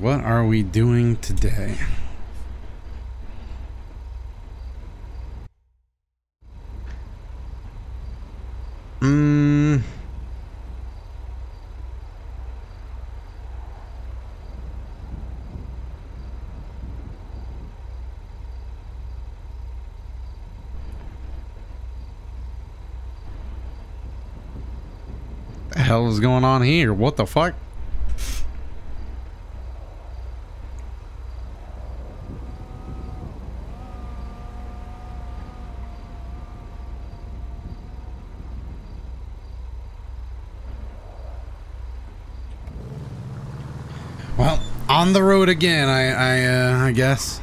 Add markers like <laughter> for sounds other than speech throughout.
What are we doing today? Hmm. The hell is going on here? What the fuck? Well, on the road again, I, I, uh, I guess.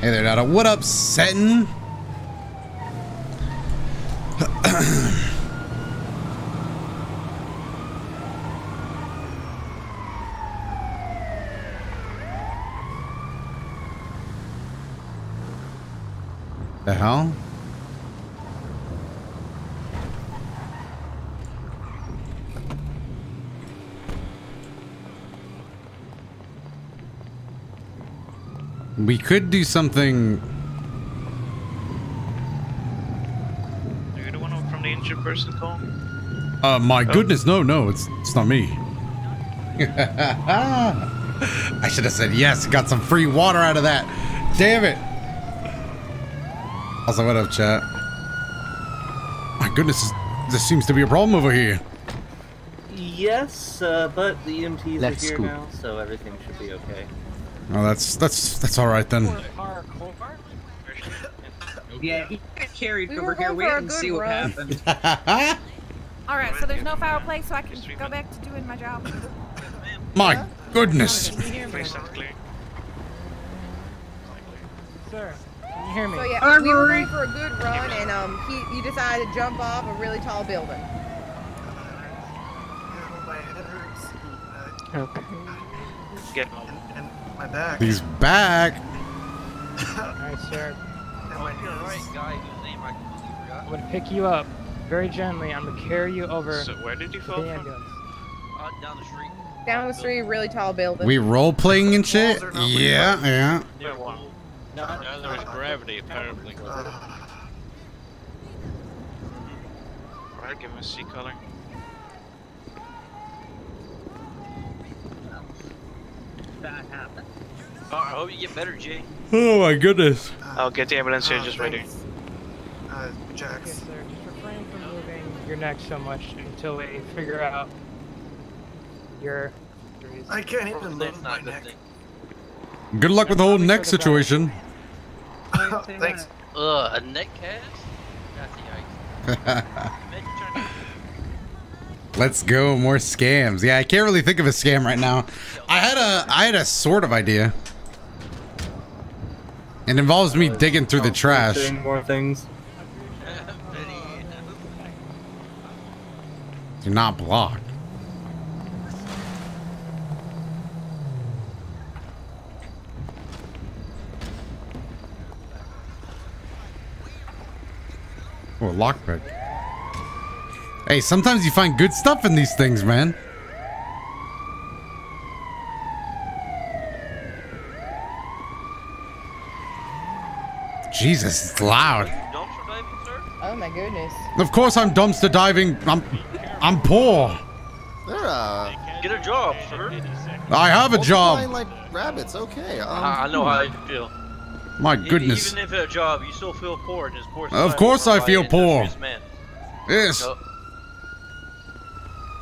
Hey there, Dada. What up, Seton? The hell? We could do something. Are you the one from the injured person call? Uh, my goodness, no, no, it's it's not me. <laughs> <laughs> I should have said yes. Got some free water out of that. Damn it. Also, what up, chat? My goodness, this- this seems to be a problem over here. Yes, uh, but the EMTs Let's are here scoot. now, so everything should be okay. Oh, that's that's that's all right then. <laughs> Yeah, he got carried We over were here. going Wait for a good see what run. happened. <laughs> All right, so there's no foul play, so I can go back to doing my job. My goodness. Please stand clear. Sir, can you hear me? So yeah, we were going for a good run, and um, he you decided to jump off a really tall building. Okay. Get him. And my back. He's back. Alright, sir. And my Alright, guy whose name I completely forgot. I'm gonna pick you up very gently. I'm gonna carry you over So where did you fall the from? ambulance. Uh, down the street. Down the street, really tall building. We role playing and shit. Yeah, yeah. There was. No, No, there was gravity apparently. Alright, give him a C color. That happened. Oh, I hope you get better, Jay. Oh my goodness. I'll get the ambulance here, uh, just waiting. thanks. Uh, Okay, Jax. sir. Just refrain from moving your neck so much until we figure out your. I can't even That's move my not a good neck. Good luck with the whole neck situation. <laughs> Thanks. Ugh, a neck cast? That's yikes. Imagine trying to- Let's go more scams. Yeah, I can't really think of a scam right now. I had a I had a sort of idea. It involves me uh, digging through the trash. Doing more things. <laughs> Do not block. Oh, a lockpick. Hey, sometimes you find good stuff in these things, man. Jesus, it's loud. Dumpster diving, sir? Oh my goodness. Of course I'm dumpster diving. I'm I'm poor. They're uh, Get a job, sir. I have a multiplying job. like rabbits. Okay. Um, I I know how you feel. My goodness. Even if it's a job, you still feel poor in this poor Of course I feel poor. Yes. So,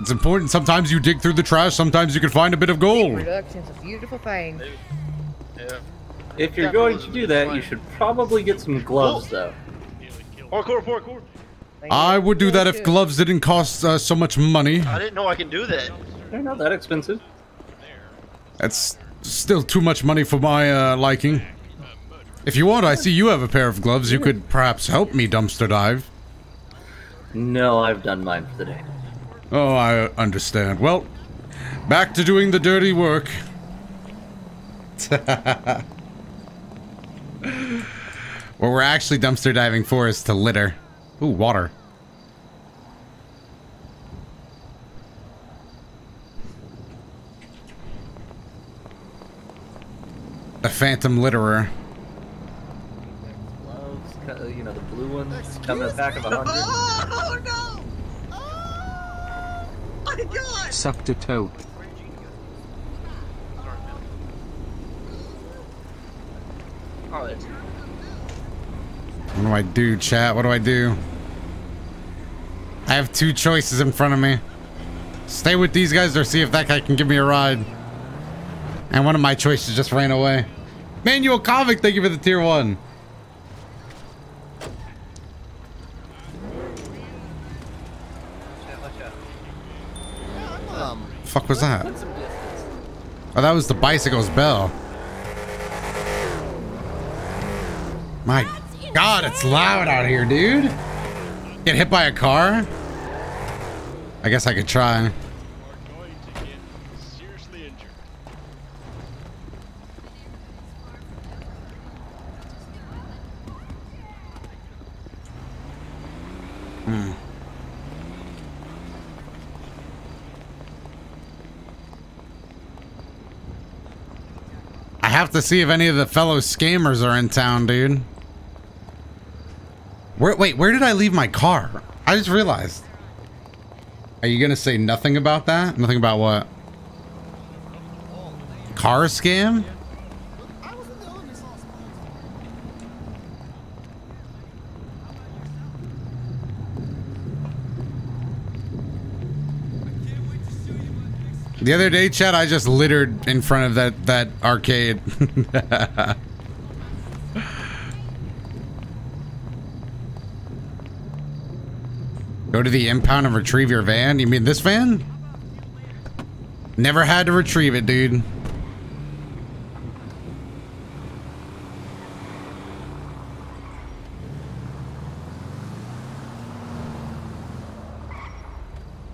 It's important. Sometimes you dig through the trash. Sometimes you can find a bit of gold. Production's a beautiful thing. yeah. If you're going to do that, you should probably get some gloves, though. Parkour, parkour. I would do that if gloves didn't cost uh, so much money. I didn't know I can do that. They're not that expensive. That's still too much money for my uh, liking. If you want, I see you have a pair of gloves. You could perhaps help me dumpster dive. No, I've done mine for the day. Oh, I understand. Well, Back to doing the dirty work. <laughs> what we're actually dumpster diving for is to litter. Ooh, water. A phantom litterer. Gloves, co- you know, the blue ones coming in the back of a hundred. Oh no! Oh! Oh! Oh my God! Sucked a toe. Where did Gene go? Sorry, Billy. Oh, it's What do I do, chat? What do I do? I have two choices in front of me. Stay with these guys or see if that guy can give me a ride. And one of my choices just ran away. Manual Comic, thank you for the tier one. watch out. Um, Fuck was that? Oh, that was the bicycle's bell. My god, it's loud out here, dude. Get hit by a car? I guess I could try. are going to get seriously injured. Hmm. I have to see if any of the fellow scammers are in town, dude. Where, wait, where did I leave my car? I just realized. Are you gonna say nothing about that? Nothing about what? Car scam? I wasn't the only sauce. The other day, Chad, I just littered in front of that that arcade. <laughs> Go to the impound and retrieve your van? You mean this van? Never had to retrieve it, dude.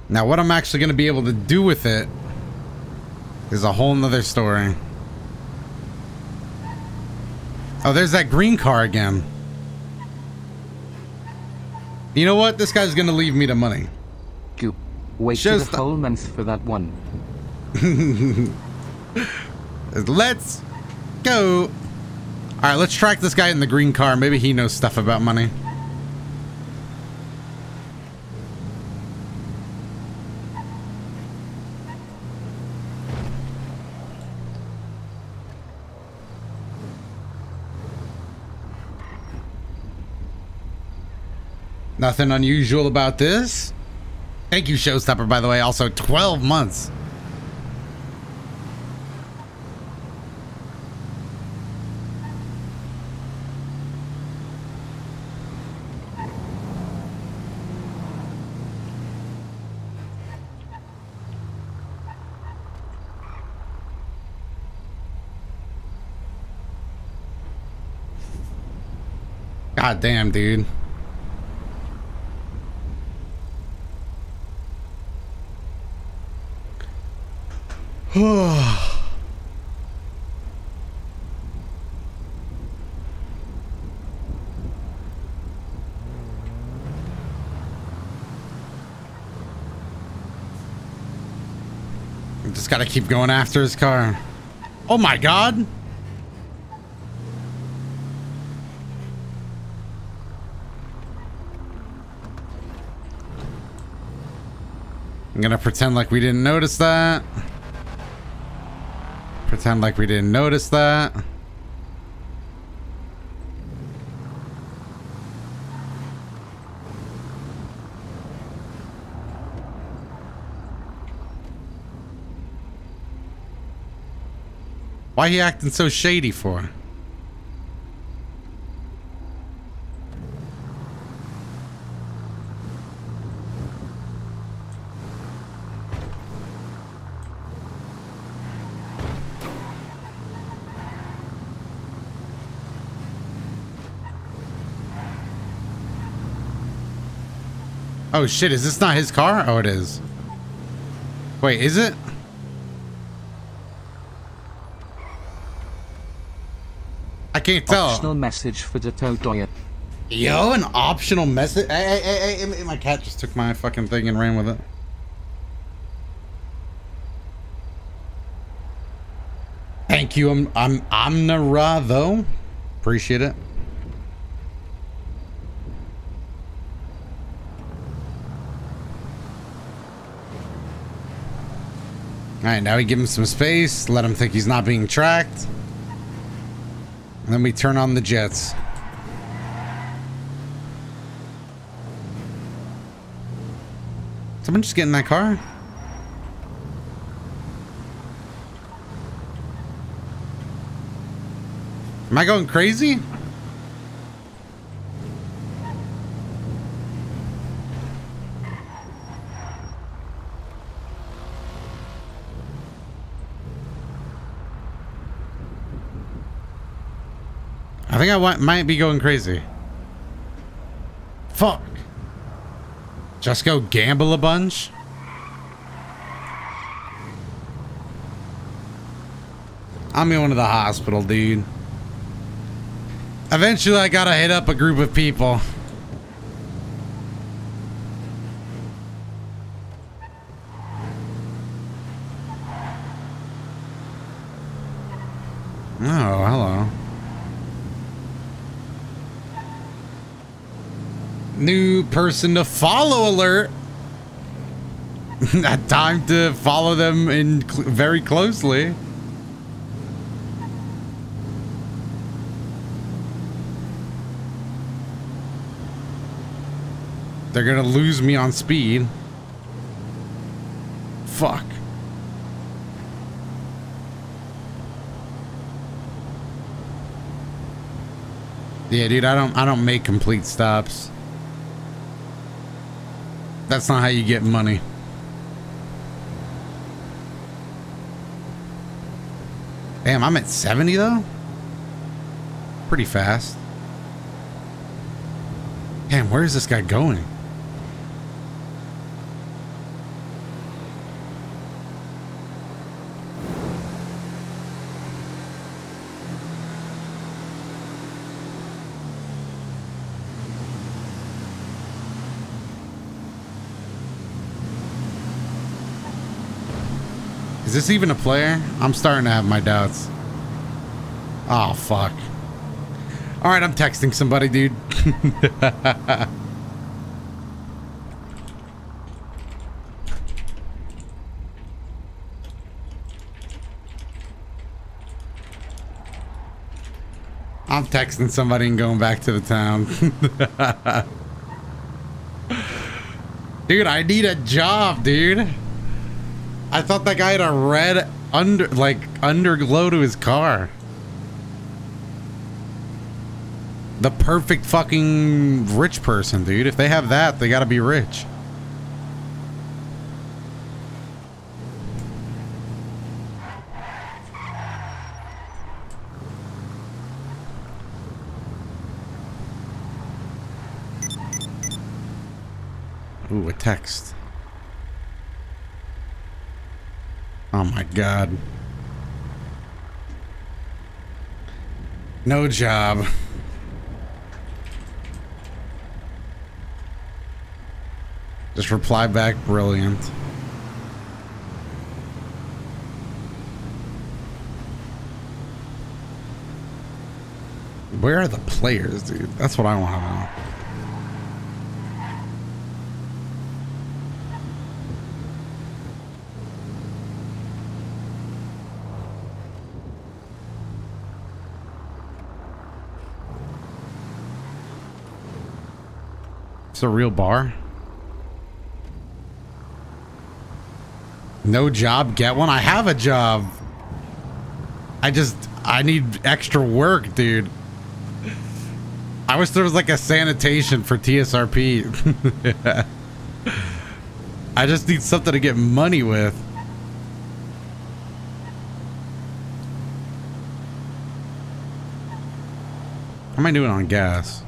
Now, what I'm actually going to be able to do with it is a whole nother story. Oh, there's that green car again. You know what? This guy's going to leave me the money. You wait to the- the whole month for that one. <laughs> Let's go. All right, let's track this guy in the green car. Maybe he knows stuff about money. Nothing unusual about this. Thank you, Showstopper, by the way. Also, 12 months. God damn, dude. <sighs> Just gotta keep going after his car. Oh my god! I'm gonna pretend like we didn't notice that. Pretend like we didn't notice that. Why he acting so shady for? Oh shit, is this not his car? Oh, it is. Wait, is it? I can't tell. Optional message for DotoDoya. Yo, an optional message? Hey, hey, hey, hey, my cat just took my fucking thing and ran with it. Thank you, I'm, I'm, I'm Nara, though. Appreciate it. Alright, now we give him some space, let him think he's not being tracked. And then we turn on the jets. Someone just get in that car? Am I going crazy? Think I might be going crazy. Fuck. Just go gamble a bunch? I'm going to the hospital, dude. Eventually, I gotta hit up a group of people. Oh, hello. New person to follow alert. <laughs> Not Time to follow them in cl very closely. They're gonna lose me on speed. Fuck. Yeah, dude, I don't I don't make complete stops. That's not how you get money. Damn, I'm at 70 though? Pretty fast. Damn, where is this guy going? Is this even a player? I'm starting to have my doubts. Oh, fuck. All right, I'm texting somebody, dude. <laughs> I'm texting somebody and going back to the town. <laughs> dude, I need a job, dude. I thought that guy had a red under like underglow to his car. The perfect fucking rich person, dude. If they have that, they gotta be rich. Ooh, a text. Oh my god. No job. Just reply back, brilliant. Where are the players, dude? That's what I want to know. It's a real bar. No job, get one. I have a job. I just I need extra work, dude. I wish there was like a sanitation for TSRP. <laughs> I just need something to get money with. How am I doing on gas?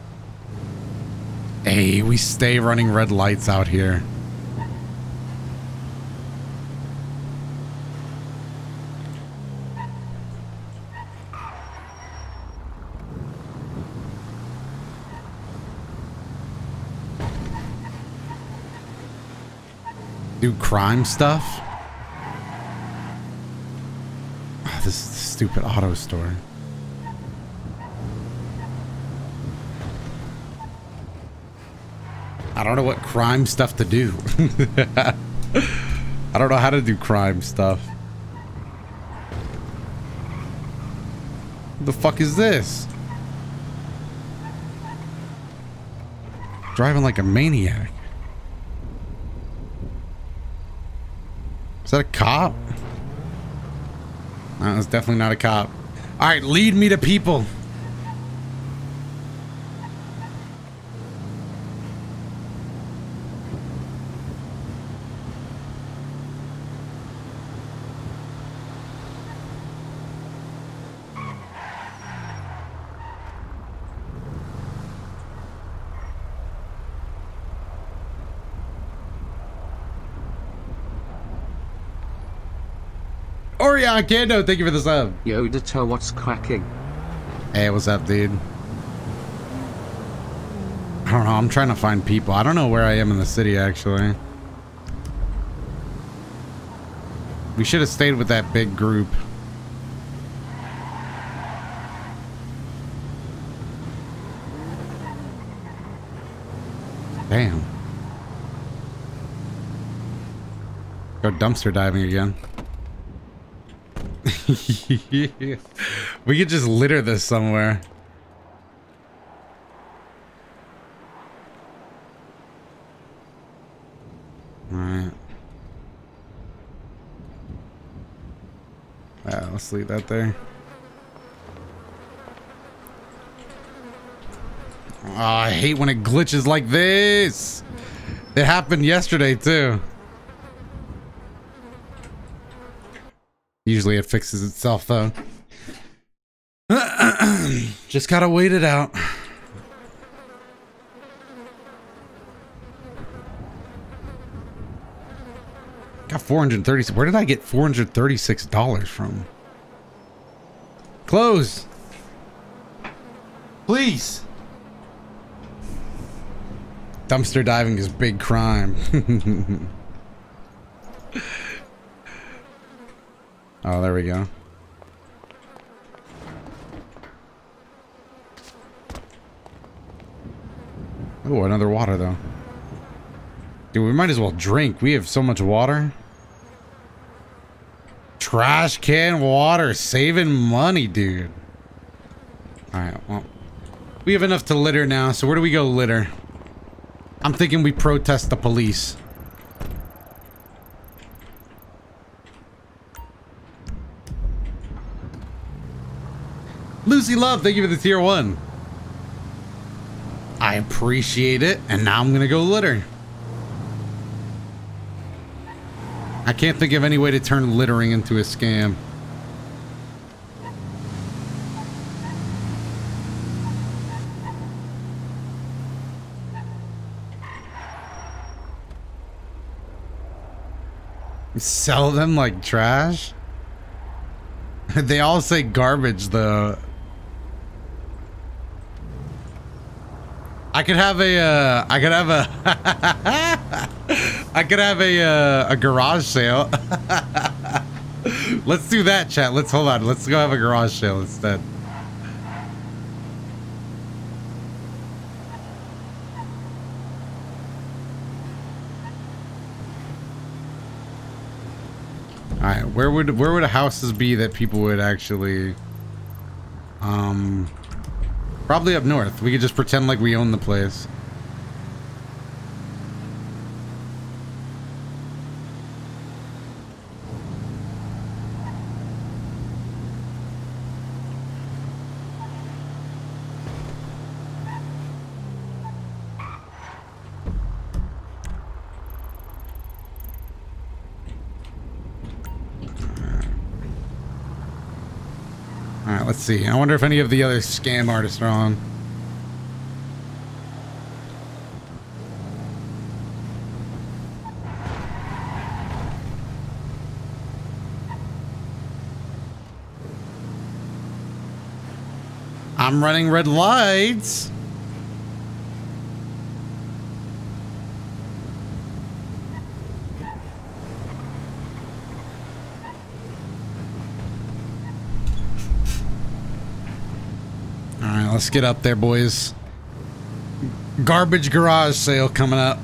Hey, we stay running red lights out here. Do crime stuff? Ah, this is the stupid auto store. I don't know what crime stuff to do. <laughs> I don't know how to do crime stuff. The fuck is this? Driving like a maniac. Is that a cop? No, definitely not a cop. All right, lead me to people. Orion Kando, thank you for the sub. Yoda to what's cracking? Hey, what's up, dude? I don't know. I'm trying to find people. I don't know where I am in the city, actually. We should have stayed with that big group. Damn. Go dumpster diving again. <laughs> we could just litter this somewhere. Alright. Yeah, let's leave that there. Oh, I hate when it glitches like this. It happened yesterday too. Usually it fixes itself though. <clears throat> Just gotta wait it out. Got 430. Where did I get $436 from? Close. Please. Dumpster diving is big crime. <laughs> oh, there we go. Oh, another water though. Dude, we might as well drink. We have so much water. Trash can water. Saving money, dude. Alright, well. We have enough to litter now, so where do we go litter? I'm thinking we protest the police. Love, thank you for the tier one. I appreciate it, and now I'm gonna go litter. I can't think of any way to turn littering into a scam. Sell them like trash? <laughs> they all say garbage though. I could have a, uh, I could have a, <laughs> I could have a, uh, a garage sale. <laughs> Let's do that, chat. Let's hold on. Let's go have a garage sale instead. All right, where would where would houses be that people would actually, um, probably up north. We could just pretend like we own the place. See. I wonder if any of the other scam artists are on. I'm running red lights. Alright, let's get up there, boys. Garbage garage sale coming up.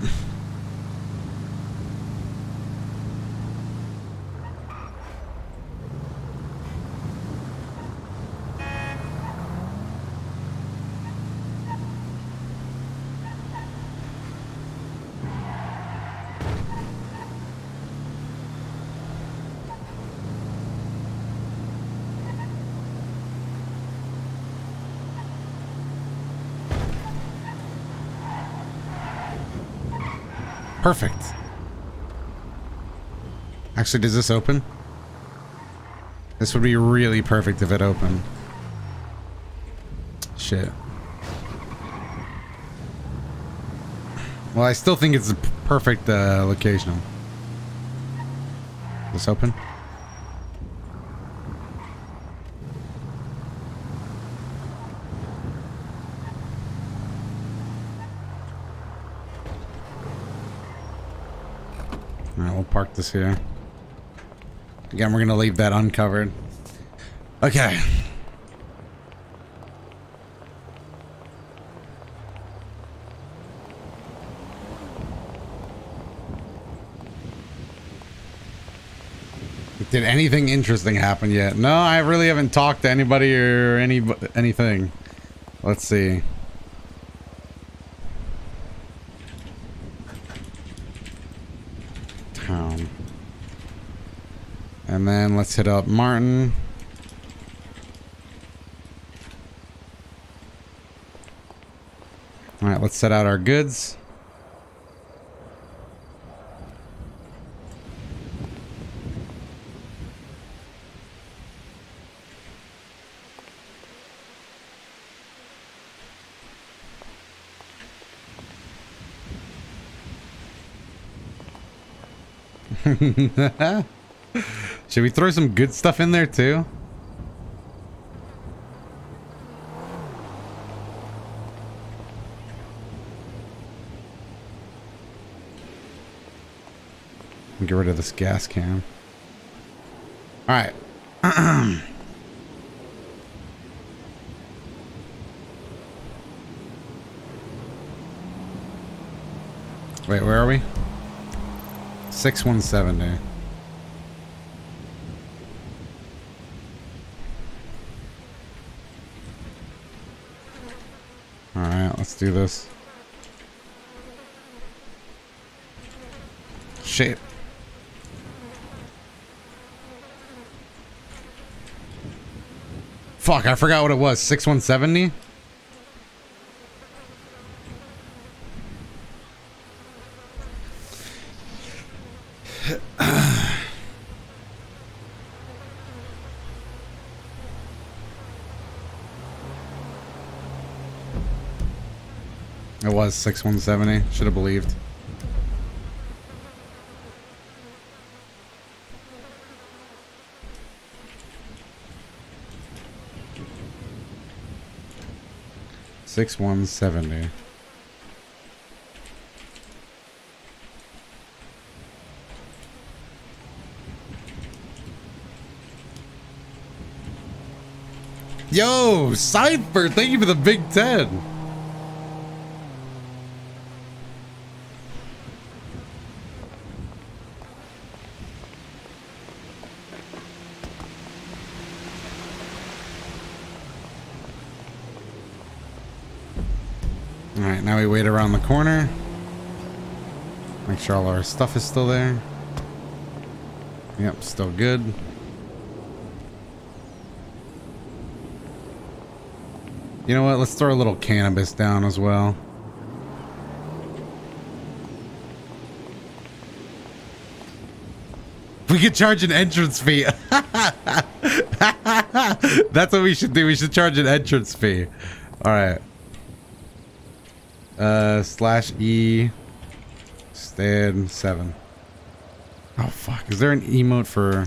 Perfect. Actually, does this open? This would be really perfect if it opened. Shit. Well, I still think it's a perfect uh, location. This open? Alright, we'll park this here. Again, we're gonna leave that uncovered. Okay. Did anything interesting happen yet? No, I really haven't talked to anybody or any anything. Let's see. Town. And then let's hit up Martin. All right, let's set out our goods. <laughs> Should we throw some good stuff in there too? Get rid of this gas can. Alright. <clears throat> Wait, where are we? 6170. Alright, let's do this. Shit. Fuck, I forgot what it was. 6170? Was 6170. Should have believed. Six one seventy. Yo, Cypher, thank you for the Big Ten. Alright, now we wait around the corner. Make sure all our stuff is still there. Yep, still good. You know what? Let's throw a little cannabis down as well. We could charge an entrance fee. <laughs> That's what we should do. We should charge an entrance fee. All right. Uh, slash E. Stand seven. Oh fuck! Is there an emote for?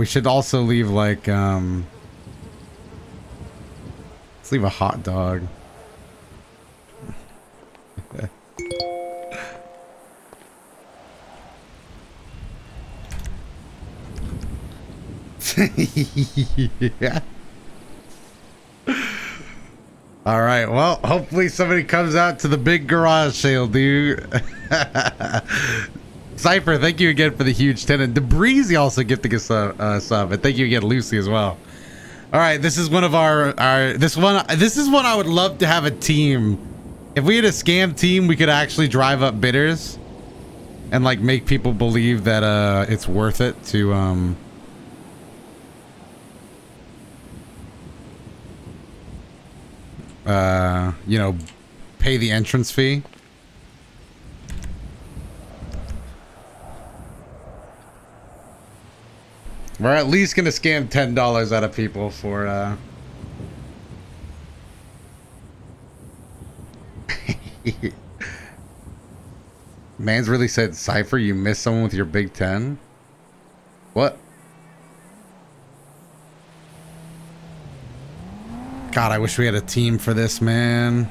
we should also leave like um Let's leave a hot dog. <laughs> yeah. All right. Well, hopefully somebody comes out to the big garage sale, dude. <laughs> Cypher, thank you again for the huge tenant. Debreezy also gifting us a uh, sub, and thank you again, Lucy, as well. All right, this is one of our our this one. This is one I would love to have a team. If we had a scam team, we could actually drive up bidders, and like make people believe that uh it's worth it to um. Uh, you know, pay the entrance fee. We're at least gonna scam ten dollars out of people for uh <laughs> Man's really said Cypher, you missed someone with your Big Ten? What? God, I wish we had a team for this, man.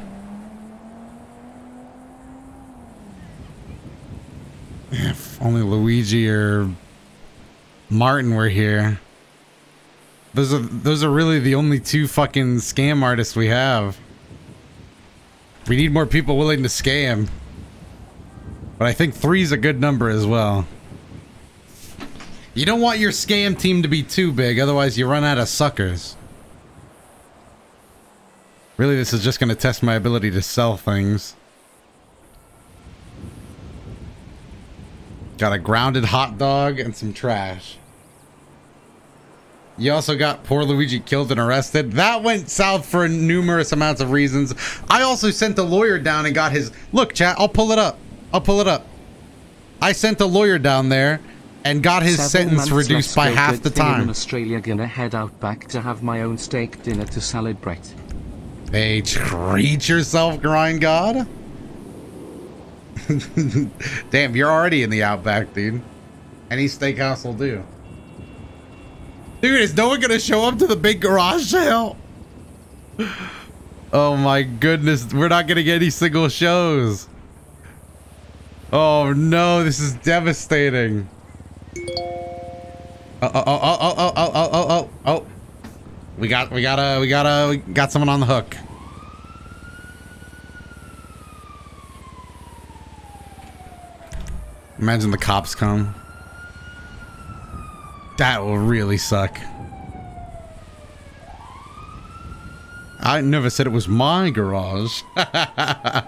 If only Luigi or Martin were here. Those are those are really the only two fucking scam artists we have. We need more people willing to scam. But I think three's a good number as well. You don't want your scam team to be too big, otherwise you run out of suckers. Really, this is just going to test my ability to sell things. Got a grounded hot dog and some trash. You also got poor Luigi killed and arrested. That went south for numerous amounts of reasons. I also sent a lawyer down and got his... Look, chat, I'll pull it up. I'll pull it up. I sent a lawyer down there and got his Seven sentence reduced by half the time. in Australia gonna head out back to have my own steak dinner to celebrate. Hey, treat yourself, grind god. <laughs> Damn, you're already in the outback, dude. Any steakhouse will do. Dude, is no one gonna show up to the big garage sale? <laughs> Oh my goodness, we're not gonna get any single shows. Oh no, this is devastating. Oh, oh, oh, oh, oh, oh, oh, oh, oh, oh. We got, we got a, we got a, we got someone on the hook. Imagine the cops come. That will really suck. I never said it was my garage. <laughs>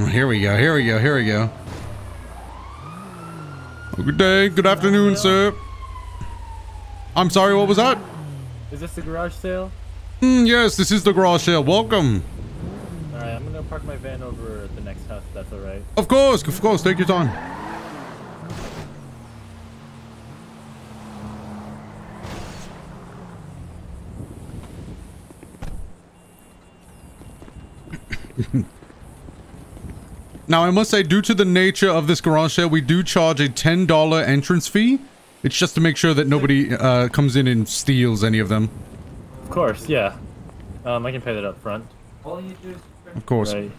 Oh, here we go, here we go, here we go. Good day, good afternoon, sir. I'm sorry, what was that? Is this the garage sale? Mm, yes, this is the garage sale. Welcome. Alright, I'm gonna park my van over at the next house that's alright. Of course, of course, take your time. <coughs> now, I must say, due to the nature of this garage sale, we do charge a $10 entrance fee. It's just to make sure that nobody uh, comes in and steals any of them. Of course, yeah. Um, I can pay that up front. Of course. Right.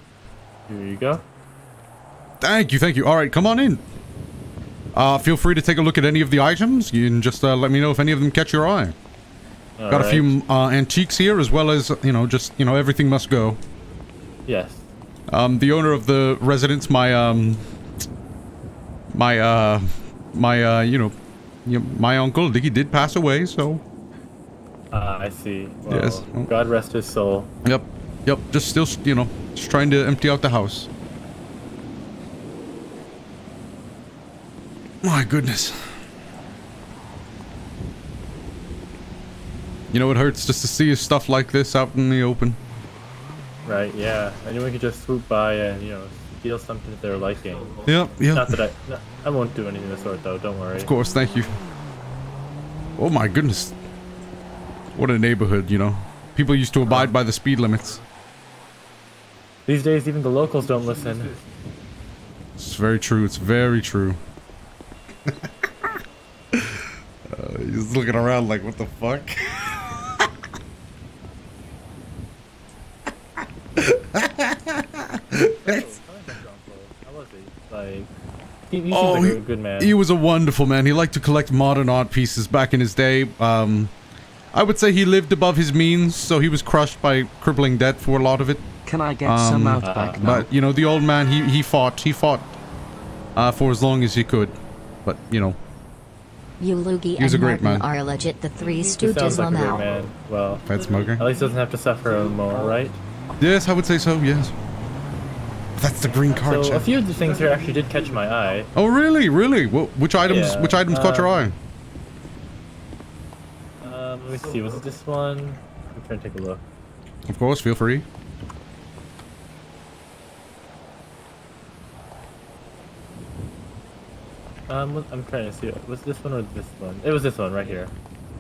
Here you go. Thank you, thank you. All right, come on in. Uh, feel free to take a look at any of the items. You can just uh, let me know if any of them catch your eye. Got a few uh, antiques here, as well as you know, just you know, everything must go. Yes. Um, the owner of the residence, my um, my uh, my uh, you know, my uncle, he did pass away. So Ah, I see. Well, Yes. God rest his soul. Yep. Yep. Just still, you know, just trying to empty out the house. My goodness. You know, it hurts just to see stuff like this out in the open. Right, yeah. Anyone could just swoop by and, you know, steal something that they're liking. Yep, yep. Not that I... No, I won't do anything of the sort, though. Don't worry. Of course, thank you. Oh my goodness. What a neighborhood, you know. People used to abide by the speed limits. These days, even the locals don't listen. It's very true. It's very true. uh, he's looking around like, what the fuck? How he? Like... He, he Oh, like he- a good man. He was a wonderful man. He liked to collect modern art pieces back in his day. Um, I would say he lived above his means, so he was crushed by crippling debt for a lot of it. Can I get some out back now? But you know, the old man, he he fought. He fought uh, for as long as he could. But you know, Eulugi He was a and great Martin man. are legit the three stooges like on a now. Well, Fat smoker. at least he doesn't have to suffer anymore, right? yes, I would say so. Yes. That's the green card. So a few of the things here actually did catch my eye. Oh really? Really? Wh- which items? Yeah, which items caught your eye? Let me see. Was it this one? I'm trying to take a look. Of course, feel free. Um, I'm trying to see. Was this one or this one? It was this one right here.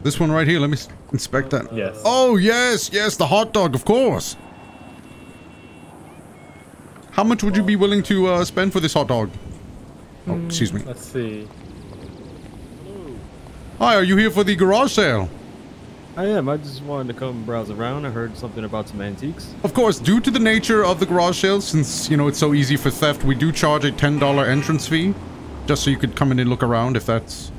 This one right here. Let me inspect that. Yes. Oh yes, yes, the hot dog, of course. How much would you be willing to uh, spend for this hot dog? Oh, excuse me. Let's see. Hi, are you here for the garage sale? I am. I just wanted to come browse around. I heard something about some antiques. Of course, due to the nature of the garage sale, since, you know, it's so easy for theft, we do charge a $10 entrance fee. Just so you could come in and look around if that's...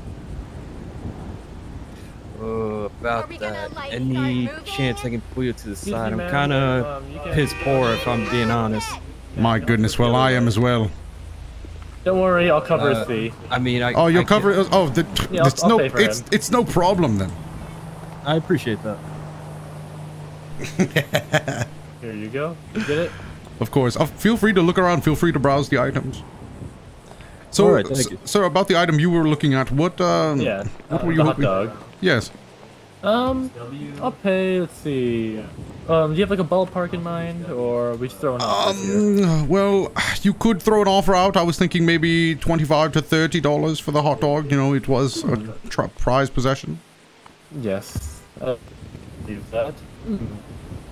Uh, about that. Any chance I can pull you to the side? I'm kind of Um, piss poor if I'm being honest. My goodness, well, I am as well. Don't worry, I'll cover Uh, his fee. I mean, I. Oh, you'll I cover... can- Oh, the, Yeah, it's I'll no... pay for It's, it's no problem, then. I appreciate that. <laughs> Here you go. You get it? Of course. Uh, feel free to look around. Feel free to browse the items. So, All right, thank s- you. sir, about the item you were looking at, what, um... Yeah. What uh, were you hot hoping? dog. Yes. Um, I'll pay. Let's see. Um, do you have like a ballpark in mind, or are we just throwing off here? Mm, well, you could throw an offer out. I was thinking maybe twenty-five to thirty dollars for the hot dog. You know, it was a prize possession. Yes. Uh, use that.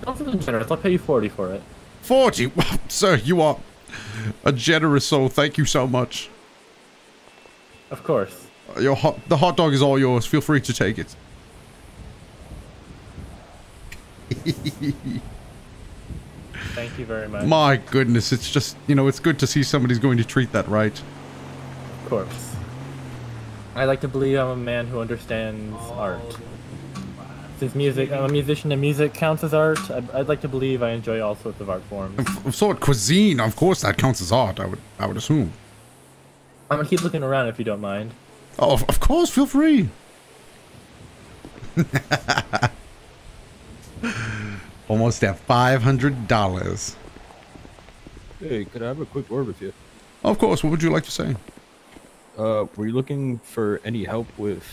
Not feeling generous. I'll pay you forty for it. Forty, <laughs> sir, you are a generous soul. Thank you so much. Of course. Your hot, the hot dog is all yours. Feel free to take it. <laughs> Thank you very much. My goodness, it's just you know, it's good to see somebody's going to treat that right. Of course. I like to believe I'm a man who understands art. Since music, I'm a musician and music counts as art, I'd, I'd like to believe I enjoy all sorts of art forms. Of sort cuisine, of course, that counts as art. I would, I would assume. I'm gonna keep looking around if you don't mind. Oh, of, of course, feel free. <laughs> Almost at five hundred dollars. Hey, could I have a quick word with you? Of course. What would you like to say? Uh, were you looking for any help with?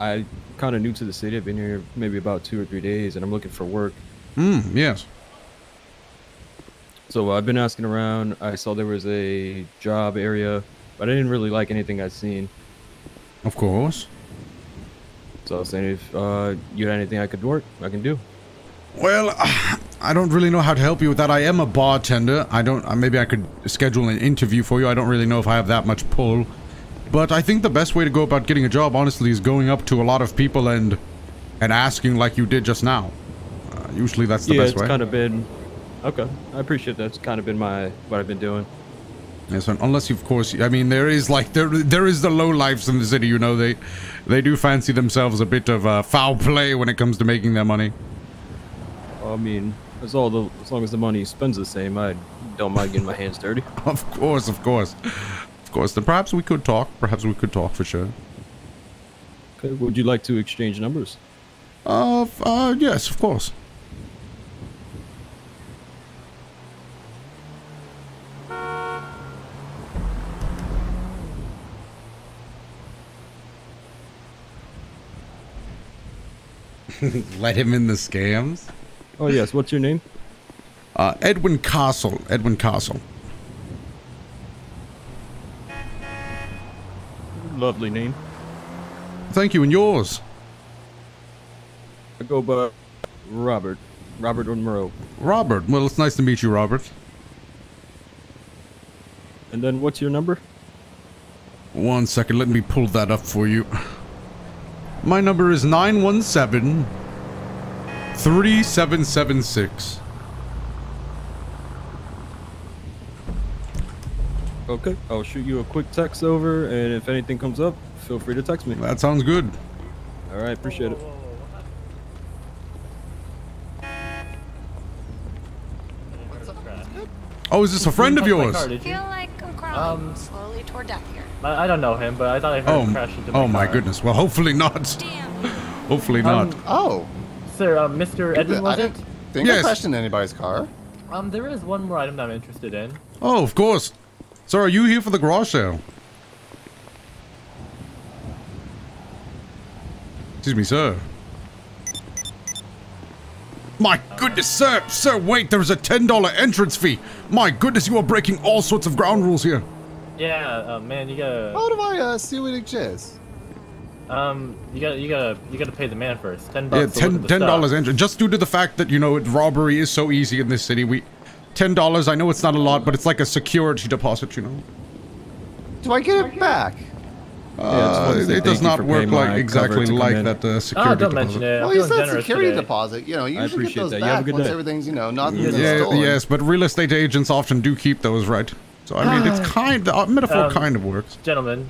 I kind of new to the city. I've been here maybe about two or three days, and I'm looking for work. Hmm. Yes. So I've been asking around. I saw there was a job area, but I didn't really like anything I'd seen. Of course. So I was saying if uh, you had anything I could work, I can do. Well, <sighs> I don't really know how to help you with that. I am a bartender. I don't. uh, Maybe I could schedule an interview for you. I don't really know if I have that much pull. But I think the best way to go about getting a job, honestly, is going up to a lot of people and and asking like you did just now. Uh, usually, that's the yeah, best it's way. kind of been. Okay, I appreciate that. It's kind of been my what I've been doing. Yes, and unless you, of course, I mean, there is like there there is the low lives in the city. You know, they they do fancy themselves a bit of uh, foul play when it comes to making their money. I mean, As all the as long as the money spends the same, I don't mind getting my hands dirty. <laughs> Of course, of course. Of course. Then perhaps we could talk. Perhaps we could talk for sure. Okay, would you like to exchange numbers? Uh, uh yes, of course. <laughs> Let him in the scams. Oh yes, what's your name? Uh, Edwin Kastle. Edwin Kastle. Lovely name. Thank you, and yours. I go by Robert. Robert Monroe. Robert. Well, it's nice to meet you, Robert. And then what's your number? One second, let me pull that up for you. My number is 917 3776. Okay, I'll shoot you a quick text over, and if anything comes up, feel free to text me. That sounds good. All right, appreciate it. Oh, is this a friend of yours? car, did you? feel like I'm crawling Um, slowly toward death here. I, I don't know him, but I thought I heard Oh, him crash into my oh my car. goodness. Well, hopefully not. Damn. hopefully not. Um, Oh. Sir, uh, Mr. Edwin, I was didn't it? think I Yes. crashed into anybody's car. Um, there is one more item that I'm interested in. oh, of course. Sir, are you here for the garage sale? Excuse me, sir. My goodness, sir! Sir, wait, there's a $10 entrance fee! My goodness, you are breaking all sorts of ground rules here! Yeah, uh, man, you gotta. How do I uh, see what it is? Um, you gotta, you gotta, you gotta pay the man first. Ten Yeah, bucks. to look ten at the ten dollars entrance. Just due to the fact that you know robbery is so easy in this city, we ten dollars. I know it's not a lot, but it's like a security deposit. You know, Do I get it back? uh, it does not work like exactly like that uh, security Oh, don't deposit. mention it. Well, I'm you said security today. deposit. You know, you I usually get appreciate those that. You have a back good once day. everything's, you know, not been Yeah, stolen. yes, but real estate agents often do keep those, right? So I mean, it's <sighs> kind. Uh, metaphor Um, kind of works. Gentlemen,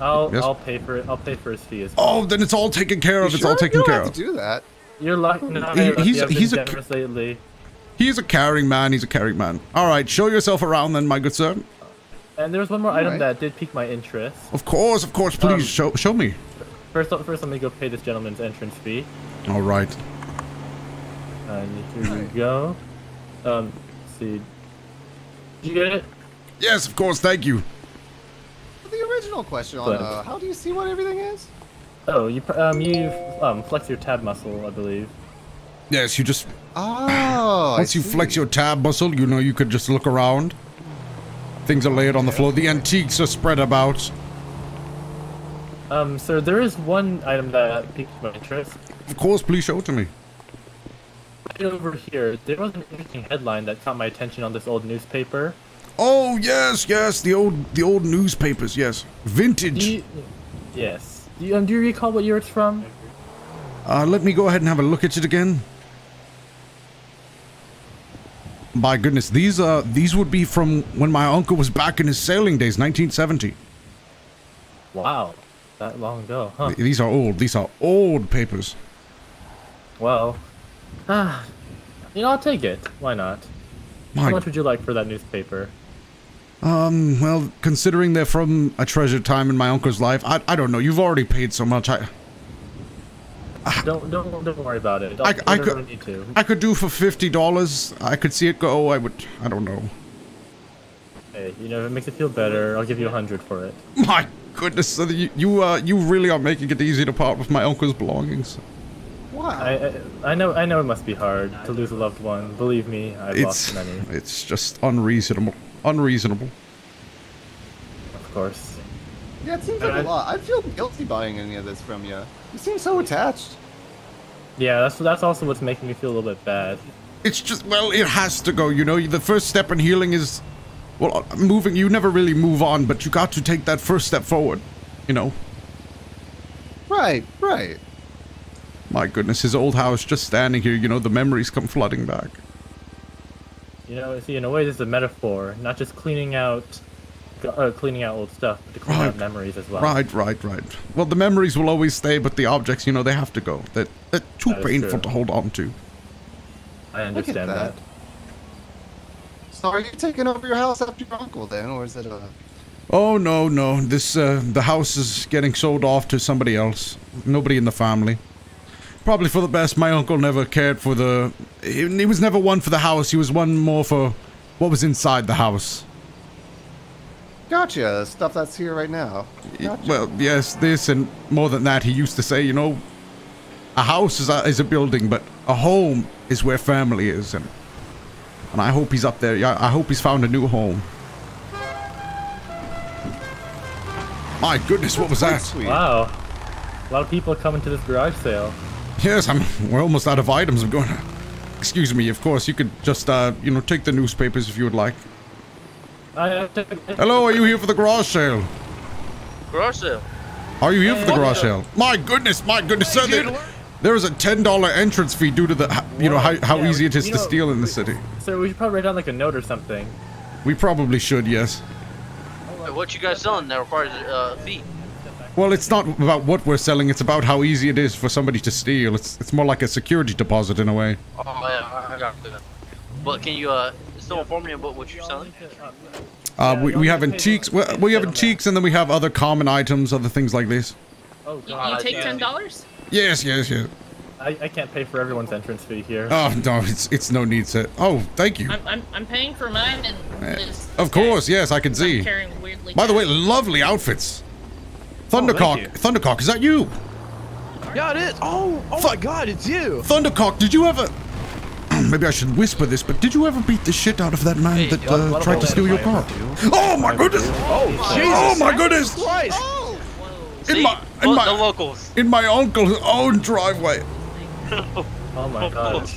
I'll, Yes? I'll pay for it. I'll pay for his fee as well. Oh, then it's all taken care of. You it's all taken you don't care have of. to do that. You're lucky. No, He- he's- he's a- lately. He's a caring man. He's a caring man. All right, show yourself around then, my good sir. And there was one more item Alright. that did pique my interest. Of course, of course. Please Um, show show me. First, first, let me go pay this gentleman's entrance fee. All right. And here you go. Um, let's see. Did you get it? Yes, of course. Thank you. The original question on uh, how do you see what everything is? Oh, you pr- um you um flex your tab muscle, I believe. Yes, you just Oh, once I you see. flex your tab muscle, you know you could just look around. Things are laid on the floor. The antiques are spread about. Um, sir, there is one item that piqued my interest. Of course, please show it to me. Right over here, there was an interesting headline that caught my attention on this old newspaper. Oh yes, yes, the old the old newspapers. Yes, vintage. Do you, yes. Do you, um, do you recall what year it's from? Uh, let me go ahead and have a look at it again. By goodness, these uh these would be from when my uncle was back in his sailing days, 1970. Wow, that long ago, huh? Th- These are old. These are old papers. Well, ah, <sighs> you know, I'll take it. Why not? How much would you like for that newspaper? Um, well, considering they're from a treasured time in my uncle's life, I, I don't know. You've already paid so much. I Don't don't don't worry about it. I'll, I, I could need to. I could do for fifty dollars. I could see it go. I would. I don't know. Hey, you know, if it makes it feel better, I'll give you a hundred for it. <laughs> My goodness, so you you uh you really are making it easy to part with my uncle's belongings. I, I I know I know it must be hard to lose a loved one. Believe me, I've It's lost many. it's just unreasonable. Unreasonable. Of course. Yeah, it seems like a lot. I feel guilty buying any of this from you. You seem so attached. Yeah, that's that's also what's making me feel a little bit bad. It's just well, it has to go. You know, the first step in healing is well, uh, moving. You never really move on, but you got to take that first step forward. You know. Right, right. My goodness, his old house just standing here. You know, the memories come flooding back. You know, see, in a way, this is a metaphor, not just cleaning out, uh, cleaning out old stuff, but to clean out memories as well. Right, right, right. Well, the memories will always stay, but the objects, you know, they have to go. They're, they're too That is painful true. to hold on to. I understand that. that. So are you taking over your house after your uncle then, or is it a... Oh no, no. This uh, the house is getting sold off to somebody else. Nobody in the family. Probably for the best. My uncle never cared for the. He, he was never one for the house. He was one more for what was inside the house. Gotcha, stuff that's here right now. Gotcha. Well, yes, this and more than that. He used to say, you know, a house is a, is a building, but a home is where family is, and and I hope he's up there. Yeah, I hope he's found a new home. My goodness, what was that? Wow. A lot of people are coming to this garage sale. Yes, I'm. We're almost out of items. I'm going. to... Excuse me. Of course, you could just, uh, you know, take the newspapers if you would like. I, I, Hello, are you here for the garage sale? Garage sale. Are you here for the garage sale? My goodness, my goodness, sir. There, there is a ten dollar entrance fee due to the, you know, how, how Yeah, easy it is to know, steal in the city. So we should probably write down like a note or something. We probably should, yes. Hey, What you guys selling that requires a uh, fee? Well, it's not about what we're selling. It's about how easy it is for somebody to steal. It's it's more like a security deposit in a way. Oh yeah, I got it. But can you uh still inform me about what you're selling? Uh, we, we have antiques. We, we have antiques, and then we have other common items, other things like this. Oh You, god. you take ten dollars? Yes, yes, yes. I, I can't pay for everyone's entrance fee here. Oh no, it's it's no need, sir. Oh, thank you. I'm, I'm, I'm paying for mine and Uh, this. Of course, yes, I can see. carrying weirdly. By the way, lovely outfits. Thundercock, you. Thundercock, is that you? Yeah, it is. Oh, oh my God, it's you. Thundercock, did you ever? Maybe I should whisper this, but did you ever beat the shit out of that man that uh, tried to steal your car? Oh my goodness! Oh, Jesus. Oh my goodness! Christ. In my in my the locals. in my uncle's own driveway. Oh my <laughs> god.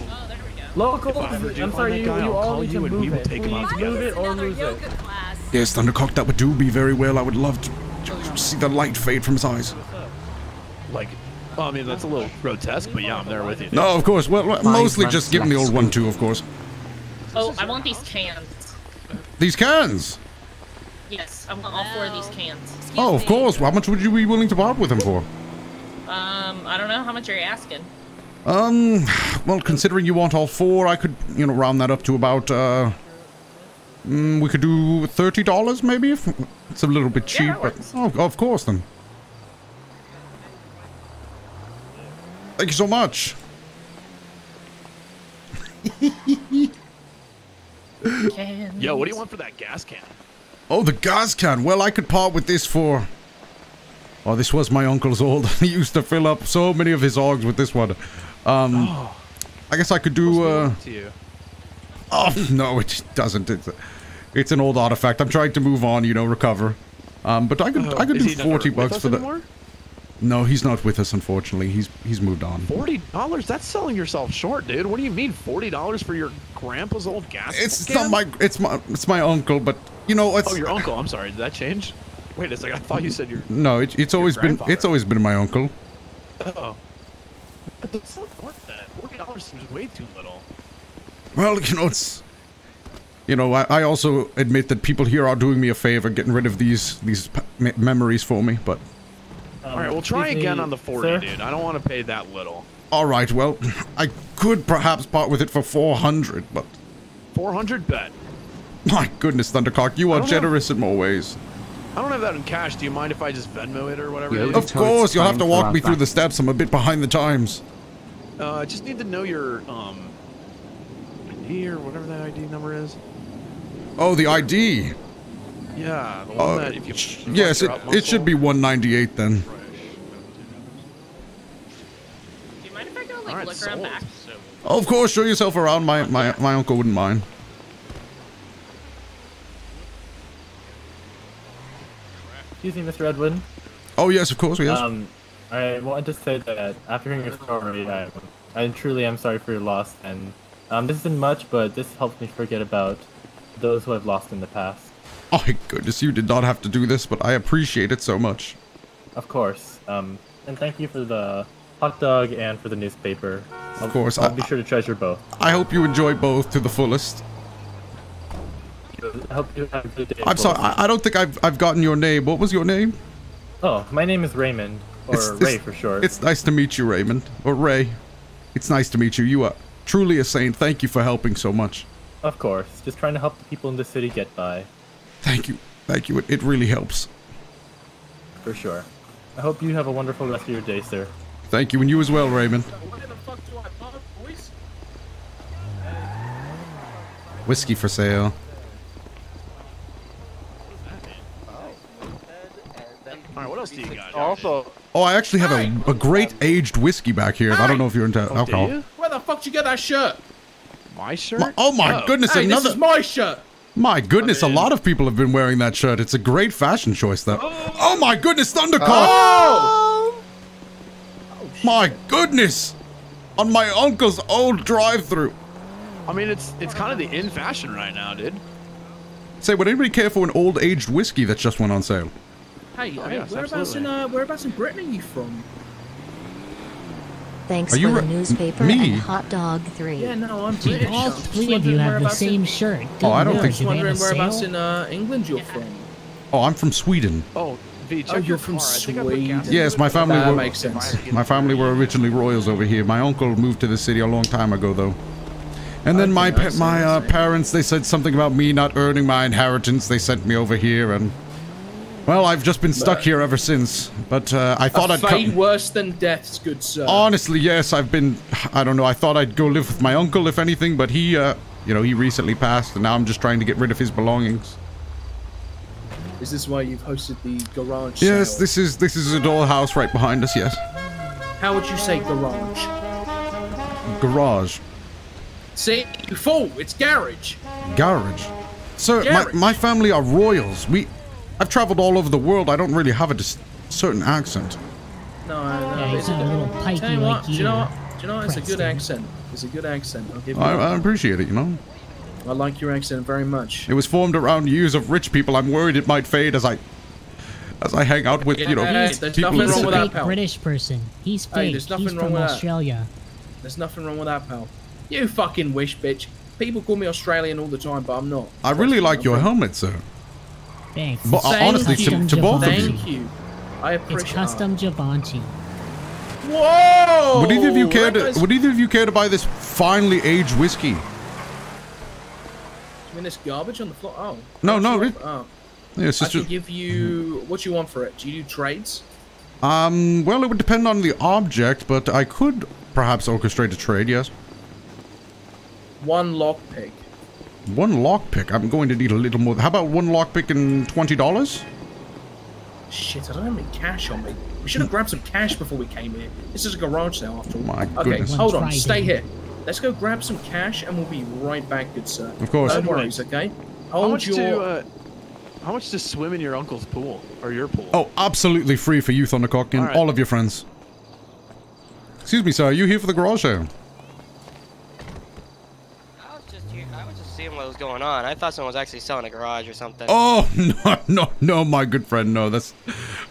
Local, I'm sorry, you, you all need to move it. Please move it or lose it. Yes, Thundercock, that would do me very well. I would love to to see the light fade from his eyes. Like, well, I mean, that's a little grotesque, but yeah, I'm there with you. dude. No, of course. Well, well, mostly just give him the old one too, of course. Oh, I want these cans. These cans. Yes, I want all four of these cans. Oh, of course. How much would you be willing to part with him for? Um, I don't know how much are you asking. Um, well, considering you want all four, I could, you know, round that up to about, uh, mm, we could do $30 maybe? If it's a little bit cheap, that but, oh, of course then. Thank you so much. Yo, what do you want for that gas can? Oh, the gas can. Well, I could part with this for... Oh, this was my uncle's old. <laughs> he used to fill up so many of his hogs with this one. Um, Oh. I guess I could do, uh... To you. Oh, no, it doesn't. It's, it's an old artifact. I'm trying to move on, you know, recover. Um, but I could, Oh, I could do 40 bucks for the... anymore? No, he's not with us, unfortunately. He's he's moved on. Forty dollars? That's selling yourself short, dude. What do you mean, forty dollars for your grandpa's old gas? It's can? not my, it's my, it's my uncle, but, you know, it's... Oh, your uncle. I'm sorry. Did that change? Wait a second. I thought you said your. No, it, it's always been, it's always been my uncle. Oh. But that's not worth that. Forty dollars seems way too little. Well, you know, it's... You know, I, I also admit that people here are doing me a favor, getting rid of these these p- memories for me, but... All right, well, try again on the forty, sir? dude. I don't want to pay that little. All right, well, I could perhaps part with it for 400, but... Four hundred bet. My goodness, Thundercock, you are don't know. generous in more ways. I don't have that in cash. Do you mind if I just Venmo it or whatever? Yeah, it is? Of course, you'll have to walk me through the steps. I'm a bit behind the times. Uh, I just need to know your um ID or whatever that ID number is. Oh, the ID. Yeah, the one Uh, that if you yes, it, up it should be 198 then. Do you mind if I go like Alright, look around back? Oh, of course, show yourself around. My, my, my uncle wouldn't mind. Excuse me, Mr. Edwin. Oh, yes, of course, yes. Um, I wanted to say that after hearing your story, I, I truly am sorry for your loss, and um, this isn't much, but this helps me forget about those who I've lost in the past. oh, my goodness, you did not have to do this, but I appreciate it so much. Of course. Um, and thank you for the hot dog and for the newspaper. I'll, course, I'll I- be sure to treasure both. I hope you enjoy both to the fullest. I hope you have a good day. I'm sorry. I, I don't think I've, I've gotten your name. What was your name? Oh, my name is Raymond, or It's- Ray it's- for short. It's nice to meet you, Raymond. Or Ray. It's nice to meet you. You are... truly a saint. Thank you for helping so much. Of course, just trying to help the people in the city get by. Thank you. Thank you. It, it really helps. For sure. I hope you have a wonderful rest of your day, sir. Thank you, and you as well, Raymond. Whiskey for sale. Alright, what else do you got? Also, Oh, I actually have a, a great aged whiskey back here. I don't know if you're into oh, alcohol. Where the fuck did you get that shirt? My shirt? My- oh my oh. goodness, Hey, another. this is my shirt. My goodness, a lot of people have been wearing that shirt. It's a great fashion choice, though. Oh, oh my goodness, Thundercock! Oh! My goodness! On my uncle's old drive-through. I mean, it's it's kind of the in fashion right now, dude. Say, would anybody care for an old aged whiskey that just went on sale? Hey, Oh, hey yes, whereabouts absolutely. in uh, whereabouts in Britain are you from? Thanks Are you for the newspaper me? and hot dog three. Yeah, no, I'm See, British. all three of you have the same in- shirt. Oh, I don't Good think- lord, Just do they have wondering whereabouts in uh, England you're from. Oh, I'm from Sweden. Oh, V, check Oh, you're from car. I think I put Sweden. Yes, my family That were. makes sense. My family were originally royals over here. My uncle moved to the city a long time ago, though. And then my Okay, I pa- my uh, parents they said something about me not earning my inheritance. They sent me over here, and well, I've just been stuck But- here ever since. But uh, I thought a I'd fate come. worse than death's good sir. Honestly, yes, I've been. I don't know. I thought I'd go live with my uncle, if anything, but he, uh, you know, he recently passed, and now I'm just trying to get rid of his belongings. Is this why you've hosted the garage Yes, sale? this is this is a dollhouse right behind us. Yes, How would you say garage? garage, See, you fool! It's garage. garage. Sir, Garage. my my family are royals. We, I've traveled all over the world. I don't really have a dis- certain accent. No, no. Yeah, he's it's a not a good- little pikey Tell you what, like do you you, know what? Do you know what? It's a good accent. It's a good accent. I'll give you. I. I appreciate it. You know, I like your accent very much. it was formed around years of rich people. I'm worried it might fade as I, as I hang out with you know Hey, He's, there's people. nothing wrong he's a with that, fake pal. British person. He's Hey, fake. there's nothing He's wrong from with that. Australia. There's nothing wrong with that, pal. You fucking wish, bitch. People call me Australian all the time, but I'm not. I really like your helmet, sir. Thanks. But, uh, It's honestly, to- to both of you. Thank you. I appreciate. It's custom Givenchy. Whoa! Would either of you care to? Would either of you care to buy this finely aged whiskey? You mean this garbage on the floor? Oh. No, no, you it- want- Oh. Yeah, it's I just. can give you what do you want for it. Do you do trades? Um. Well, it would depend on the object, but I could perhaps orchestrate a trade. Yes. One lockpick. One lockpick. I'm going to need a little more. How about one lockpick and twenty dollars? Shit, I don't have any cash on me. We should have grabbed some cash before we came here. This is a garage sale after all. My okay, goodness. hold on. Stay here. Let's go grab some cash and we'll be right back, good sir. Of course. No worries, okay? How much your... to uh, how much to swim in your uncle's pool or your pool? Oh, absolutely free for you, Thundercock, and All right. all of your friends. Excuse me, sir. Are you here for the garage sale? I was just here. I was just seeing what was going on. I thought someone was actually selling a garage or something. Oh <laughs> no, no, no, my good friend. No, that's.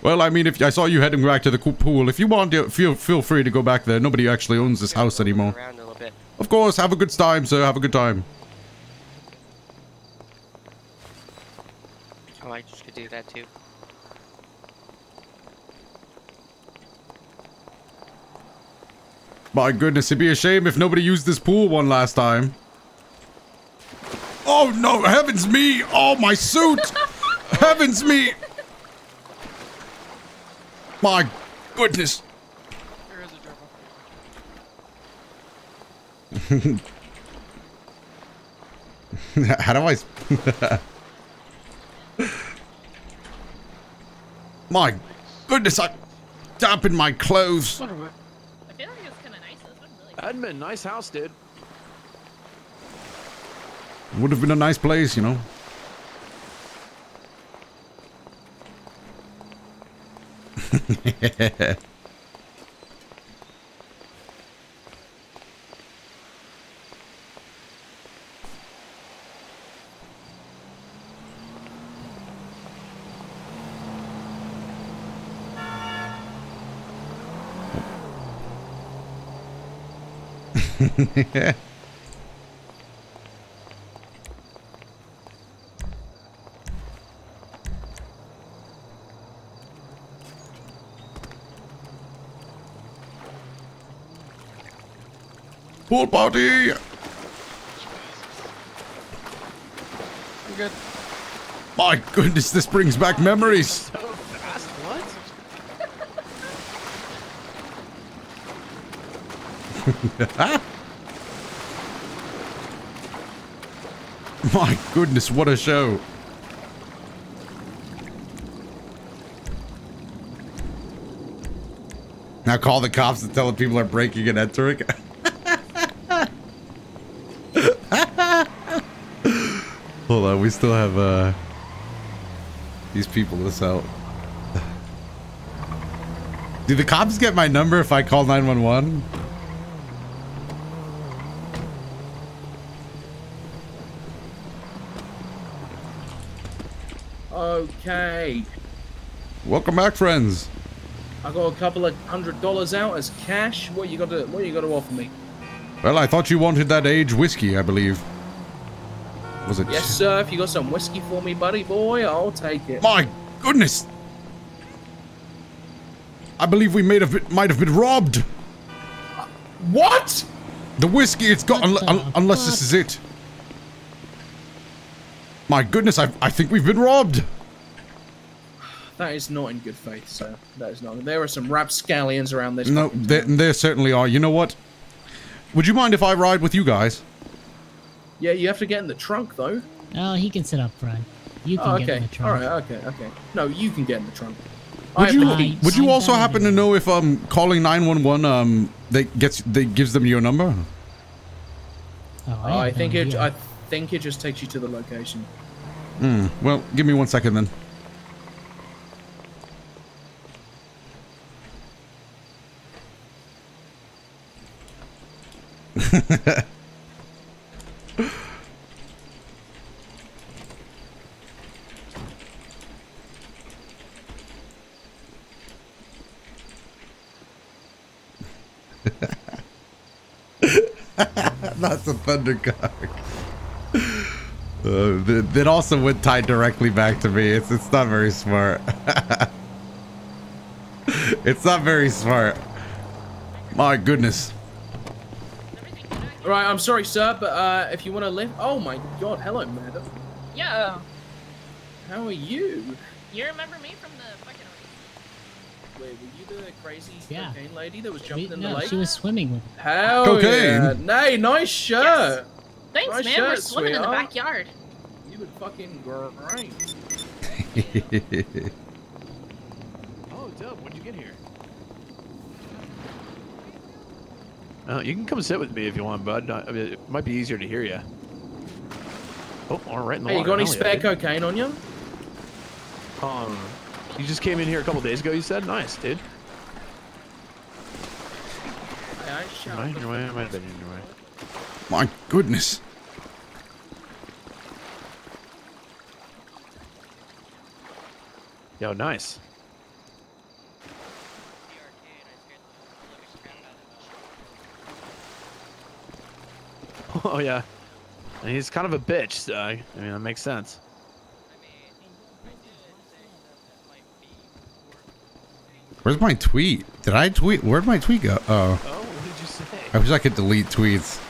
Well, I mean, if I saw you heading back to the pool, if you want to, feel feel free to go back there. Nobody actually owns this house anymore. Around a little bit. Of course, have a good time, sir. Have a good time. Oh, I just could do that too. My goodness, it'd be a shame if nobody used this pool one last time. Oh no, heavens me! Oh my suit! <laughs> heavens me! My goodness. <laughs> How do I... <laughs> my goodness, I dampened my clothes. I feel like it's kind of nice. Really Edmund, nice house, dude. Would have been a nice place, you know. <laughs> <laughs> Pool party! Good. My goodness, this brings back memories! what? <laughs> <laughs> My goodness, what a show. Now call the cops and tell the people are breaking and entering. <laughs> Hold on, we still have uh these people this out. Do the cops get my number if I call 911? Okay. Welcome back, friends. I got a couple of hundred dollars out as cash. What you got to What you got to offer me? Well, I thought you wanted that age whiskey, I believe. Was it? Yes, sir. If you got some whiskey for me, buddy boy, I'll take it. My goodness! I believe we may have might have been robbed. What? The whiskey, it's got unle- un- unless this is it. My goodness, I I think we've been robbed. That is not in good faith, sir. That is not. There are some rapscallions around this. No, there, there certainly are. You know what? Would you mind if I ride with you guys? Yeah, you have to get in the trunk though. Oh, he can sit up front. You can Oh, get okay. in the trunk. All right. Okay. Okay. No, you can get in the trunk. Would have you the keys. would you also happen to know if um calling 911 um they gets they gives them your number? Oh, Oh, I have no think it. I think it just takes you to the location. Hmm. Well, give me one second then. <laughs> That's a thunder cock. Uh, that also would tie directly back to me. It's it's not very smart. <laughs> it's not very smart. My goodness. All right. I'm sorry, sir, but uh, if you want to live. Oh my God! Hello, madam. Yeah. How are you? You remember me from the fucking. Wait, were you the crazy Yeah. cocaine lady that was jumping in the no, lake? she was swimming with. Hell Cocaine? yeah! Hey, nice shirt. Thanks, Nice man. We're shirt, swimming in the backyard. You would fucking great. <laughs> Oh, dope. When'd you get here? Uh, you can come sit with me if you want, bud. I mean, it might be easier to hear you. Oh, all right in the Hey, you got any Hell yeah, spare dude. cocaine on you? Um, you just came in here a couple days ago. You said, nice, dude. Hey, I shut Am I in your way? I might have been in your way. My goodness. Yo, nice. <laughs> Oh yeah, and he's kind of a bitch. So, I mean, that makes sense. Where's my tweet? Did I tweet? Where'd my tweet go? Oh. Oh, what did you say? I wish I could delete tweets.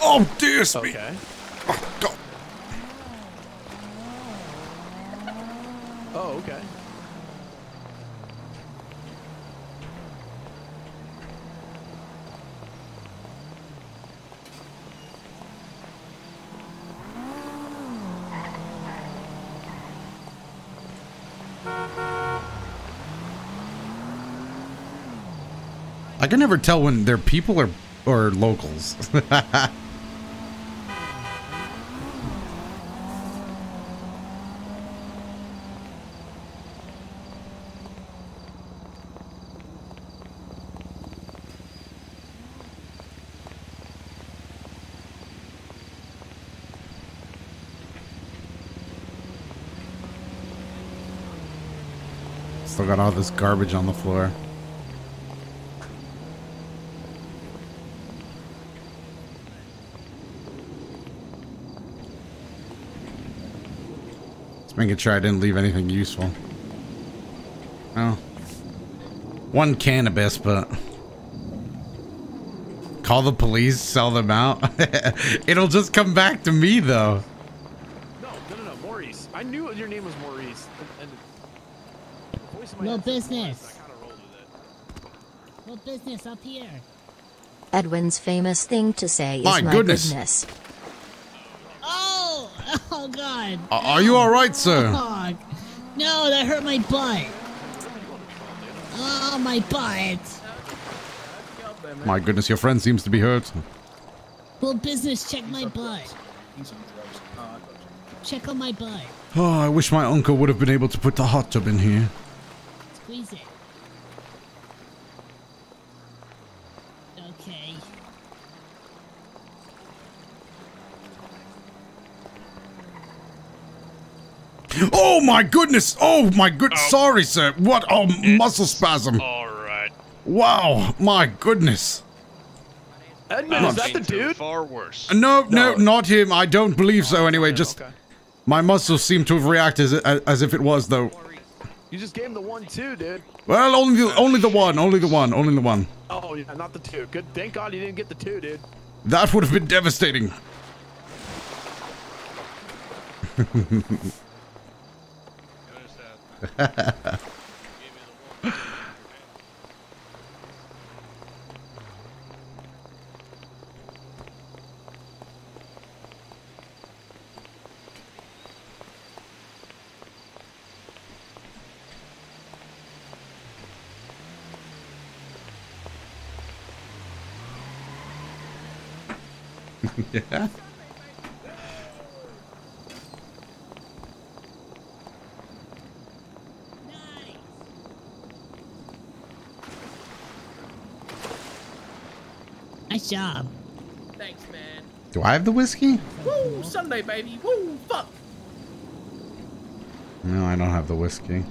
Oh, dear me. Okay. Oh, oh okay. I can never tell when they're people or or locals. <laughs> Still got all this garbage on the floor. Making sure I didn't leave anything useful. Oh. One cannabis, but Call the police, sell them out. <laughs> It'll just come back to me though. No, no, no, no, Maurice. I knew your name was Maurice. And, and the voice in my Little head said business. Maurice, I kinda rolled with it. Little business up here. Edwin's famous thing to say is My my, goodness. goodness. Oh, God. Are- are you all right, sir? Oh, no, that hurt my butt. Oh, my butt. My goodness, your friend seems to be hurt. Well, business, check my butt. He's on drugs. I got you. Check on my butt. Oh, I wish my uncle would have been able to put the hot tub in here. Squeeze it. Okay. Oh my goodness! Oh my good. Oh. Sorry, sir. What? Oh, muscle spasm. All right. Wow, my goodness. Edmund, is that the dude? Far worse. Uh, no, no, not him. I don't believe so. Oh, anyway, just my muscles seem to have reacted as, as if it was, though. You just gave him the one too, dude. Well, only the oh, only the one, only the one, only the one. Oh yeah, not the two. Good. Thank God you didn't get the two, dude. That would have been devastating. <laughs> yeah. <laughs> Nice job. Thanks, man. Do I have the whiskey? Woo! Sunday, baby. Woo! Fuck. No, I don't have the whiskey.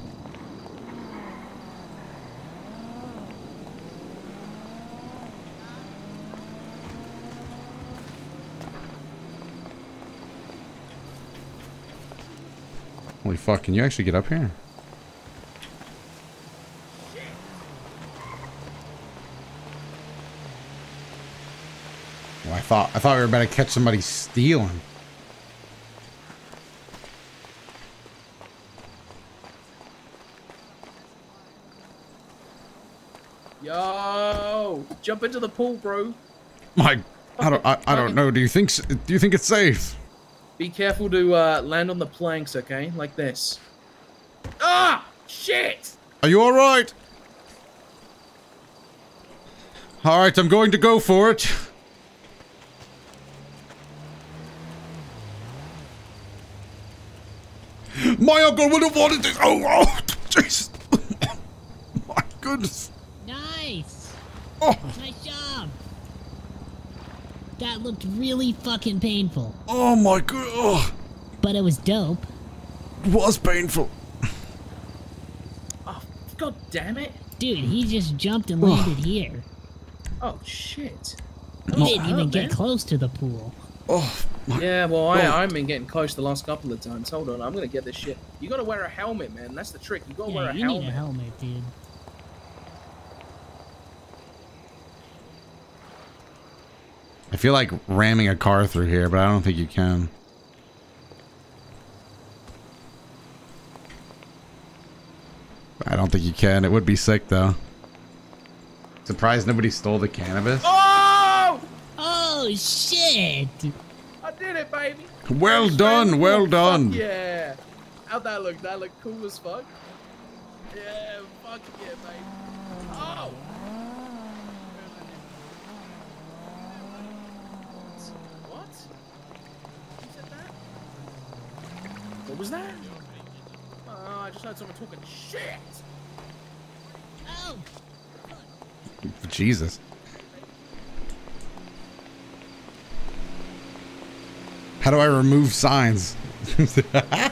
Holy fuck, can you actually get up here? Thought I thought we were about to catch somebody stealing. Yo! Jump into the pool, bro. My, I don't, I, I don't know. Do you think, do you think it's safe? Be careful to uh, land on the planks, okay? Like this. Ah! Shit! Are you all right? All right, I'm going to go for it. My uncle would have wanted this. Oh, oh, <laughs> jeez. <coughs> My goodness. Nice. Oh. Nice job. That looked really fucking painful. Oh my god. Oh, But it was dope. it was painful. Oh, God damn it. Dude, he just jumped and landed oh. here. Oh, shit. He didn't oh, even get close to the pool. Oh, Yeah, well, I. I've been getting close the last couple of times. Hold on, I'm gonna get this shit. You gotta wear a helmet, man. That's the trick. You gotta wear a you helmet. need a helmet, dude. I feel like ramming a car through here, but I don't think you can. I don't think you can. It would be sick though. Surprised nobody stole the cannabis. Oh! Oh shit! It, baby. Well done, well Fuck done. yeah. How'd that look? That look cool as fuck. Yeah, fuck yeah, baby. Oh! What? Who said that? What was that? Oh, I just heard someone talking shit. Oh! Jesus. How do I remove signs? if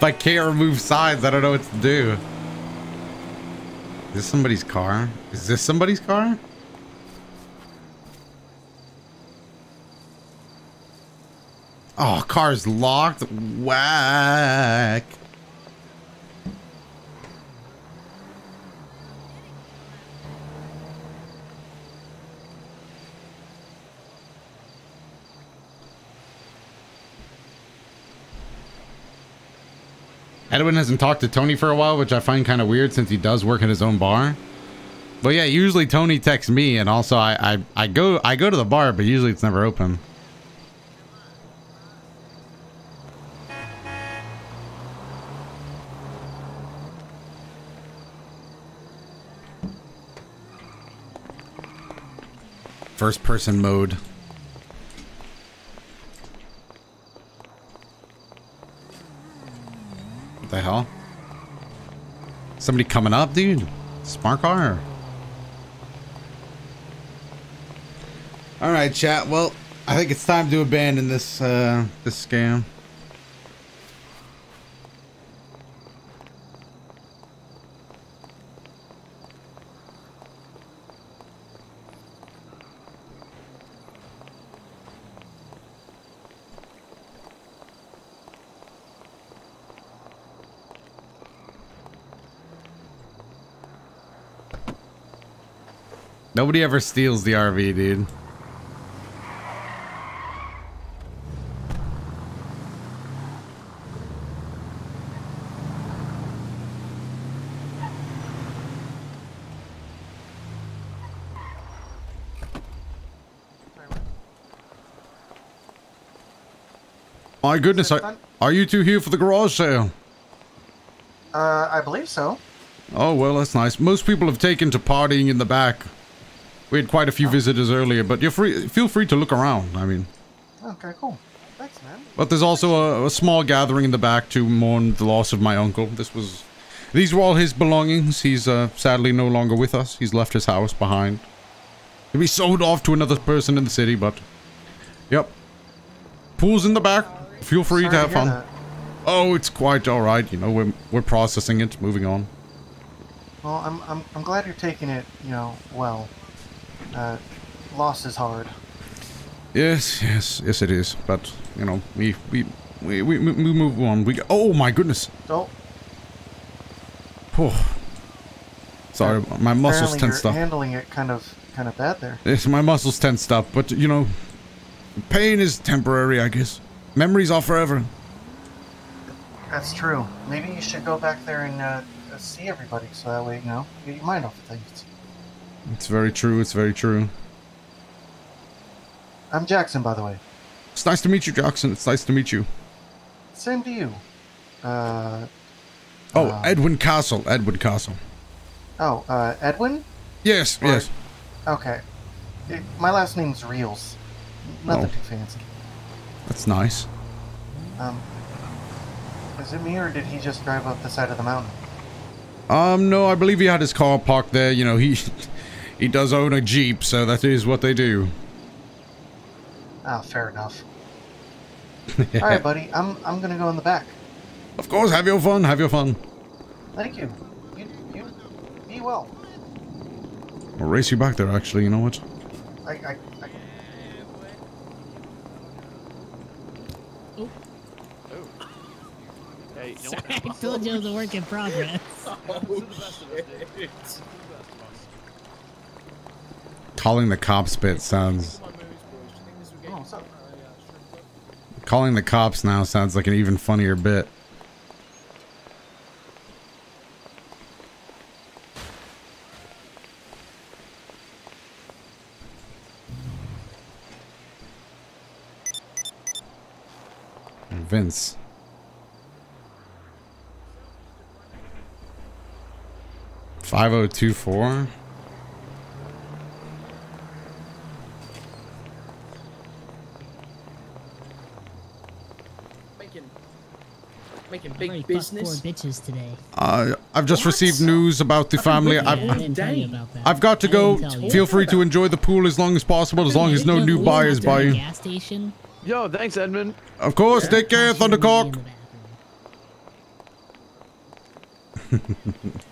I can't remove signs, I don't know what to do. Is this somebody's car? Is this somebody's car? Oh, car's locked. Whack. Edwin hasn't talked to Tony for a while, which I find kind of weird since he does work at his own bar. But yeah, usually Tony texts me, and also I, I I go I go to the bar, but usually it's never open. First person mode. What the hell? Somebody coming up, dude? Smart car? All right, chat. Well, I think it's time to abandon this uh, this scam. Nobody ever steals the RV, dude. My goodness, are, are you two here for the garage sale? Uh, I believe so. Oh, well, that's nice. Most people have taken to partying in the back. We had quite a few visitors earlier, but you're free. Feel free to look around. I mean, Okay, cool. Thanks, man. but there's also a, a small gathering in the back to mourn the loss of my uncle. This was, these were all his belongings. He's uh, sadly no longer with us. He's left his house behind. He'll be sold off to another person in the city, but, yep. Pool's in the back. Feel free Sorry to to have hear fun. that. Oh, it's quite all right. You know, we're we're processing it, moving on. Well, I'm, I'm, I'm glad you're taking it, you know, well. Uh, loss is hard. Yes, yes, yes, it is. But you know, we we we we, we move on. We oh my goodness. Oh, Oh. Sorry, my muscles tensed up. handling it kind of, kind of bad there. Yes, my muscles tensed up. But you know, pain is temporary, I guess. Memories are forever. That's true. Maybe you should go back there and uh, uh, see everybody, so that way, you know, get your mind off of things. It's very true. It's very true. I'm Jackson, by the way. It's nice to meet you, Jackson. It's nice to meet you. Same to you. Uh, Oh, Um, Edwin Kastle. Edwin Kastle. oh, uh, Edwin? Yes, Or- yes. Okay. It, my last name's Reels. Nothing Oh. too fancy. That's nice. Um, is it me or did he just drive up the side of the mountain? Um, no, I believe he had his car parked there. You know, he he does own a jeep, so that is what they do. Ah, fair enough. All right, buddy. <laughs> I'm I'm gonna go in the back. Of course, have your fun. Have your fun. Thank you. You you be well. I'll race you back there. Actually, you know what? I I, I Hey, you know Sorry. I told you it was a work in progress. <laughs> Oh, shit. Calling the cops bit sounds. Calling the cops now sounds like an even funnier bit. Vince. Five oh two four. Making, making I big already business. four bitches today. Uh, I've just received news about the family. Yeah, I I've, didn't tell you about that. I've got to I go. didn't tell you. Feel free to enjoy the pool as long as possible, as long as no new buyers buy. you. Gas station. Yo, thanks, Edmund. Of course, take care, Thundercock. <laughs>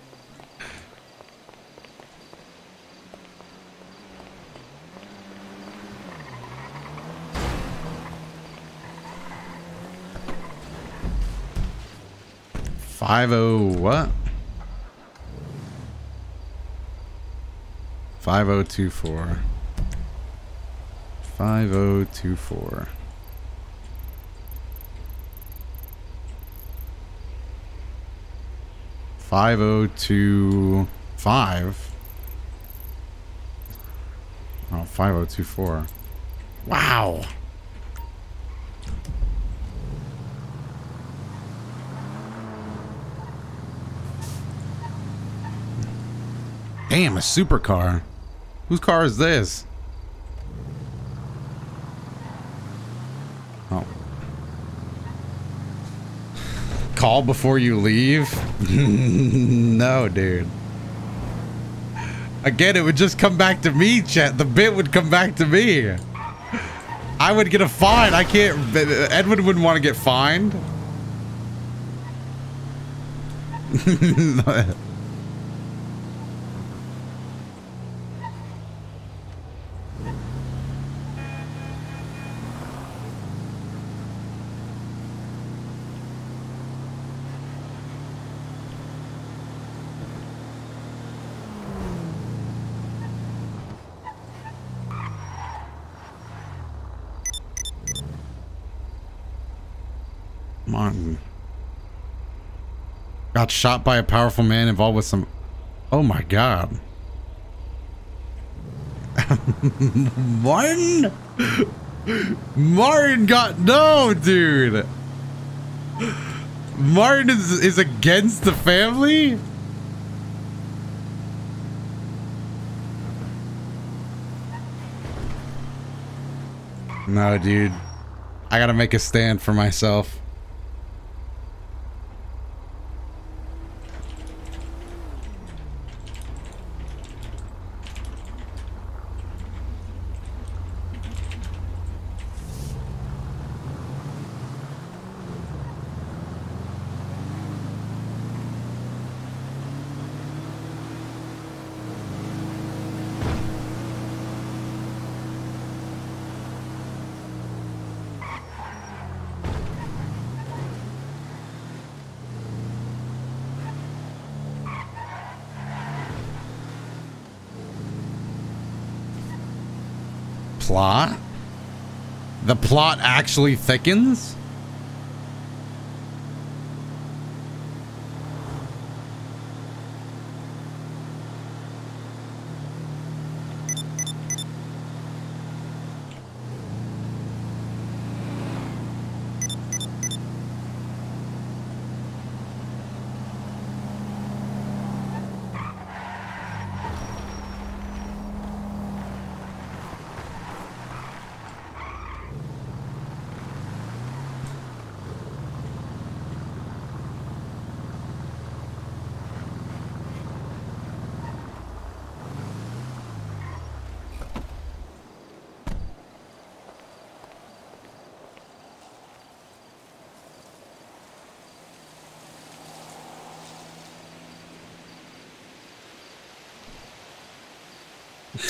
Five oh what? Five oh two four. Five oh two four. 5025. Oh, 5024. Wow. Damn, a supercar. Whose car is this? Oh. Call before you leave? <laughs> no, dude. Again, it would just come back to me, chat. The bit would come back to me. I would get a fine. I can't. Edwin wouldn't want to get fined. <laughs> Martin. Got shot by a powerful man involved with some... Oh my god. <laughs> Martin? Martin got... No, dude. Martin is, is against the family? No, dude. I gotta make a stand for myself. Plot? The plot actually thickens?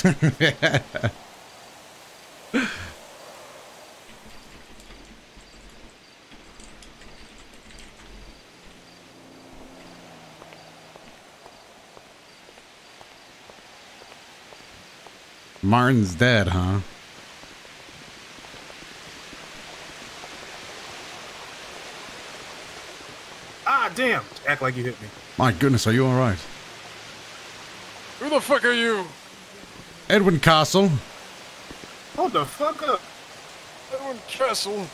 <laughs> Martin's dead, huh? Ah, damn! Act like you hit me. My goodness, are you alright? Who the fuck are you? Edwin Kastle. Hold the fuck up. Edwin Kastle.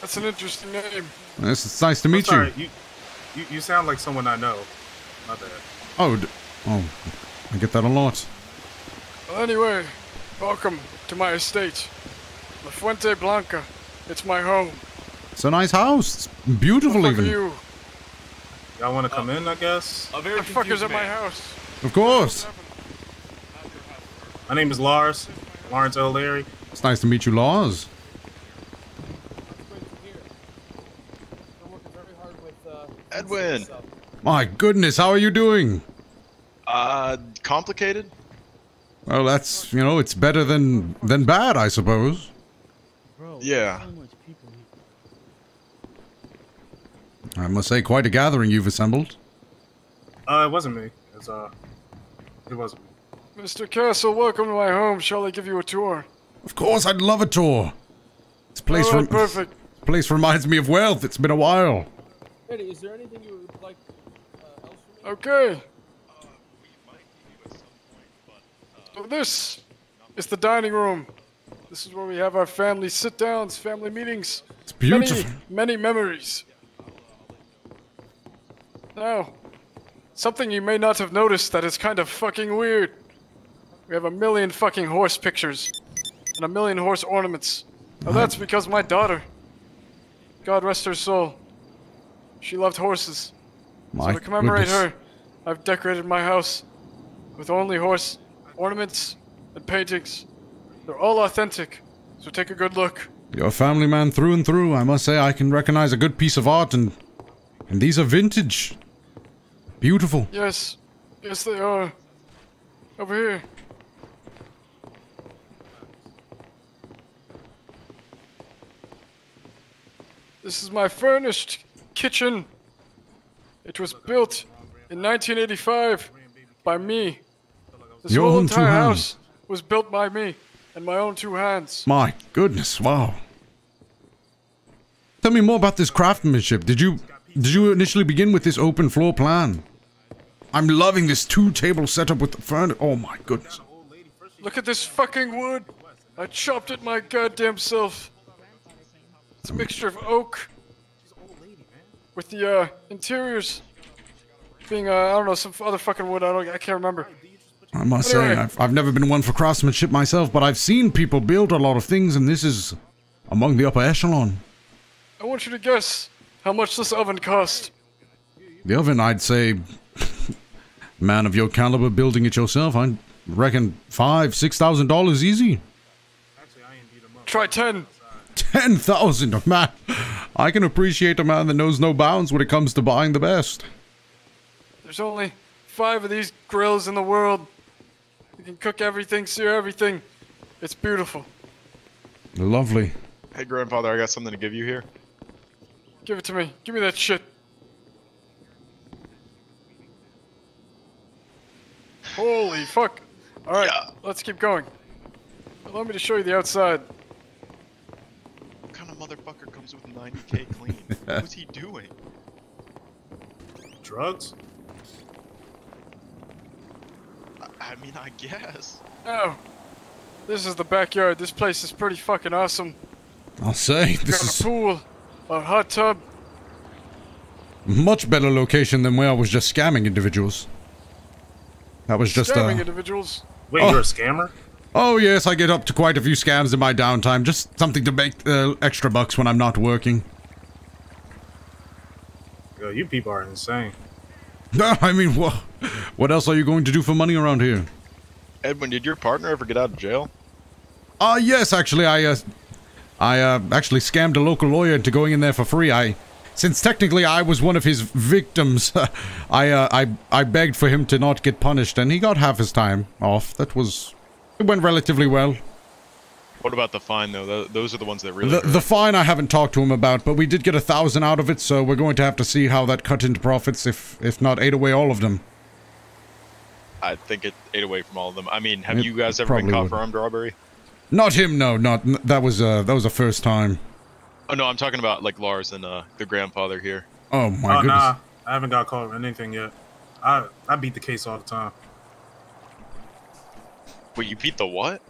That's an interesting name. It's, it's nice to meet you. sorry, you. You, you sound like someone I know. My bad. Oh, d- oh, I get that a lot. Well, anyway, welcome to my estate. La Fuente Blanca. It's my home. It's a nice house. It's beautiful, Fuck even. you. Y'all want to come uh, in? I guess. A very fuckers at my house. Of course. My name is Lars. Lawrence O'Leary. It's nice to meet you, Lars. Edwin. My goodness, how are you doing? Uh, complicated? Well, that's you know, it's better than than bad, I suppose. Yeah. I must say, quite a gathering you've assembled. Uh, it wasn't me. It's uh, it wasn't me. Mr. Kastle, welcome to my home. Shall I give you a tour? Of course, I'd love a tour. This place, All right, rem- perfect. this place reminds me of wealth. It's been a while. Eddie, is there anything you would like? Uh, okay. So this is the dining room. This is where we have our family sit-downs, family meetings. It's beautiful. Many, many memories. Now, something you may not have noticed that is kind of fucking weird. We have a million fucking horse pictures and a million horse ornaments. Now that's because my daughter, God rest her soul, she loved horses. My so to commemorate goodness. her, I've decorated my house with only horse ornaments and paintings. They're all authentic, so take a good look. You're a family man through and through. I must say, I can recognize a good piece of art, and and these are vintage. Beautiful. Yes, yes they are. Over here. This is my furnished kitchen. It was built in 1985 by me. This Your whole own two entire hands. house was built by me and my own two hands. My goodness, wow. Tell me more about this craftsmanship. Did you did you initially begin with this open floor plan? I'm loving this two table setup with the furniture. Oh my goodness. Look at this fucking wood. I chopped it my goddamn self. It's a mixture of oak with the uh, interiors being uh, I don't know some other fucking wood. I don't I can't remember. I must say, I've, I've never been one for craftsmanship myself, but I've seen people build a lot of things, and this is among the upper echelon. I want you to guess how much this oven cost. The oven, I'd say, <laughs> man of your caliber building it yourself, I reckon five, six thousand dollars easy. Try ten. Ten thousand, man. I can appreciate a man that knows no bounds when it comes to buying the best. There's only five of these grills in the world. You can cook everything, sear everything. It's beautiful. Lovely. Hey, grandfather, I got something to give you here. Give it to me. Give me that shit. Holy fuck. Alright, let's keep going. Allow me to show you the outside. What motherfucker comes with 90k clean? What's he <laughs> doing? Drugs? I, I mean, I guess. Oh. This is the backyard. This place is pretty fucking awesome. I'll say this Got a is pool, a hot tub. much better location than where I was just scamming individuals. That was just Scamming uh, individuals. Wait, Oh. you're a scammer? Oh yes, I get up to quite a few scams in my downtime. Just something to make uh, extra bucks when I'm not working. Yo, you people are insane. No, <laughs> I mean, what? What else are you going to do for money around here? Edwin, did your partner ever get out of jail? Uh yes, actually, I uh, I uh, actually scammed a local lawyer into going in there for free. I, since technically I was one of his victims, <laughs> I uh, I I begged for him to not get punished, and he got half his time off. That was, it went relatively well. What about the fine, though? Th- those are the ones that really. The the fine I haven't talked to him about, but we did get a thousand out of it, so we're going to have to see how that cut into profits, if if not ate away all of them. I think it ate away from all of them. I mean, have It you guys ever been caught would. for armed robbery? Not him, no, not that was uh that was a first time. Oh no, I'm talking about like Lars and uh, the grandfather here. Oh my oh, goodness. nah. I haven't got caught with anything yet. I I beat the case all the time. Wait, you beat the what?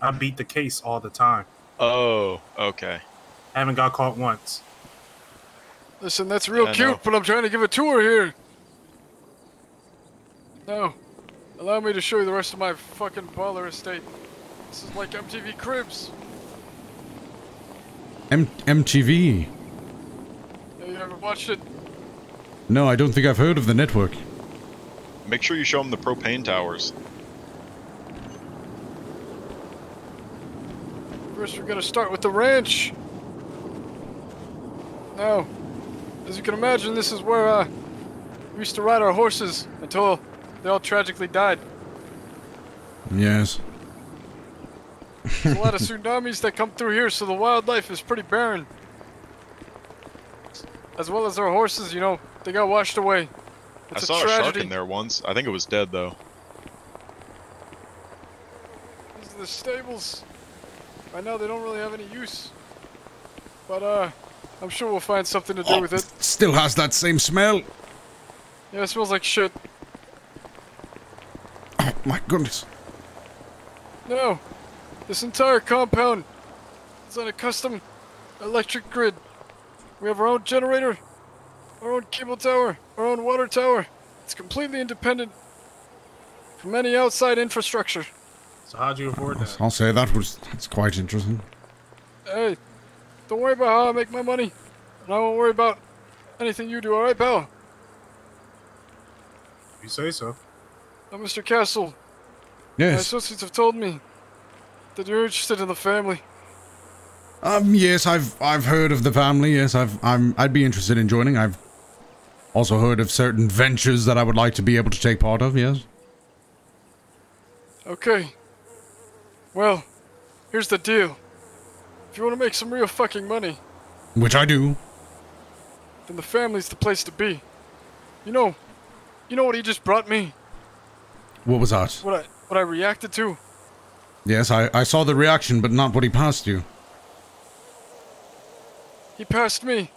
I beat the case all the time. Oh, okay. I haven't got caught once. Listen, that's real Yeah, cute, know. but I'm trying to give a tour here. No. Allow me to show you the rest of my fucking baller estate. This is like MTV Cribs. M- MTV. Have you ever watched it? No, I don't think I've heard of the network. Make sure you show them the propane towers. First, we're gonna start with the ranch. Now, as you can imagine, this is where uh, we used to ride our horses until they all tragically died. Yes. There's a lot of tsunamis that come through here, so the wildlife is pretty barren. As well as our horses, you know, they got washed away. It's I saw a a, tragedy. shark in there once. I think it was dead though. These are the stables. Right now, they don't really have any use. But, uh, I'm sure we'll find something to do with it. Still has that same smell. Yeah, it smells like shit. <coughs> Oh my goodness. No, this entire compound is on a custom electric grid. We have our own generator, our own cable tower, our own water tower. It's completely independent from any outside infrastructure. So how'd you afford that? I'll say that was that's quite interesting. Hey, don't worry about how I make my money, and I won't worry about anything you do. All right, pal? You say so. Uh, Mr. Kastle. My Yes. associates have told me that you're interested in the family. Um. Yes, I've I've heard of the family. Yes, I've I'm I'd be interested in joining. I've also heard of certain ventures that I would like to be able to take part of. Yes. Okay. Well, here's the deal. If you want to make some real fucking money, Which I do. then the family's the place to be. You know, you know what he just brought me? What was that? What I what I reacted to? Yes, I I saw the reaction, but not what he passed you. He passed me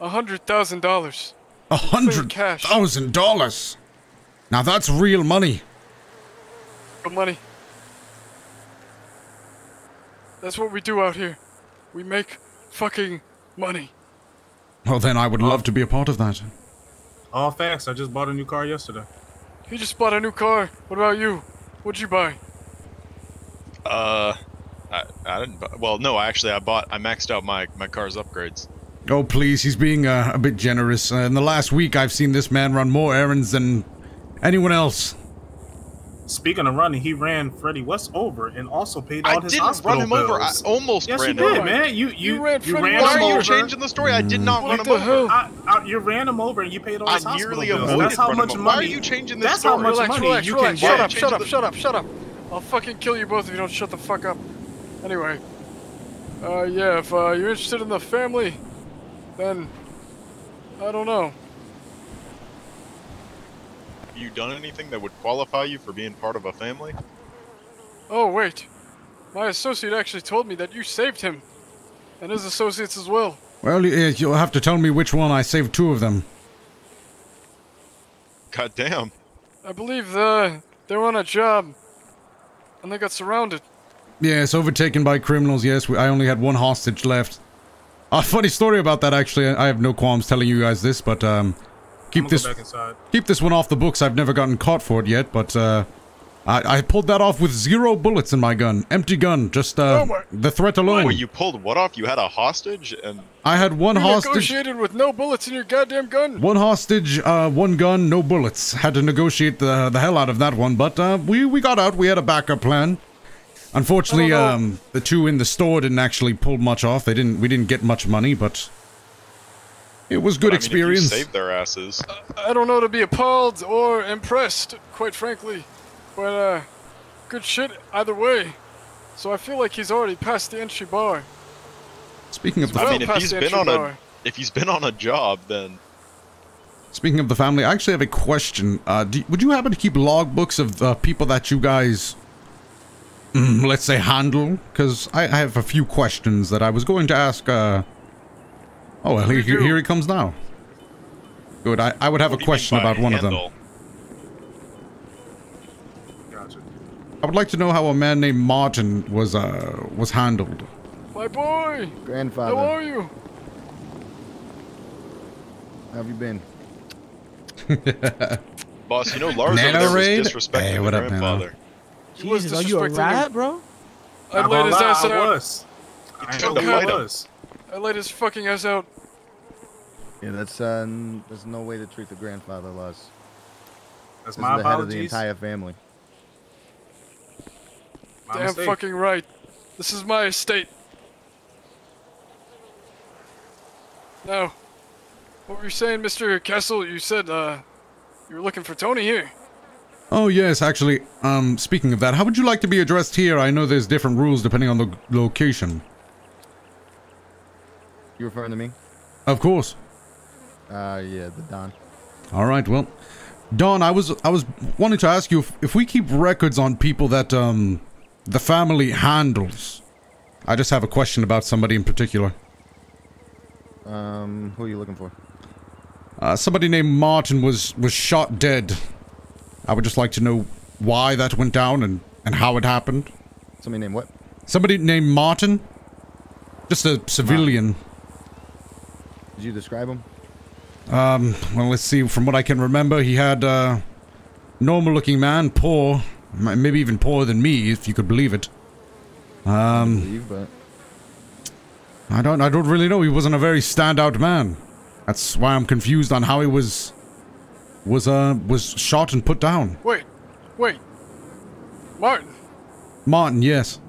a hundred thousand dollars. A hundred cash. thousand dollars. Now that's real money. Real money. That's what we do out here. We make fucking money. Well, then I would love to be a part of that. All facts. I just bought a new car yesterday. He just bought a new car. What about you? What'd you buy? Uh, I, I didn't. bu- Well, no, actually, I bought. I maxed out my my car's upgrades. Oh, please, he's being uh, a bit generous. Uh, in the last week, I've seen this man run more errands than anyone else. Speaking of running, he ran Freddie West over and also paid all I his didn't hospital run him over. I almost yes, ran you did, over. man. You you, You ran Freddie ran Why him are you over. changing the story? I did not What run him over. I, I, you ran him over and you paid all I his hospital nearly bills. avoided That's how much him money. Why are you changing this That's how much relax, money relax, you relax. can Shut get. up, shut up, shut up, shut up. I'll fucking kill you both if you don't shut the fuck up. Anyway, uh, yeah, if uh, you're interested in the family, then I don't know. You done anything that would qualify you for being part of a family? Oh wait, my associate actually told me that you saved him, and his associates as well. Well, you'll have to tell me which one. I saved two of them. God damn. I believe the they were on a job, and they got surrounded. Yes, overtaken by criminals. Yes, we, I only had one hostage left. A funny story about that. Actually, I I have no qualms telling you guys this, but um, keep this go back inside. keep this one off the books. I've never gotten caught for it yet, but uh, I I pulled that off with zero bullets in my gun, empty gun. Just uh, the threat alone. Wait, you pulled what off? You had a hostage and I had one you hostage. negotiated with no bullets in your goddamn gun. One hostage, uh, one gun, no bullets. Had to negotiate the the hell out of that one, but uh, we we got out. We had a backup plan. Unfortunately, I don't know. um, the two in the store didn't actually pull much off. They didn't. We didn't get much money, but it was good But, I mean, experience. saved their asses. I don't know to be appalled or impressed, quite frankly, but uh, good shit either way. So I feel like he's already past the entry bar. Speaking of the, I mean, if past he's the been entry on a if he's been on a job, then speaking of the family, I actually have a question. Uh, do, would you happen to keep logbooks of the people that you guys, mm, let's say, handle? Because I, I have a few questions that I was going to ask. Uh, oh well, here, here, here he comes now. Good. I, I would have What a do you mean question by about one of them. Gotcha. I would like to know how a man named Martin was uh was handled. My boy, Grandfather, how are you? how have you been? <laughs> boss, you know Lars Nano over there raid? was disrespecting Hey, the what up, Nano? grandfather. He Jesus, are you a rat, bro? I Not laid gonna his lie, ass I out. was. I ain't tried gonna to lie, I fight him. was. I laid his fucking ass out. Yeah, that's uh, n- there's no way to treat the grandfather, Lars. That's This my is the head of the entire family. My Damn mistake. fucking right. This is my estate. Now, what were you saying, Mr. Kastle? You said, uh, you were looking for Tony here. Oh yes, actually, um, speaking of that, how would you like to be addressed here? I know there's different rules depending on the location. You referring to me? Of course. Uh, yeah, the Don. All right. Well, Don, I was I was wanting to ask you if, if we keep records on people that um the family handles. I just have a question about somebody in particular. Um, who are you looking for? Uh, somebody named Martin was was shot dead. I would just like to know why that went down and and how it happened. Somebody named what? Somebody named Martin. Just a civilian. Did you describe him? Um, well, let's see. From what I can remember, he had uh, normal-looking man, poor, maybe even poorer than me, if you could believe it. Um, Believe, but I don't. I don't really know. He wasn't a very standout man. That's why I'm confused on how he was was uh was shot and put down. Wait, wait. Martin, Martin, yes.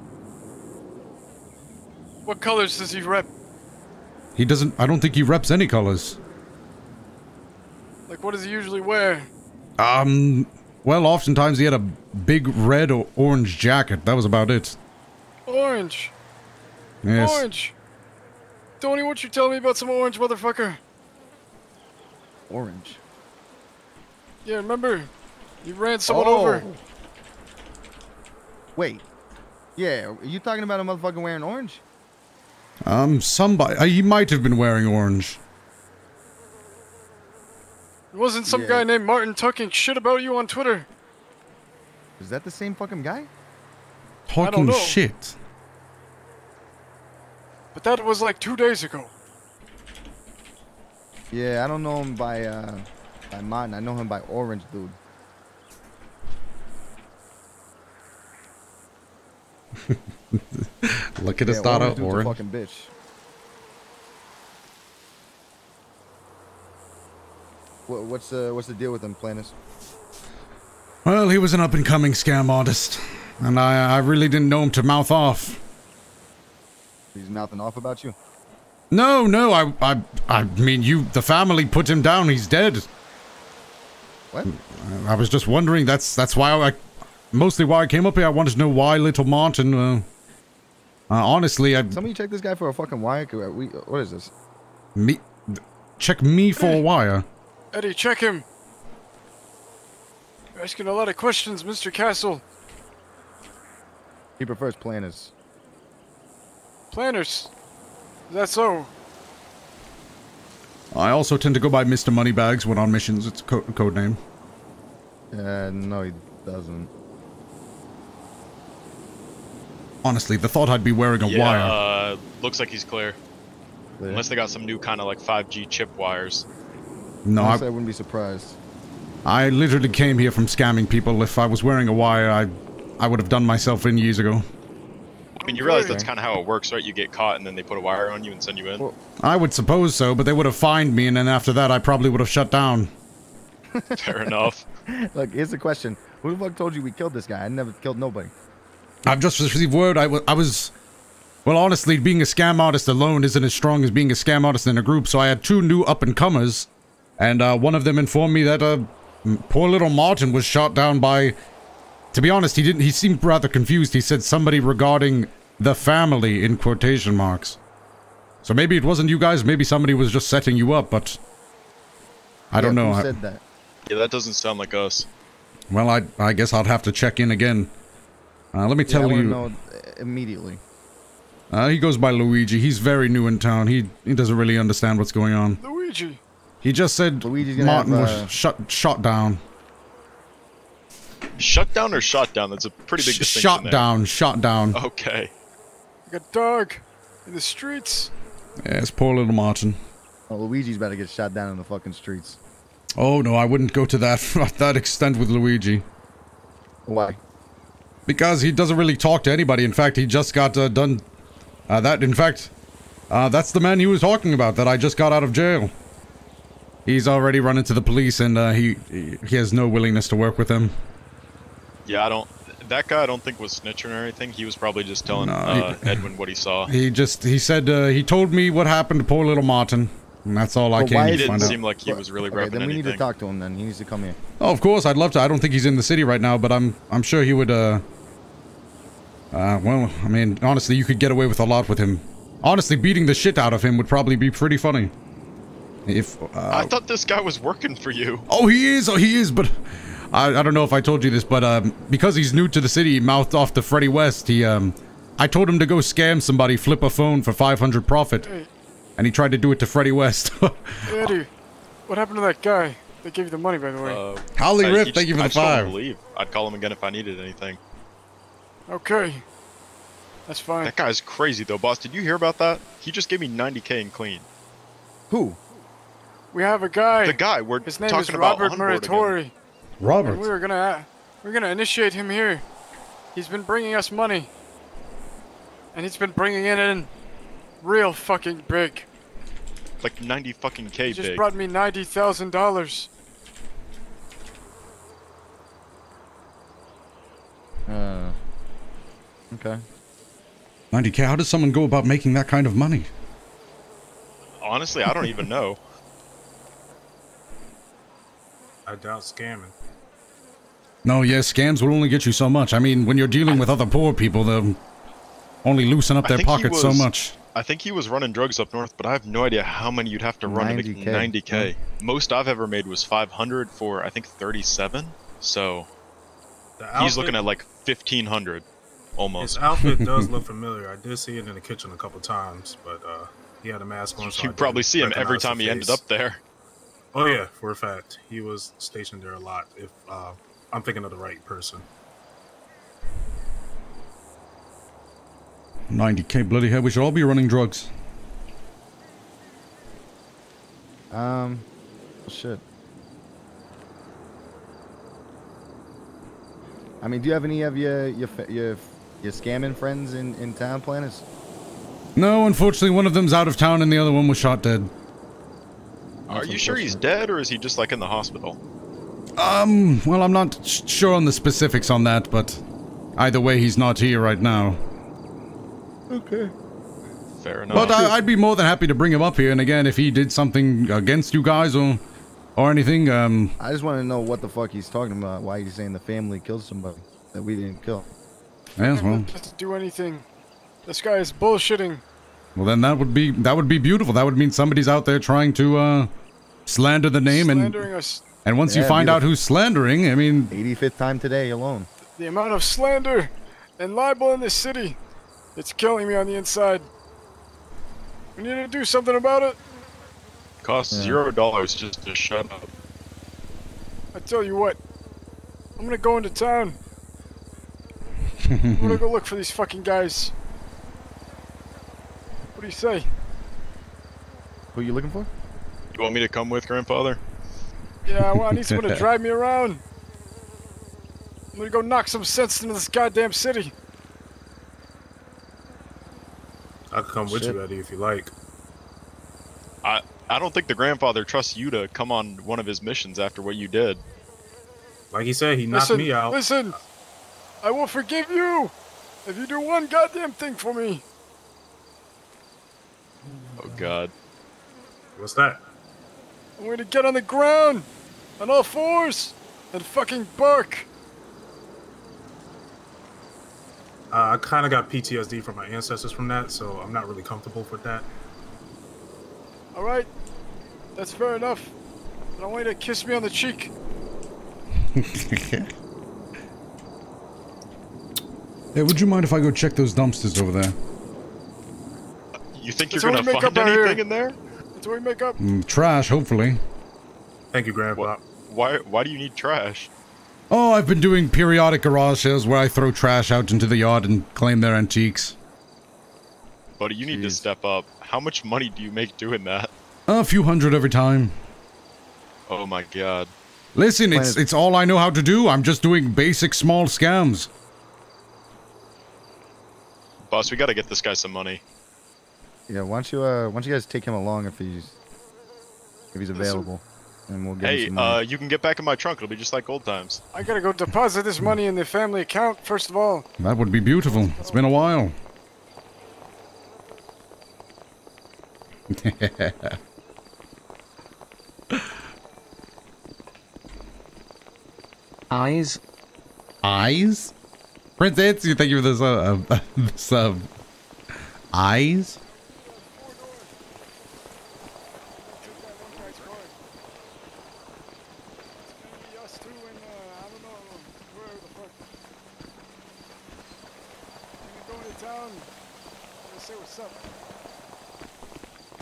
what colors does he rep? He doesn't. I don't think he reps any colors. Like, what does he usually wear? Um. Well, oftentimes he had a big red or orange jacket. That was about it. Orange. Yes. Orange. Tony, what you tell me about some orange, motherfucker? orange. Yeah, remember? You ran someone Oh. over. Wait. Yeah, are you talking about a motherfucker wearing orange? Um. Somebody. Uh, he might have been wearing orange. It wasn't some Yeah. guy named Martin talking shit about you on Twitter. Is that the same fucking guy? Talking know. shit. But that was like two days ago. Yeah, I don't know him by uh by Martin. I know him by Orange Dude. <laughs> Look at his yeah, daughter, Orange Orange. fucking bitch. What, what's uh what's the deal with him, Planus? Well, he was an up-and-coming scam artist, and I I really didn't know him to mouth off. He's mouthing off about you. No, no, I, I, I mean, you, the family put him down. He's dead. What? I was just wondering. That's that's why I, mostly why I came up here. I wanted to know why little Martin. Uh, uh, honestly, I Somebody check this guy for a fucking wire. We, what is this? me check me for a wire. Eddie, check him. You're asking a lot of questions, Mr. Kastle. He prefers planners. Planners. Is that so? I also tend to go by Mr. Moneybags when on missions. It's a co- code name. Uh, no, he doesn't. Honestly, the thought I'd be wearing a yeah, wire. uh, looks like he's clear. Unless they got some new kind of like 5G chip wires. No, I, I wouldn't be surprised. I literally came here from scamming people. If I was wearing a wire, I, I would have done myself in years ago. I mean, you realize that's kind of how it works, right? You get caught and then they put a wire on you and send you in. I would suppose so, but they would have fined me, and then after that, I probably would have shut down. <laughs> Fair enough. <laughs> Look, here's the question: Who the fuck told you we killed this guy? I never killed nobody. I've just received word. I I was. Well, honestly, being a scam artist alone isn't as strong as being a scam artist in a group, so I had two new up and comers, and uh, one of them informed me that uh, poor little Martin was shot down by. To be honest, he didn't. He seemed rather confused. He said somebody regarding the family in quotation marks. So maybe it wasn't you guys. Maybe somebody was just setting you up, but I don't know. Who I- said that? Yeah, that doesn't sound like us. well, I I guess I'll have to check in again. Uh, let me Yeah, I tell wanna you. know immediately. Uh, he goes by Luigi. He's very new in town. He he doesn't really understand what's going on. Luigi. He just said Luigi's Martin have, was uh, shut shot down. Shut down or shot down? That's a pretty big Sh- distinction shot there. down. Shot down. Okay. Like a dog in the streets. Yeah, it's poor little Martin. Oh, Luigi's about to get shot down in the fucking streets. Oh no, I wouldn't go to that <laughs> that extent with Luigi. Why? Because he doesn't really talk to anybody. In fact, he just got uh, done. Uh, that, in fact, uh, that's the man he was talking about that I just got out of jail. He's already run into the police, and uh, he he has no willingness to work with them. Yeah, I don't. That guy, I don't think was snitching or anything. He was probably just telling No, uh, he- Edwin what he saw. He just he said uh, he told me what happened to poor little Martin, and that's all I But came why to is it- find out. seem like he was really Okay, repping then we need to talk to him. Then he needs to come here. Oh, of course, I'd love to. I don't think he's in the city right now, but I'm I'm sure he would. Uh, uh, well, I mean, honestly, you could get away with a lot with him. Honestly, beating the shit out of him would probably be pretty funny. If uh, I thought this guy was working for you. oh, he is, oh, he is, but I, I don't know if I told you this, but um, because he's new to the city, he mouthed off to Freddie West. He um, I told him to go scam somebody, flip a phone for 500 profit, and he tried to do it to Freddie West. <laughs> Eddie. What happened to that guy? They gave you the money, by the way. Uh, Holly I- Rift, thank you for the just told him five. to. I'd call him again if I needed anything. Okay. That's fine. That guy's crazy though, boss. Did you hear about that? He just gave me 90k in clean. Who? We have a guy. The guy we're His name talking is about Robert onboarding him. Muratori. Robert. And we were gonna we're gonna initiate him here. He's been bringing us money, and he's been bringing it in real fucking big. Like 90 fucking k He just big. brought me ninety thousand dollars. Uh. Okay. 90k. How does someone go about making that kind of money? Honestly, I don't even know. I doubt scamming. No, yes, scams will only get you so much. I mean, when you're dealing with other poor people, they'll only loosen up their think he pockets so much. I think he was running drugs up north, but I have no idea how many you'd have to run to make 90K. 90k. Most I've ever made was 500 for I think 37. So he's looking at like 1500, almost. His outfit does look familiar. I did see it in the kitchen a couple times, but uh, he had a mask on. So I You probably see him every time he ended up there. Oh yeah, for a fact, he was stationed there a lot. If uh, I'm thinking of the right person. 90k, bloody hell, we should all be running drugs. Um. Shit. I mean, do you have any of your your your your scamming friends in in town, planners? No, unfortunately, one of them's out of town and the other one was shot dead. Are you sure he's dead or is he just like in the hospital? Um, well, I'm not sh- sure on the specifics on that, but either way, he's not here right now. Okay. Fair enough. But I, I'd be more than happy to bring him up here. And again, if he did something against you guys or or anything, um, I just want to know what the fuck he's talking about. Why he's saying the family killed somebody that we didn't kill. Yes, well, Doesn't do anything. This guy is bullshitting. well, then that would be that would be beautiful. That would mean somebody's out there trying to uh slander the name and us. and once you Yeah, find out who's slandering, I mean, 85th time today alone. The amount of slander and libel in this city, it's killing me on the inside. We need to do something about it. Costs zero dollars just to shut up. I tell you what, I'm gonna go into town. <laughs> I'm gonna go look for these fucking guys. What do you say? Who are you looking for? You want me to come with, grandfather? Yeah, well, I need someone to <laughs> drive me around. I'm gonna go knock some sense into this goddamn city. I could come with you, Eddie, if you like. I I don't think the grandfather trusts you to come on one of his missions after what you did. Like he said, he knocked listen, me out. listen. I will forgive you if you do one goddamn thing for me. Oh God. What's that? I'm going to get on the ground on all fours and fucking bark. Uh, I kind of got PTSD from my ancestors from that, so I'm not really comfortable with that. All right, that's fair enough. But I want you to kiss me on the cheek. <laughs> hey, would you mind if I go check those dumpsters over there? You think That's you're what gonna we make find up out here. anything in there? That's what we make up. Mm, trash, hopefully. Thank you, Grandpa. Why why do you need trash? Oh, I've been doing periodic garage sales where I throw trash out into the yard and claim their antiques. Buddy, you need to step up. How much money do you make doing that? A few hundred every time. Oh my God. Listen, it's it's all I know how to do. I'm just doing basic small scams. Boss, we gotta get this guy some money. Yeah, why don't you uh, why don't you guys take him along if he's if he's available, and we'll get him Hey, some uh, money. you can get back in my trunk. It'll be just like old times. I gotta go deposit this money in the family account first of all. That would be beautiful. It's been a while. <laughs> Eyes? Eyes? Prince Nancy, thank you for <laughs> this, uh, uh, this, uh, eyes? Go into town. and say what's up.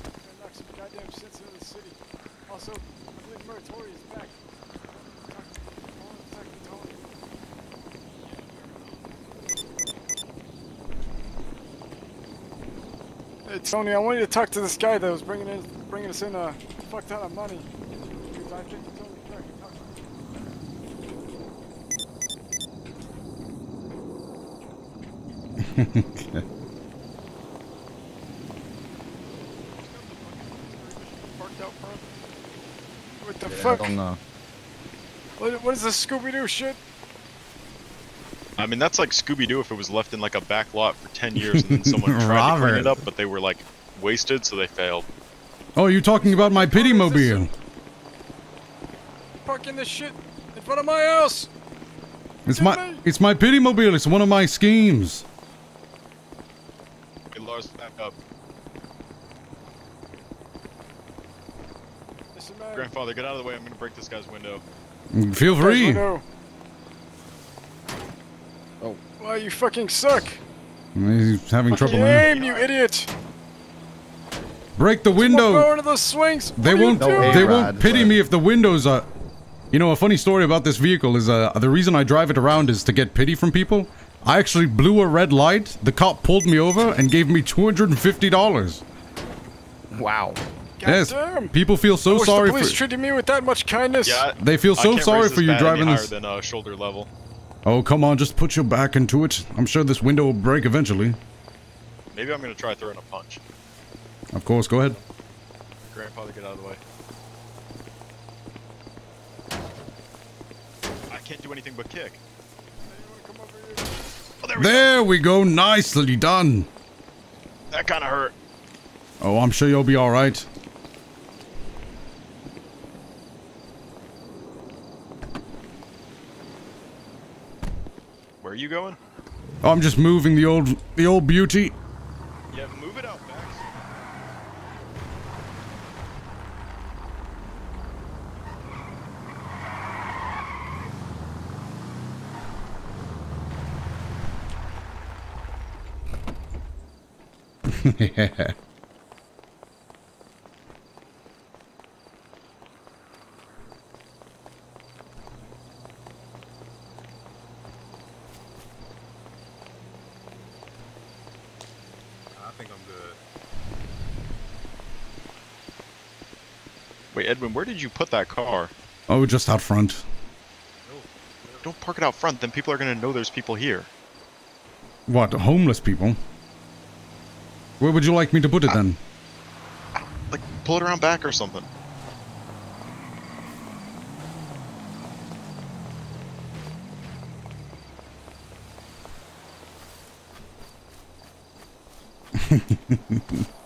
Gonna knock some goddamn sense into the city. Also, Hey Tony, I want you to talk to this guy that was bringing in, bringing us in a fuck ton of money. Because I think he's only fair to talk to him. Parked out front. What the Yeah, fuck? I don't know. What, what is this Scooby Doo shit? I mean, that's like Scooby Doo if it was left in like a back lot for 10 years and then <laughs> someone tried to clean it up, but they were like wasted, so they failed. Oh, you're talking about my pity mobile. Parking this shit in front of my house. It's my it's my pity mobile. It's one of my schemes. Hey, Lars, back up. Listen, man. Grandfather, get out of the way. I'm gonna break this guy's window. Feel free. No. Oh. You fucking suck? He's having trouble Fucking now. aim, you idiot! Break the Go window. into those swings. They What won't. doing? They won't pity me if the windows are. You know, a funny story about this vehicle is uh, the reason I drive it around is to get pity from people. I actually blew a red light. The cop pulled me over and gave me two hundred and fifty dollars. Wow. Yes, Goddamn. people feel so I wish sorry the police for. treated me with that much kindness. Yeah, They feel so sorry for you bat any driving higher this- than uh, shoulder level. Oh, come on, just put your back into it. I'm sure this window will break eventually. Maybe I'm gonna try throwing a punch. Of course, go ahead. Grandfather, get out of the way. I can't do anything but kick. Oh, there we go. Nicely done. That kind of hurt. Oh, I'm sure you'll be all right. Are you going? Oh, I'm just moving the old, the old beauty. Yeah, move it out back. yeah. <laughs> Wait, Edwin, where did you put that car? Oh, just out front. Don't park it out front, then people are gonna know there's people here. What? Homeless people? Where would you like me to put it then? Like, pull it around back or something. <laughs>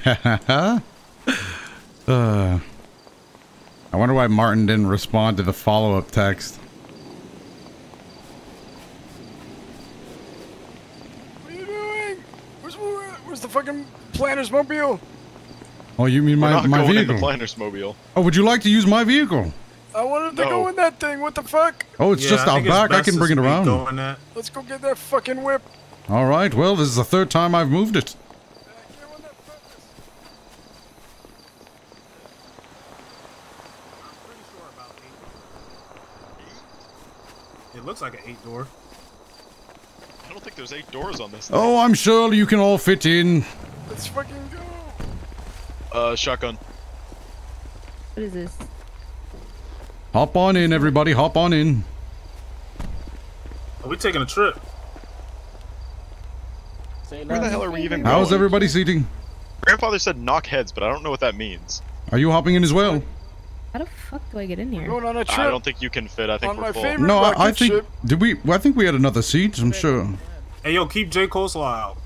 <laughs> uh, I wonder why Martin didn't respond to the follow-up text. What are you doing? Where's, where- where's the fucking planner's mobile? Oh, you mean We're my not my going in vehicle? the planner's mobile. Oh, would you like to use my vehicle? I wanted to No. go in that thing. What the fuck? Oh, it's just out back. I can bring it around. Let's go get that fucking whip. All right. Well, this is the third time I've moved it. Like an eight door. I don't think there's eight doors on this. Oh, I'm sure you can all fit in. Let's fucking go. Uh, shotgun. What is this? Hop on in, everybody. Hop on in. Are we taking a trip? Where the hell are we even How's going? everybody seating? Grandfather said knock heads, but I don't know what that means. Are you hopping in as well? How the fuck do I get in here? Going on a I trip. don't think you can fit. I think On we're my full. favorite No, I, I think. ship. Did we? I think we had another seat. I'm sure. Hey, yo, keep J Coleslaw out.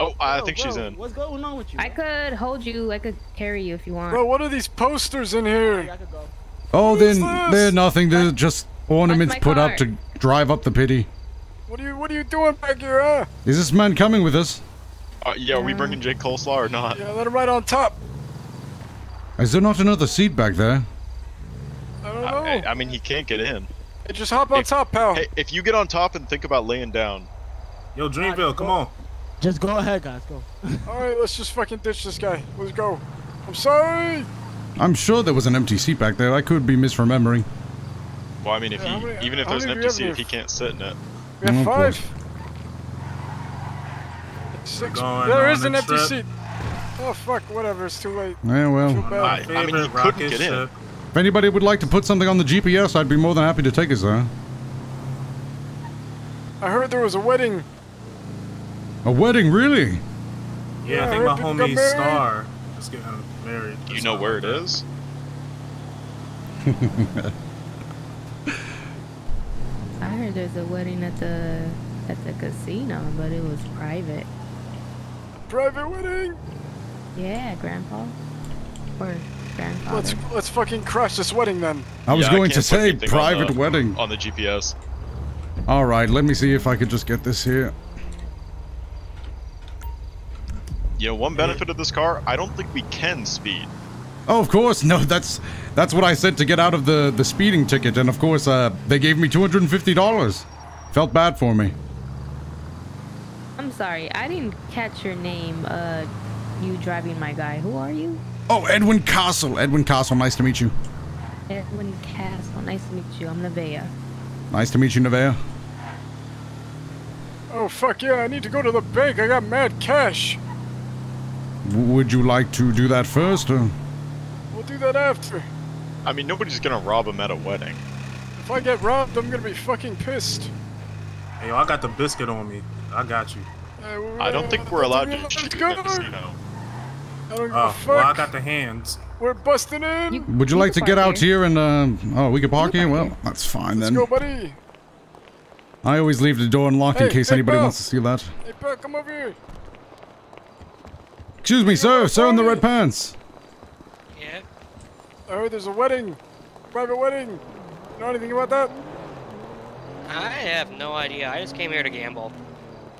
Oh, I Bro, think she's in. What's going on with you? I could hold you. I could carry you if you want. Bro, what are these posters in here? Oh, then this? they're nothing. They're just ornaments my put up to drive up the pity. What are you What are you doing back here, huh? Is this man coming with us? Uh, yeah, are we bringing Jake Coleslaw or not? Yeah, let him right on top. Is there not another seat back there? I don't know. I, I mean, he can't get in. Hey, just hop on If- top, pal. Hey, if you get on top and think about laying down, Yo, Dreamville, come on. Just go ahead, guys. Go. <laughs> All right, let's just fucking ditch this guy. Let's go. I'm sorry. I'm sure there was an empty seat back there. I could be misremembering. well, I mean, if Yeah, he, many- even if there's an empty seat, if he can't sit in it, We have five. boy. Six. Going There on is an empty trip. seat. Oh fuck, whatever. It's too late. Yeah, well. Too. I, I mean, he couldn't rocket get in. Ship. If anybody would like to put something on the GPS, I'd be more than happy to take us there. I heard there was a wedding. A wedding, really? Yeah, Yeah, I I think my heard homie. Star is getting married. You know where it is? <laughs> I heard there's a wedding at the at the casino, but it was private. Private wedding. Yeah, grandpa or grandfather. Let's let's fucking crush this wedding then. I was Yeah, going can't to say anything on private the- wedding. on the GPS. All right, let me see if I could just get this here. You know, one benefit of this car, I don't think we can speed. Oh, of course. No, that's that's what I said to get out of the the speeding ticket, and of course, uh, they gave me two hundred and fifty dollars. Felt bad for me. I'm sorry, I didn't catch your name. Uh, you driving my guy. Who are you? Oh, Edwin Kastle. Edwin Kastle. Nice to meet you. Edwin Kastle. Nice to meet you. I'm Nevaeh. Nice to meet you, Nevaeh. Oh fuck yeah! I need to go to the bank. I got mad cash. W- Would you like to do that first? Or? We'll do that after. I mean, nobody's gonna rob him at a wedding. If I get robbed, I'm gonna be fucking pissed. Hey, yo, I got the biscuit on me. I got you. Uh, I don't think we're allowed to shoot go. at the casino. I don't give Oh, a fuck. well, I got the hands. We're busting in. Would you like to get out here and um? Oh, we can park here. Well, that's fine Let's then. go, buddy. I always leave the door unlocked in case hey, anybody Bill. wants to see that. Hey, Pat, come over here. Excuse me, sir. Sir in the red pants. Yeah. I heard there's a wedding. Private wedding. You know anything about that? I have no idea. I just came here to gamble.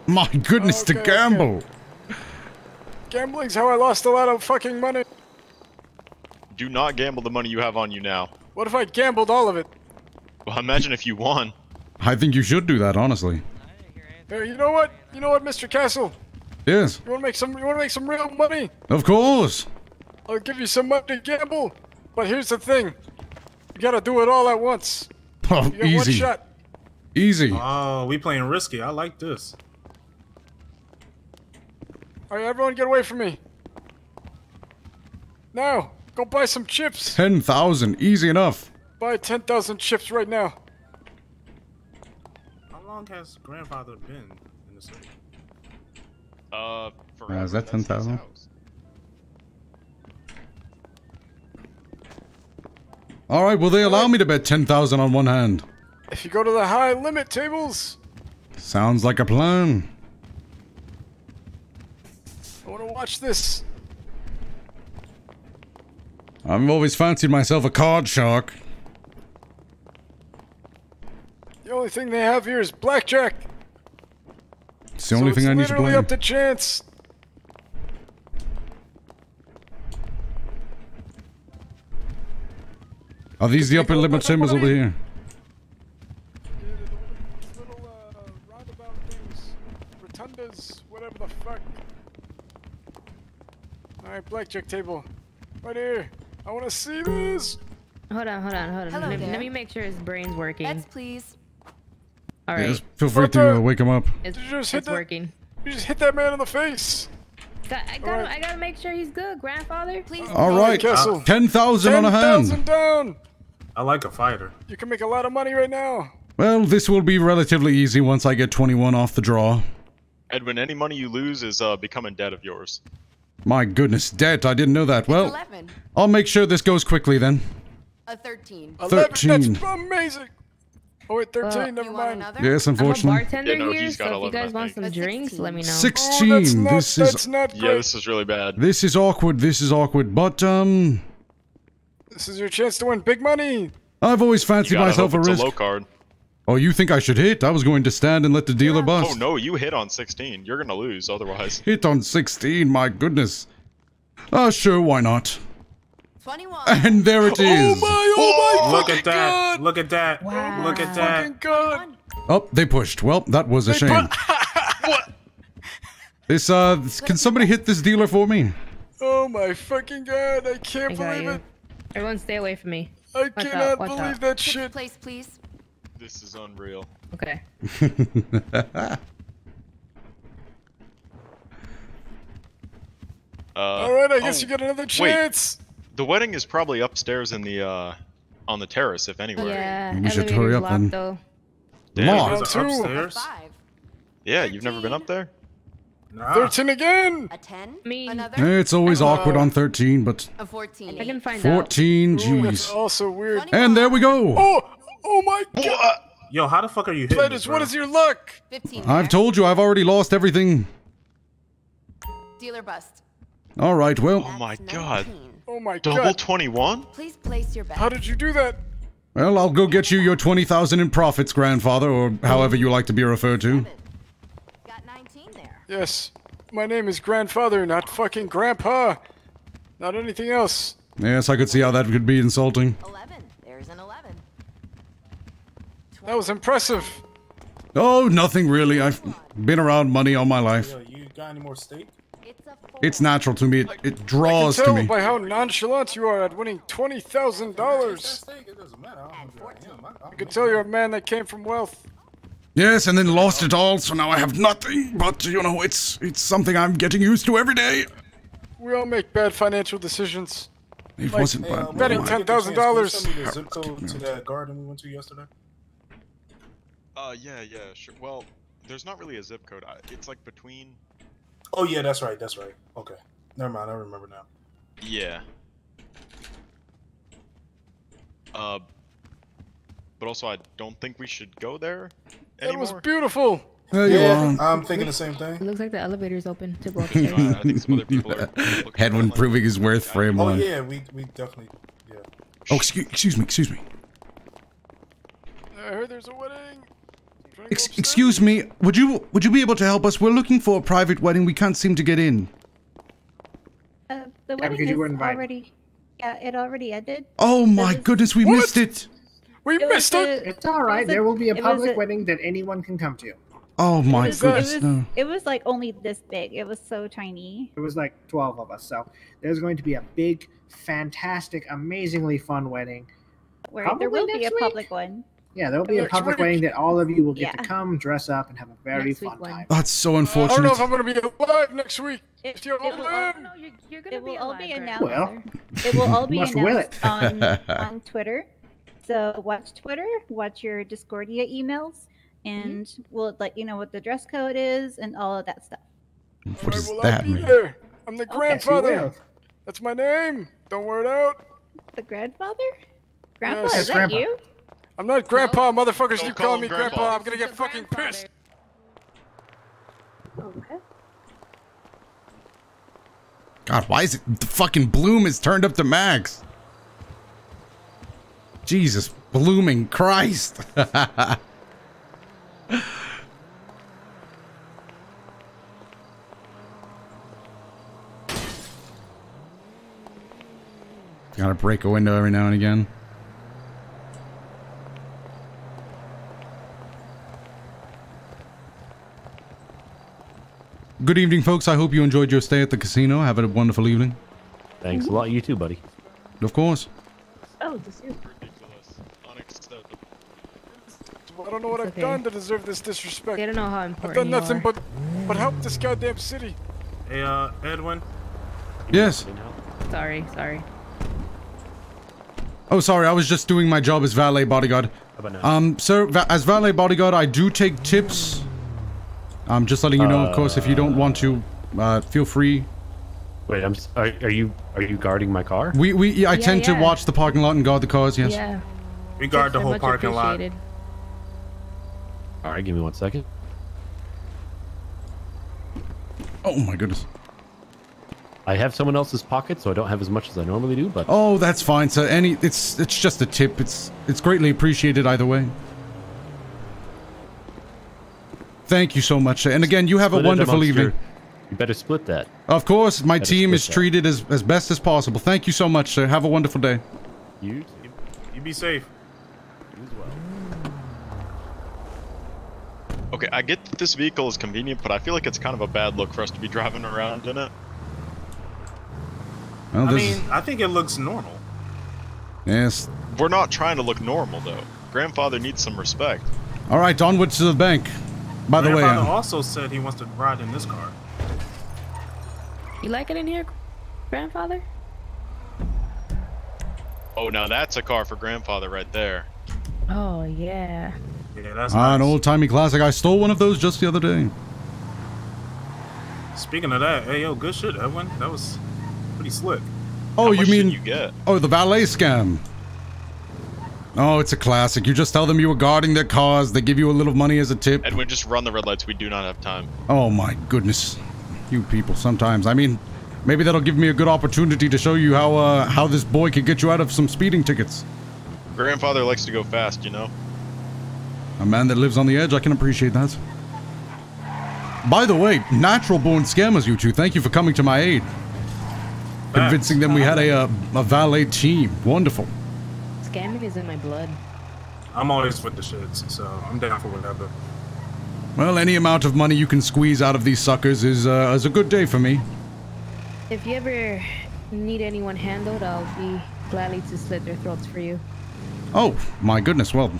My goodness, to gamble. okay. Gamble. Gambling's how I lost a lot of fucking money. Do not gamble the money you have on you now. What if I gambled all of it? Well, imagine if you won. I think you should do that, honestly. Hey, you know what? You know what, Mr. Kastle? Yes, You wanna make some? You wanna make some real money? of course. I'll give you some money to gamble. But here's the thing. You gotta do it all at once. Oh, You got one easy. shot. Easy. Oh, we playing risky. I like this. All right, everyone, get away from me. Now, go buy some chips. 10,000. Easy enough. Buy 10,000 chips right now. How long has grandfather been in the city? Uh, for Uh, is that 10,000? All right, will they allow me to bet 10,000 on one hand? If you go to the high limit tables, Sounds like a plan. I want to watch this. I've always fancied myself a card shark. The only thing they have here is blackjack. It's the only so thing I need to literally play. up to chance. Are these the upper limit chambers over here? Little uh, roundabout things, rotundas, whatever the fuck. All right, blackjack table, right here. I want to see this. Hold on, hold on, hold on. Hello let, me- there. let me make sure his brain's working. Heads, please. All right. Yes, feel free to uh, wake him up. It's, Did you just hit it's that? working. You just hit that man in the face. Got, I gotta, I gotta make sure he's good, grandfather. Please. All right, Kastle. 10,000 on a hand. 10,000 down. I like a fighter. You can make a lot of money right now. Well, this will be relatively easy once I get 21 off the draw. Edwin, any money you lose is uh, becoming debt of yours. My goodness, debt, I didn't know that. Well, 11. I'll make sure this goes quickly then. A 13. 11, 13. That's amazing. Oh wait, 13, Well, never mind. Yes, I'm a bartender Yeah, no, here, he's so if you guys want some drinks, let me know. 16. Oh, not, this is not Yeah, this is really bad. this is awkward. This is awkward. But um, This is your chance to win big money. I've always fancied myself hope a it's risk. a low card. Oh, you think I should hit? I was going to stand and let the dealer bust. Oh no, you hit on 16. You're gonna lose otherwise. <laughs> Hit on 16. My goodness. Ah, sure. Why not? 21. And there it is. Oh my Look at that! Look at that! Look at that! Fucking god. Oh, they pushed. Well, that was a shame. <laughs> what? This uh, can somebody hit this dealer for me? Oh my fucking god, I can't I believe you. it. Everyone stay away from me. I Watch cannot out, believe out. that Fifth shit. place, please. This is unreal. Okay. <laughs> Uh, Alright, I guess oh, you get another chance. wait. chance. The wedding is probably upstairs in the uh on the terrace, if anywhere. Yeah, We should hurry up locked, then. though. Damn. Locked. Is upstairs? Five. Yeah, you've never been up there? Nah. 13 again. A 10. Me. Another. It's always awkward on 13, but A 14. I can find 14, Ooh, that's jeez. also weird. And there we go. Oh, oh my god. Yo, how the fuck are you hitting Pledis, this, what your luck? 15. I've told you I've already lost everything. Dealer bust. All right, well, Oh my god. Oh my god. Double 21? Please place your bet. How did you do that? well, I'll go get you your 20,000 in profits, grandfather, or however you like to be referred to. Got 19 there. Yes. My name is grandfather, not fucking grandpa. Not anything else. Yes, I could see how that could be insulting. 11. There's an 11. That was impressive. Oh, nothing really. I've been around money all my life. Yo, you got any more steak? It's a four. It's natural to me. It, it I can draws to tell me. by how nonchalant you are at winning twenty thousand dollars. Steak, it doesn't matter. I'm hungry. I am. I- I can tell you're a man that came from wealth. Yes, and then lost it all, so now I have nothing. But you know, it's it's something I'm getting used to every day. We all make bad financial decisions. It Like, wasn't Hey, bad. um, Betting when you get the $10,000. chance, can you Send me the to that garden we went to yesterday. Uh, yeah, yeah, sure. Well, there's not really a zip code. It's like between. Oh yeah, that's right. That's right. Okay, never mind. I remember now. Yeah. Uh, but also, I don't think we should go there That anymore. was beautiful. There you Yeah, are. I'm thinking the same thing. It looks like the elevator's open to go Uh, upstairs. I think some other people are. looking Hedwin <laughs> proving his worth for him. Oh one. yeah, we we definitely yeah. Oh, excuse, excuse me, excuse me. I heard there's a wedding. Trying to go Ex- excuse me. Would you would you be able to help us? We're looking for a private wedding. We can't seem to get in. Uh, the because wedding you is were invited. already. Yeah, it already ended. Oh my goodness, we What? missed it. We It was missed it. a- It's all right. was a- There will be a public a- wedding that anyone can come to. Oh my It was, goodness, it, was, no. it was like only this big. It was so tiny. It was like 12 of us. So there's going to be a big, fantastic, amazingly fun wedding. Where Probably there will be a week. public one. Yeah, there will be a public week. wedding that all of you will get Yeah. to come, dress up, and have a very Next fun one. time. That's so unfortunate. I don't know if I'm gonna be alive next week. It, Still it will all. No, you're, you're gonna be will all be announced. Well, <laughs> it will all be must will announced it. on <laughs> on Twitter. So watch Twitter, watch your Discordia emails, and mm-hmm. we'll let you know what the dress code is and all of that stuff. What Alright, does well, that I'll be mean? there. I'm the oh, Yes, grandfather. That's my name. Don't wear it out. The grandfather? Grandpa, Yes. is that Grandpa. you? I'm not grandpa, motherfuckers. Don't You call call me grandpa. grandpa. I'm gonna get fucking pissed. Okay. God, why is it the fucking bloom is turned up to max? Jesus, blooming Christ. <laughs> Gotta break a window every now and again. Good evening, folks. I hope you enjoyed your stay at the casino. Have a wonderful evening. Thanks a lot. You too, buddy. Of course. Oh, this is. Ridiculous. Unacceptable. I don't know what I've okay. done to deserve this disrespect. They don't know how important I've important done you nothing are. but but help this goddamn city. Hey, uh, Edwin. Yes. Sorry, sorry. Oh, sorry. I was just doing my job as valet bodyguard. about now? Um, sir, va- as valet bodyguard, I do take tips. I'm just letting you know, of course, if you don't want to, uh, feel free. Wait, I'm. Are, are you are you guarding my car? We, we, I Yeah, tend yeah. to watch the parking lot and guard the cars. Yes. Yeah. We guard the whole parking lot. All right, give me one second. Oh my goodness. I have someone else's pocket, so I don't have as much as I normally do, but Oh, that's fine. So any, it's it's just a tip. It's it's greatly appreciated either way. Thank you so much. Sir. And again, you have a Split it wonderful evening. your- you better split that. Of course, my team split is that. treated as, as best as possible. Thank you so much, sir. Have a wonderful day. You You be safe. Okay, I get that this vehicle is convenient, but I feel like it's kind of a bad look for us to be driving around in it. Well, I mean, I think it looks normal. yes. We're not trying to look normal, though. Grandfather needs some respect. All right, onward to the bank. By the way, Grandfather uh, also said he wants to ride in this car. You like it in here, grandfather? Oh, now that's a car for grandfather right there. Oh yeah. Yeah, that's ah, an old timey classic. I stole one of those just the other day. Speaking of that, hey yo, good shit, Edwin. That was pretty slick. Oh, you much mean? did you get? Oh, the valet scam. Oh, it's a classic. You just tell them you were guarding their cars. They give you a little money as a tip. Edwin, just run the red lights. We do not have time. Oh my goodness, you people. Sometimes, I mean, maybe that'll give me a good opportunity to show you how uh, how this boy could get you out of some speeding tickets. Grandfather likes to go fast, you know? A man that lives on the edge, I can appreciate that. By the way, natural born scammers, you two. Thank you for coming to my aid. Convincing them we had a, uh, a valet team. Wonderful. Scamming is in my blood. I'm always with the shits, so I'm down for whatever. Well, any amount of money you can squeeze out of these suckers is, uh, is a good day for me. If you ever need anyone handled, I'll be gladly to slit their throats for you. Oh, my goodness. Well,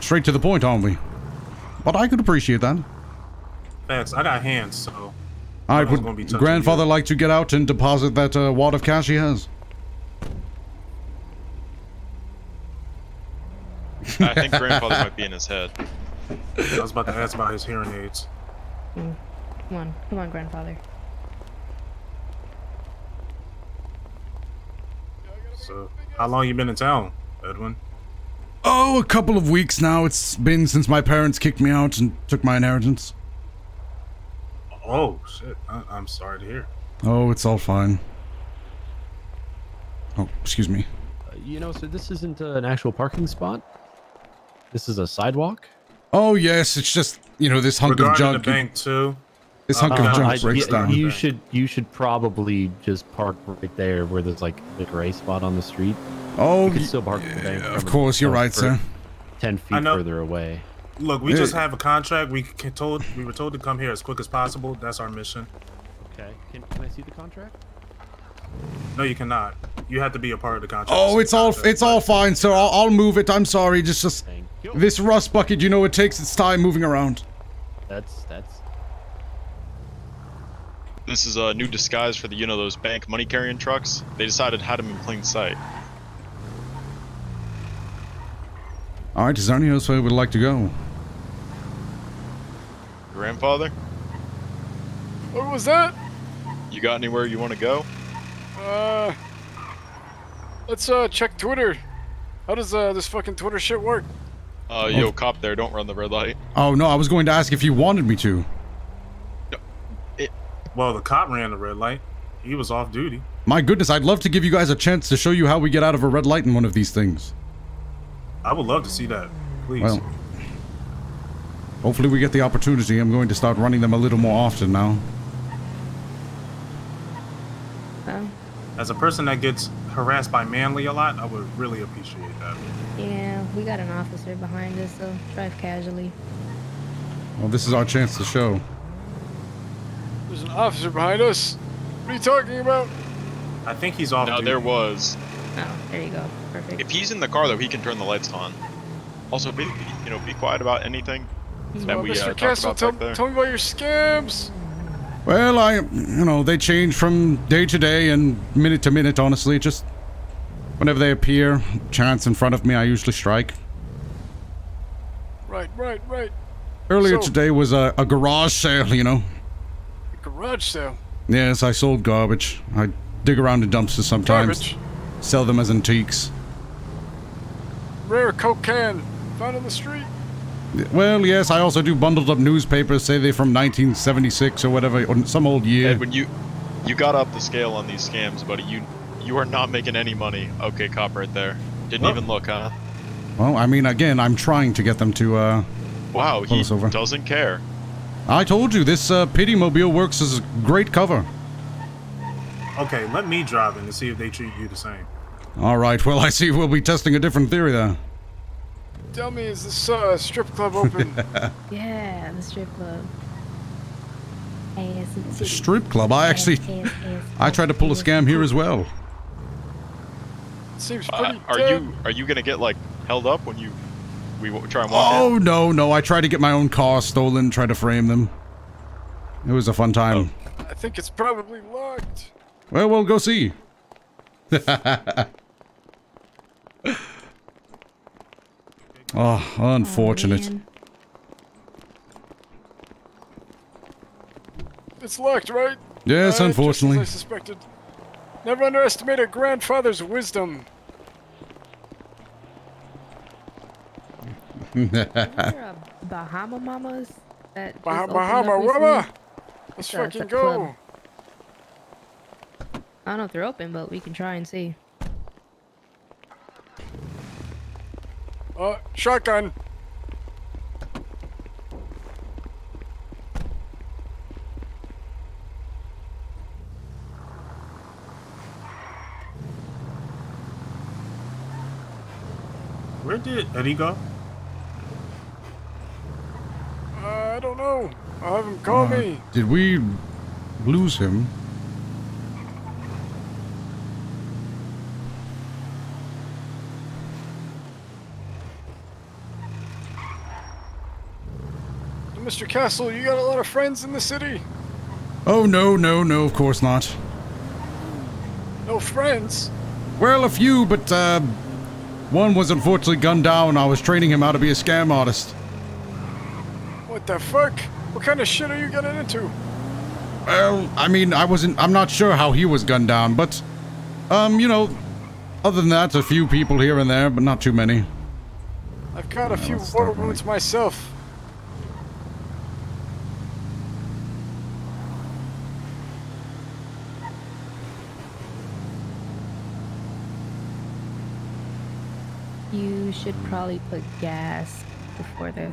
straight to the point, aren't we? But I could appreciate that. Thanks. I got hands, so. I Nothing's be would touching grandfather like to get out and deposit that uh, wad of cash he has? I think grandfather might be in his head. I was about to ask about his hearing aids. Mm. Come on, come on, grandfather. So, how long you been in town, Edwin? Oh, a couple of weeks now. It's been since my parents kicked me out and took my inheritance. Oh shit! I- I'm sorry to hear. Oh, it's all fine. Oh, excuse me. Uh, you know, so this isn't uh, an actual parking spot. This is a sidewalk. Oh, yes, it's just, you know, this hunk of Regarding junk. the bank too. This hunk Uh, of junk I- breaks y- down. You should you should probably just park right there where there's like the gray spot on the street. Oh, you can still park at the bank. of course, you're right, sir. Ten feet know. further away. Look, we Yeah. just have a contract. We can told we were told to come here as quick as possible. That's our mission. Okay. Can, can I see the contract? No, you cannot. You have to be a part of the contract. Oh, it's all it's all fine, sir. I'll, I'll move it. I'm sorry. Just just this rust bucket. You know, it takes its time moving around. That's that's This is a new disguise for the, you know, those bank money carrying trucks. They decided to hide them in plain sight. All right. Is there any else I would like to go? Grandfather, What was that? you got anywhere you want to go? Uh, let's uh check Twitter. How does uh this fucking Twitter shit work? Uh, yo, cop there, don't run the red light. Oh no, I was going to ask if you wanted me to. Well, the cop ran the red light. He was off duty. My goodness, I'd love to give you guys a chance to show you how we get out of a red light in one of these things. I would love to see that. Please. Well, hopefully we get the opportunity. I'm going to start running them a little more often now. Oh, As a person that gets harassed by Manly a lot, I would really appreciate that. yeah, we got an officer behind us, so drive casually. Well, this is our chance to show. There's an officer behind us. What are you talking about? I think he's off No, duty. there was. Oh, there you go. Perfect. If he's in the car, though, he can turn the lights on. Also, be, you know, be quiet about anything that Uh, we uh, Mr. talked Kastle, about tell, back there. tell me about your scams. Well, I, you know, they change from day to day and minute to minute, honestly. Just whenever they appear, chance in front of me, I usually strike. Right, right, right. Earlier So- today was a, a garage sale, you know. Garage sale. Yes, I sold garbage. I dig around in dumpsters sometimes. Garbage? Sell them as antiques. Rare coke can found on the street. Well, yes, I also do bundled up newspapers, say they're from 1976 or whatever, or some old year. Edwin, you you got up the scale on these scams, buddy. You you are not making any money. Okay, cop right there. Didn't Well- even look, huh? Well, I mean, again, I'm trying to get them to, uh... Wow, he over. doesn't care. I told you, this, uh, pity mobile works as a great cover. Okay, let me drive in to see if they treat you the same. All right, well, <laughs> I see we'll be testing a different theory there. Tell me, is this uh, strip club open? <laughs> Yeah, the strip club. Ass and titties. Strip club, I actually... I tried to pull a scam here as well. Seems Uh, pretty are dead. you are you gonna get like held up when you we try and walk Oh, no, no, I tried to get my own car stolen, tried to frame them. It was a fun time. I think it's probably locked. Well, we'll go see. <laughs> oh, unfortunate. It's locked, right? Yes, Uh, just as unfortunately. I suspected. Never underestimate a grandfather's wisdom. There are Bahama Mamas that just Bah- Bahama, up recently. Let's It's a- it's fucking club. go. I don't know if they're open, but we can try and see. Uh, shotgun. Where did Eddie go? Uh, I don't know. I'll have him call Uh, me. Did we lose him? Mr. Kastle, you got a lot of friends in the city? Oh, no, no, no, of course not. No friends? Well, a few, but, uh, one was unfortunately gunned down. I was training him how to be a scam artist. What the fuck? What kind of shit are you getting into? Well, I mean, I wasn't, I'm not sure how he was gunned down, but, um, you know, other than that, a few people here and there, but not too many. I've got a few let's war wounds myself. You should probably put gas before the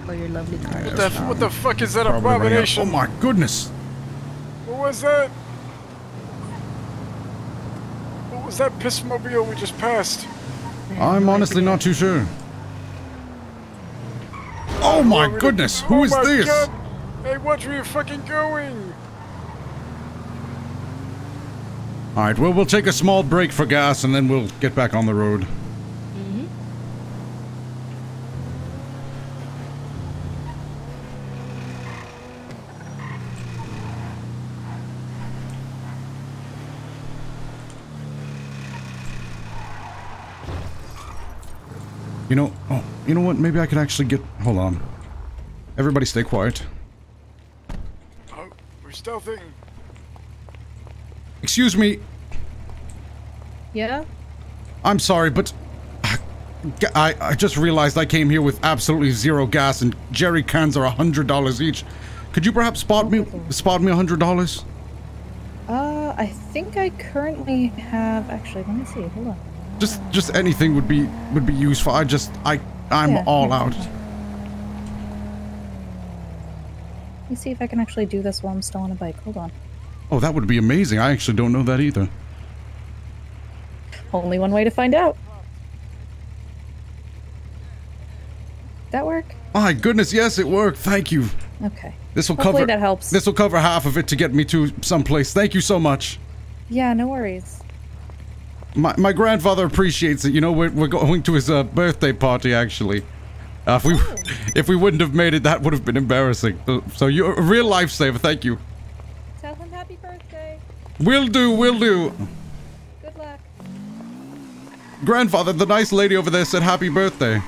before your lovely car. What the, what the fuck is that Probably running out- abomination? Oh my goodness! What was that? What was that pissmobile we just passed? I'm honestly not too sure. Oh my goodness, who oh is my this? God. Hey, watch where you're fucking going! Alright, well, we'll take a small break for gas and then we'll get back on the road. You know, oh, you know what? Maybe I can actually get. Hold on. Everybody stay quiet. Oh, we're stealthing. Excuse me, Yeah? I'm sorry, but I, I just realized I came here with absolutely zero gas and jerry cans are a hundred dollars each. Could you perhaps spot me spot me a hundred dollars? Uh, I think I currently have. Actually, let me see. Hold on. Just just anything would be would be useful. I just I I'm Yeah, all out. Let me see if I can actually do this while I'm still on a bike. Hold on. Oh, that would be amazing. I actually don't know that either. Only one way to find out. That work? My goodness, yes, it worked. Thank you. Okay. This will Hopefully cover that helps. This will cover half of it to get me to someplace. Thank you so much. Yeah, no worries. My my grandfather appreciates it. You know, we're we're going to his uh, birthday party actually. Uh, if we if we wouldn't have made it, that would have been embarrassing. So, so you're a real lifesaver. Thank you. Tell him happy birthday. Will do. Will do. Good luck. Grandfather, the nice lady over there said happy birthday.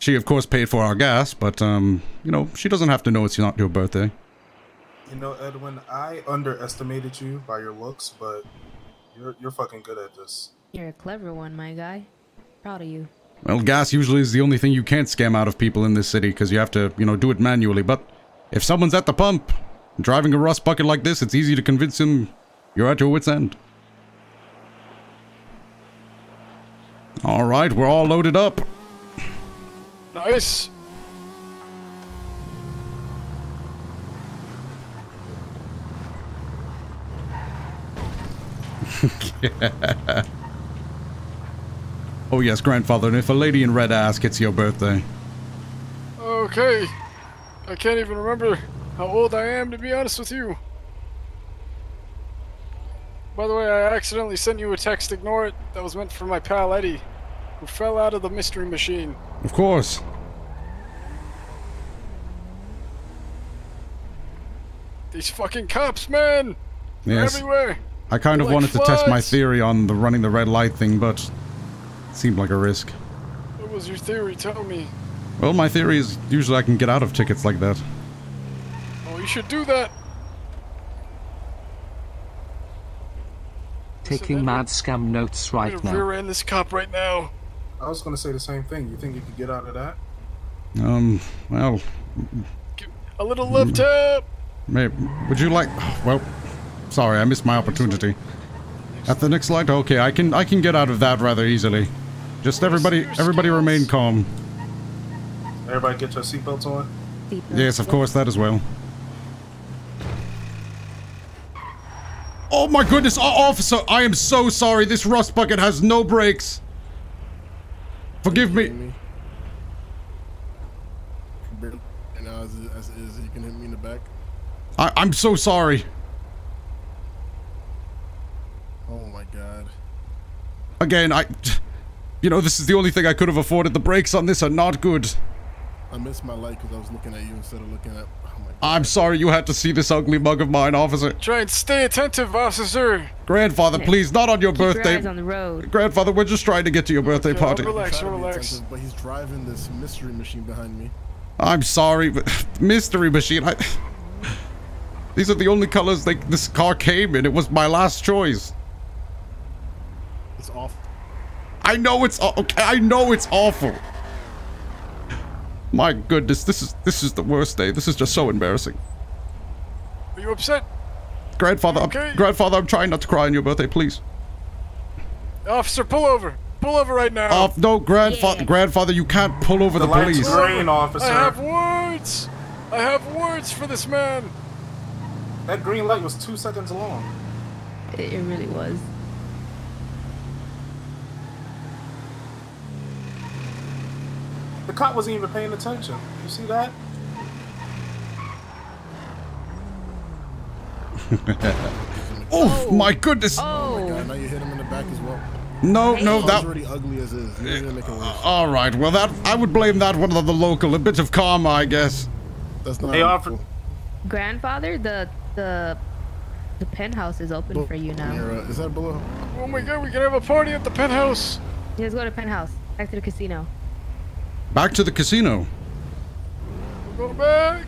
She, of course, paid for our gas, but, um, you know, she doesn't have to know it's not your birthday. You know, Edwin, I underestimated you by your looks, but you're you're fucking good at this. You're a clever one, my guy. Proud of you. Well, gas usually is the only thing you can't scam out of people in this city because you have to, you know, do it manually. But if someone's at the pump driving a rust bucket like this, it's easy to convince him you're at your wit's end. All right, we're all loaded up. Nice. Oh yes, grandfather, and if a lady in red asks, it's your birthday. Okay. I can't even remember how old I am, to be honest with you. By the way, I accidentally sent you a text, ignore it. That was meant for my pal Eddie, who fell out of the mystery machine. Of course. These fucking cops, man! They're Yes. everywhere! I kind of They're like wanted to test my theory on the running the red light thing, but it seemed like a risk. What was your theory? Tell me. Well, my theory is usually I can get out of tickets like that. Oh, you should do that. Taking mad scam notes I'm right gonna now. rear end this cop right now. I was gonna say the same thing. You think you could get out of that? Um, well, A little love up. maybe, would you like? Well, sorry, I missed my opportunity. At the next light, okay, I can I can get out of that rather easily. Just everybody, everybody remain calm. Everybody get your seatbelts on. Yes, of course, that as well. Oh my goodness, o- officer, I am so sorry. This rust bucket has no brakes. Forgive me. And now as, as is, you can hit me in the back. I, I'm so sorry. Oh my god. Again, I... You know, this is the only thing I could have afforded. The brakes on this are not good. I missed my light because I was looking at you instead of looking at. Oh I'm sorry you had to see this ugly mug of mine, officer. Try and stay attentive, officer. Grandfather, please, not on your Keep your birthday. eyes on the road. Grandfather, we're just trying to get to your birthday party. relax, Try to relax. But he's driving this mystery machine behind me. I'm sorry, but <laughs> mystery machine. I, <sighs> these are the only colors they, this car came in. It was my last choice. It's off. I know it's okay. I know it's awful. My goodness, this is this is the worst day. This is just so embarrassing. Are you upset? Grandfather, I'm- Okay. grandfather, I'm trying not to cry on your birthday, please. Officer, pull over. Pull over right now. Uh, no, grandfather, grandfather, you can't pull over the, The light's police. green, officer. I have words. I have words for this man. That green light was two seconds long. It, it really was. The cop wasn't even paying attention. You see that? <laughs> oh, my goodness. Oh my god! Now you hit him in the back as well. No, no, It's that. already ugly as is. You're gonna make it worse. All right, well, that I would blame that one on the local. A bit of karma, I guess. That's not. They offered. Grandfather, the the the penthouse is open for you now. Here, uh, is that below? Oh my god, we can have a party at the penthouse. Let's go to penthouse. Back to the casino. Back to the casino. Go back.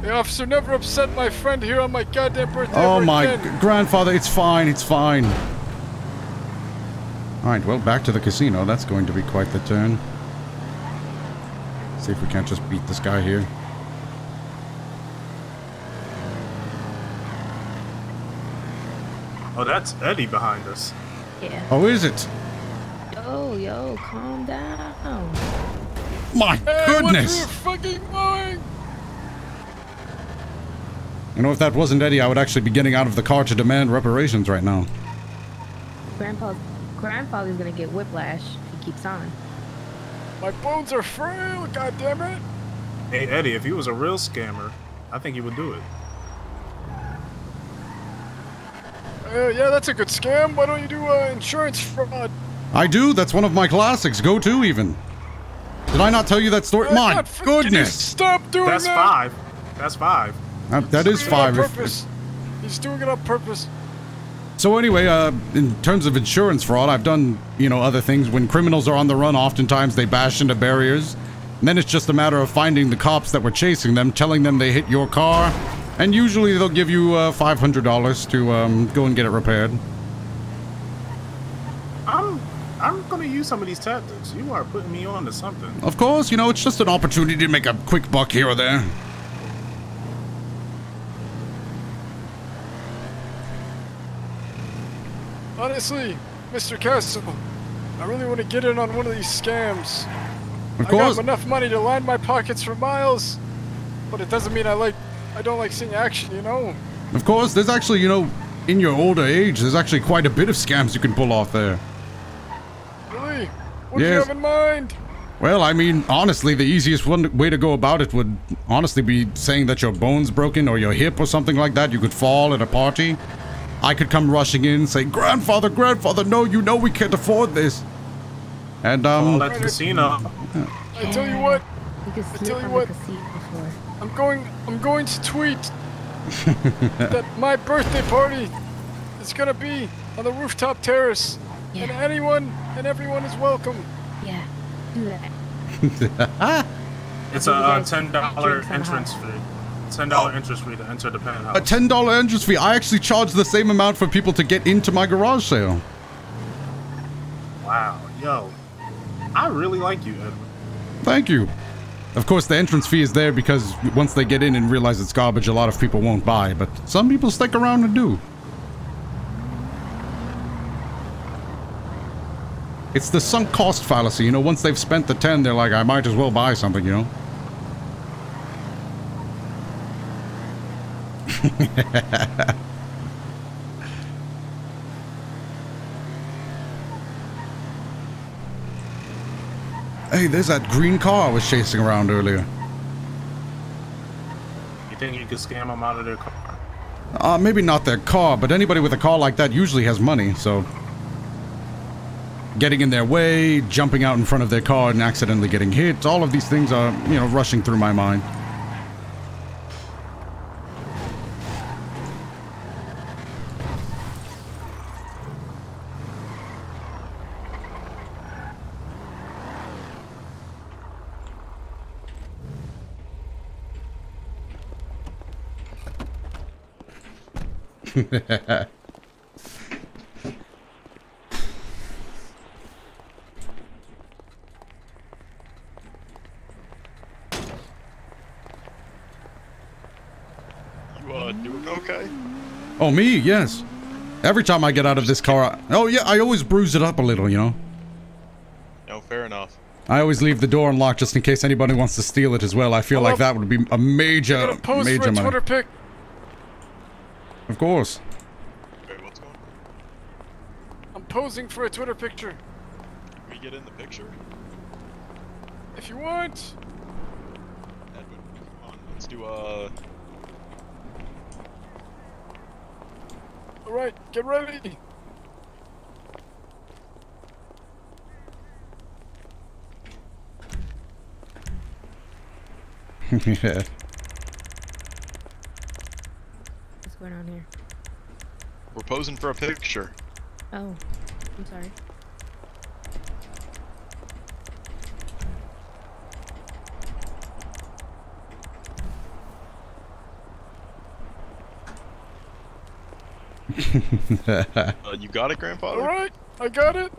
The officer never upset my friend here on my goddamn birthday. Oh ever my again. g- grandfather, it's fine, it's fine. All right, well, back to the casino. That's going to be quite the turn. See if we can't just beat this guy here. Oh, that's Eddie behind us. Yeah. Oh, is it? Yo, yo, calm down. My Hey, goodness! What you fucking doing? You know, if that wasn't Eddie, I would actually be getting out of the car to demand reparations right now. Grandpa's grandfather's gonna get whiplash if he keeps on. My bones are frail. God damn it. Hey, Eddie, if he was a real scammer, I think he would do it. Uh, yeah, that's a good scam. Why don't you do uh, insurance fraud? I do. That's one of my classics. Go to even. Did I not tell you that story? My God, f- can you goodness! Stop doing that! That's that. five. That's five. That, that is He's doing it on five. Purpose. He's doing it on purpose. So anyway, uh, in terms of insurance fraud, I've done, you know, other things. When criminals are on the run, oftentimes they bash into barriers. And then it's just a matter of finding the cops that were chasing them, telling them they hit your car, and usually they'll give you uh, $500 to um, go and get it repaired. I'm I'm gonna use some of these tactics. You are putting me on to something. Of course, you know, it's just an opportunity to make a quick buck here or there. Honestly, Mr. Kastle, I really want to get in on one of these scams. Of course. I course. got enough money to line my pockets for miles, but it doesn't mean I like I don't like seeing action, you know. Of course, there's actually, you know, in your older age, there's actually quite a bit of scams you can pull off there. Really? What do you Yes. have in mind? Well, I mean, honestly, the easiest one way to go about it would honestly be saying that your bone's broken or your hip or something like that. You could fall at a party. I could come rushing in, and say, "Grandfather, grandfather, no, you know we can't afford this." And um, Call that casino. I tell you what. You I tell you what. the casino floor. I'm going. I'm going to tweet <laughs> that my birthday party is gonna be on the rooftop terrace, and anyone and everyone is welcome. Yeah, do that. It's You a uh, ten dollar entrance fee. Ten dollar entrance fee to enter the penthouse. a ten dollar entrance fee. I actually charge the same amount for people to get into my garage sale. Wow, yo, I really like you, Edward. Thank you. Of course, the entrance fee is there because once they get in and realize it's garbage, a lot of people won't buy, but some people stick around and do. It's the sunk cost fallacy, you know, once they've spent the 10, they're like, I might as well buy something, you know? <laughs> hey, there's that green car I was chasing around earlier. You think you could scam them out of their car? Uh, maybe not their car, but anybody with a car like that usually has money, so... Getting in their way, jumping out in front of their car and accidentally getting hit, all of these things are, you know, rushing through my mind. <laughs> You uh doing okay? Oh, me? Yes. Every time I get out of this car, I, oh yeah, I always bruise it up a little, you know? No, fair enough. I always leave the door unlocked just in case anybody wants to steal it as well. I feel like that would be a major, I'm gonna pose for major a. Twitter pic. Of course. Wait, what's going on? I'm posing for a Twitter picture. Can we get in the picture? If you want. Edwin, come on, let's do uh right, get ready. <laughs> yeah. What's going on here? we're posing for a picture. Oh, I'm sorry. <laughs> Uh, you got it, grandfather? All right, I got it.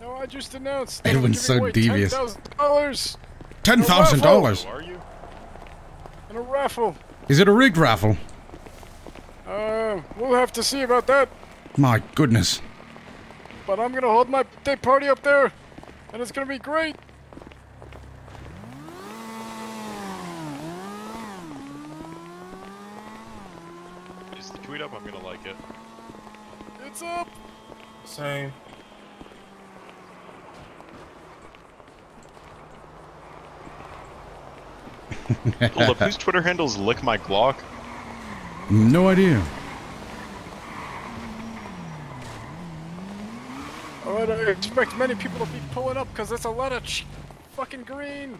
No, I just announced. that I'm Edwin's so devious. $10,000. Ten thousand dollars. Are you? In a raffle. Is it a rigged raffle? Uh, we'll have to see about that. My goodness. But I'm gonna hold my birthday party up there, and it's gonna be great. Is the tweet up? I'm gonna like it. It's up. Same. Hold up, whose Twitter handles lick my Glock? No idea. Alright, I expect many people to be pulling up because that's a lot of ch- fucking green.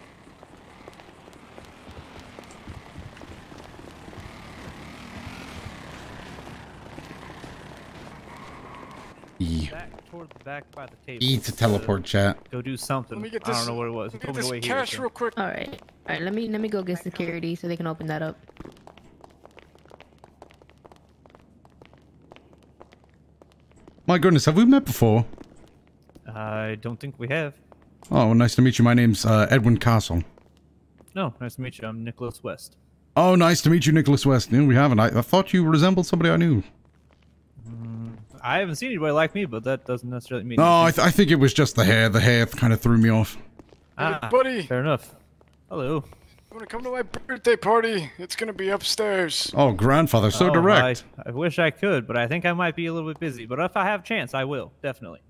E. back toward the back by the table. E to teleport chat. Go do something. Let me get I don't know what it was. He let me told me get to wait this here. cash so- real quick. All right. All right. Let me let me go get security so they can open that up. My goodness, have we met before? I don't think we have. Oh, nice to meet you. My name's uh, Edwin Kastle. No, nice to meet you. I'm Nicholas West. Oh, nice to meet you, Nicholas West. No, we haven't. I, I thought you resembled somebody I knew. I haven't seen anybody like me, but that doesn't necessarily mean. No, I, th- I think it was just the hair. The hair kind of threw me off. ah, buddy. Fair enough. Hello. You wanna come to my birthday party? It's gonna be upstairs. Oh, grandfather, so Oh, direct. I, I wish I could, but I think I might be a little bit busy. But if I have a chance, I will definitely.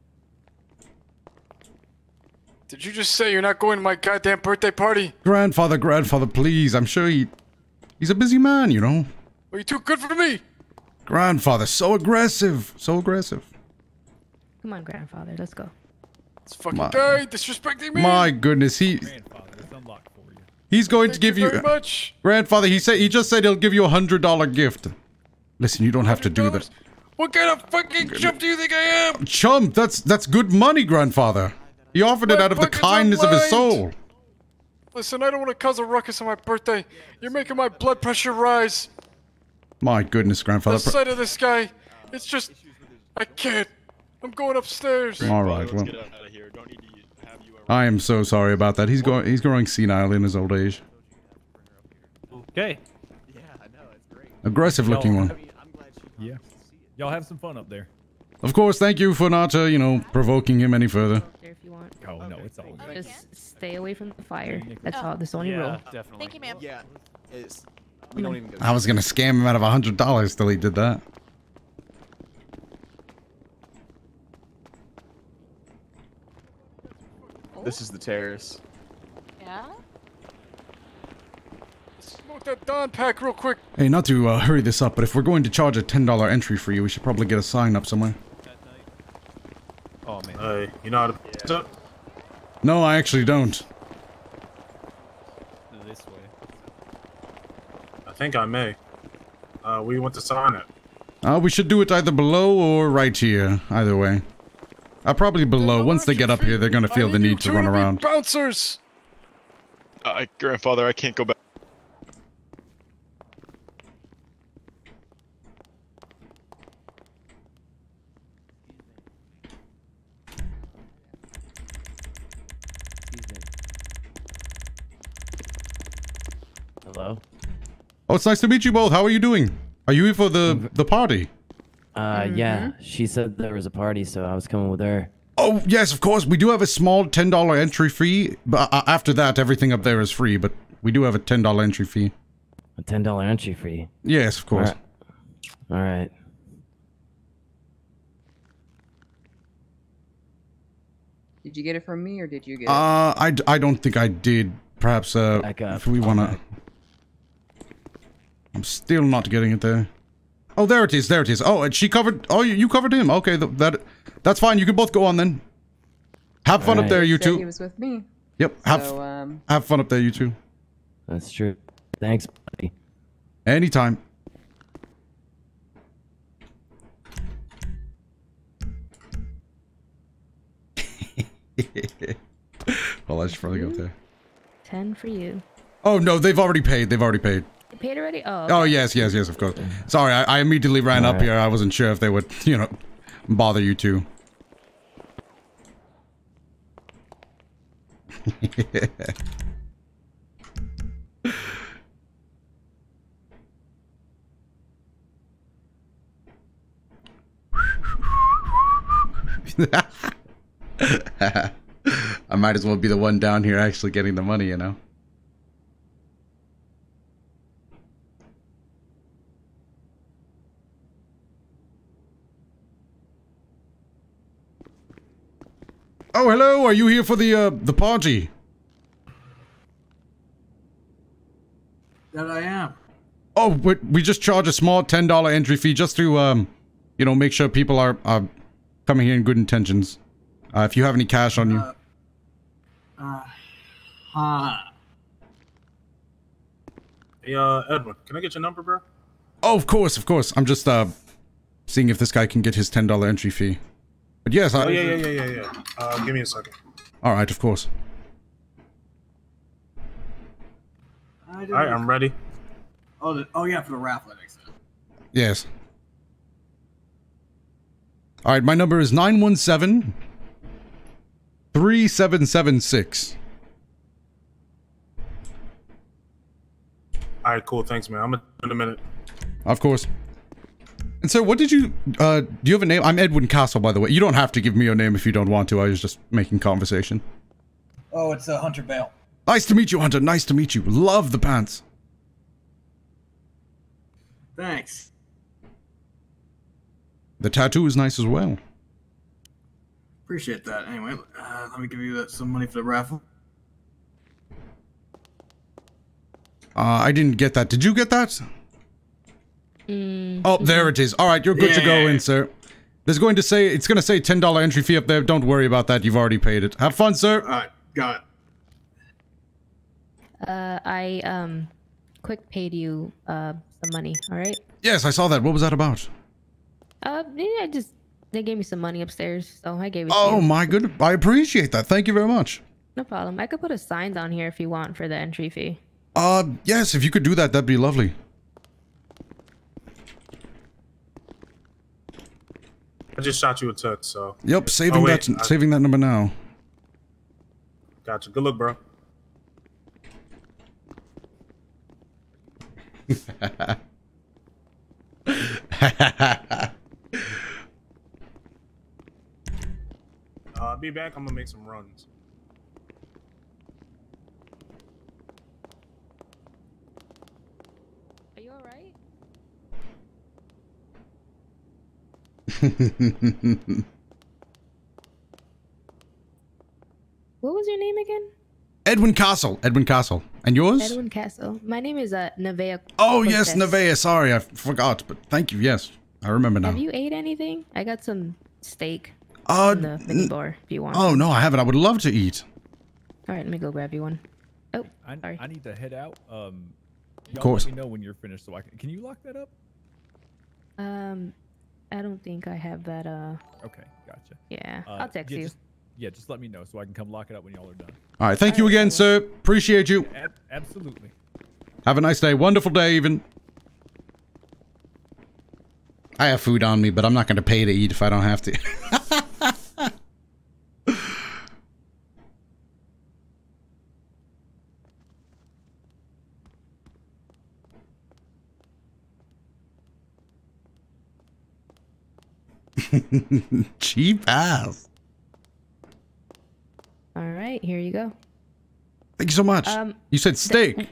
Did you just say you're not going to my goddamn birthday party? Grandfather, grandfather, please. I'm sure he, he's a busy man, you know. Are you too good for me? Grandfather, so aggressive, so aggressive. Come on, grandfather. Let's go. It's fucking My- guy disrespecting me. My goodness, he he's going to give you you, very much. grandfather. He said he just said he'll give you a hundred dollar gift. Listen, you don't have to do that. What kind of fucking chump do you think I am? Chump, that's that's good money, grandfather. He offered it out of the kindness of his soul. Listen, I don't want to cause a ruckus on my birthday. You're making my blood pressure rise. My goodness, grandfather. The sight of this guy, it's just, I can't. I'm going upstairs. All right, well, I am so sorry about that. He's going he's growing senile in his old age. Okay. Aggressive looking one. Yeah. Y'all have some fun up there. Of course, thank you for not, uh, you know, provoking him any further. There if you want. Oh no, it's all good. Just stay away from the fire. That's all. That's the only rule. definitely. Thank you, ma'am. Yeah, it's. We don't even go. I was gonna scam him out of a hundred dollars till he did that. This is the terrace. Yeah? Smoke that Don pack real quick. Hey, not to uh, hurry this up, but if we're going to charge a ten dollar entry for you, we should probably get a sign up somewhere. Oh man. Hey, you know how to. No, I actually don't. This way. I think I may. Uh, we want to sign it. Uh, we should do it either below or right here. Either way. Uh, probably below. Once they get up here, they're gonna feel the need to run around. Bouncers. Uh, grandfather, I can't go back. Hello. Oh, it's nice to meet you both. How are you doing? Are you here for the the party? Uh, yeah. She said there was a party, so I was coming with her. Oh yes, of course. We do have a small ten dollar entry fee, but uh, after that, everything up there is free. But we do have a ten dollar entry fee. A ten dollar entry fee. Yes, of course. All right. Did you get it from me or did you get it? Uh, I don't think I did. Perhaps uh, if we wanna. I'm still not getting it there. Oh, there it is. There it is. Oh, and she covered. Oh, you, you covered him. Okay, th- that that's fine. You can both go on then. Have fun up there, you Said He was with me. Yep. Have So, um, have fun up there, you two. That's true. Thanks, buddy. Anytime. <laughs> well, I should probably go up there. Ten for you. Oh no, they've already paid. They've already paid. You paid already? Oh. Oh yes, yes, yes, of course. Sorry, I, I immediately ran up Alright. here. I wasn't sure if they would, you know, bother you two. <laughs> I might as well be the one down here actually getting the money, you know. Oh, hello. Are you here for the uh the party? That I am. Oh, we, we just charge a small ten dollar entry fee just to um, you know, make sure people are are coming here in good intentions. Uh, if you have any cash on you. Uh, huh. Hey, uh, Edwin, can I get your number, bro? Oh, of course, of course. I'm just uh seeing if this guy can get his ten dollar entry fee. But yes, I. Oh yeah, yeah, yeah, yeah, yeah. Uh, give me a second. All right, of course. All right, I'm ready. Oh, the, oh yeah, for the raffle. That makes sense. Yes. All right, my number is 917 3776. All right, cool. Thanks, man. I'm gonna in a minute. Of course. And so, what did you uh do you have a name? I'm Edwin Kastle, by the way. You don't have to give me your name if you don't want to. I was just making conversation. Oh, it's uh, Hunter Bale. Nice to meet you, Hunter. Nice to meet you. Love the pants. Thanks. The tattoo is nice as well. Appreciate that. Anyway, uh, let me give you some money for the raffle. Uh I didn't get that. Did you get that? Mm, Oh, there it is. All right, you're good to go in, sir. There's going to say it's going to say ten dollar entry fee up there. Don't worry about that. You've already paid it. Have fun, sir. All right, got it. Uh, I um, quick paid you uh some money. All right. Yes, I saw that. What was that about? Uh, yeah, I just they gave me some money upstairs, so I gave it. to Oh you. my good. I appreciate that. Thank you very much. No problem. I could put a sign down here if you want for the entry fee. Uh, yes, if you could do that, that'd be lovely. I just shot you a text, so. Yep, saving Oh, wait, that, I- saving that number now. Gotcha. Good luck, bro. <laughs> Uh, I'll be back. I'm gonna make some runs. Are you all <laughs> What was your name again? Edwin Kastle. Edwin Kastle. And yours? Edwin Kastle. My name is uh Nevea. Oh yes, Cortez. Nevea. Sorry, I forgot. But thank you. Yes, I remember now. Have you ate anything? I got some steak. Uh, in the mini bar if you want. Oh no, I haven't. I would love to eat. All right, let me go grab you one. Oh, I, sorry. I need to head out. Um, y'all course. Let me know when you're finished, so I can. Can you lock that up? Um, I don't think I have that. Uh, Okay, gotcha. yeah, Uh, I'll text yeah, you. Just, yeah, just let me know so I can come lock it up when y'all are done. All right. Thank you again, sir. Appreciate you. Ab- absolutely. Have a nice day. Wonderful day, even. I have food on me, but I'm not going to pay to eat if I don't have to. <laughs> <laughs> Cheap ass. All right, here you go. Thank you so much. Um, you said steak.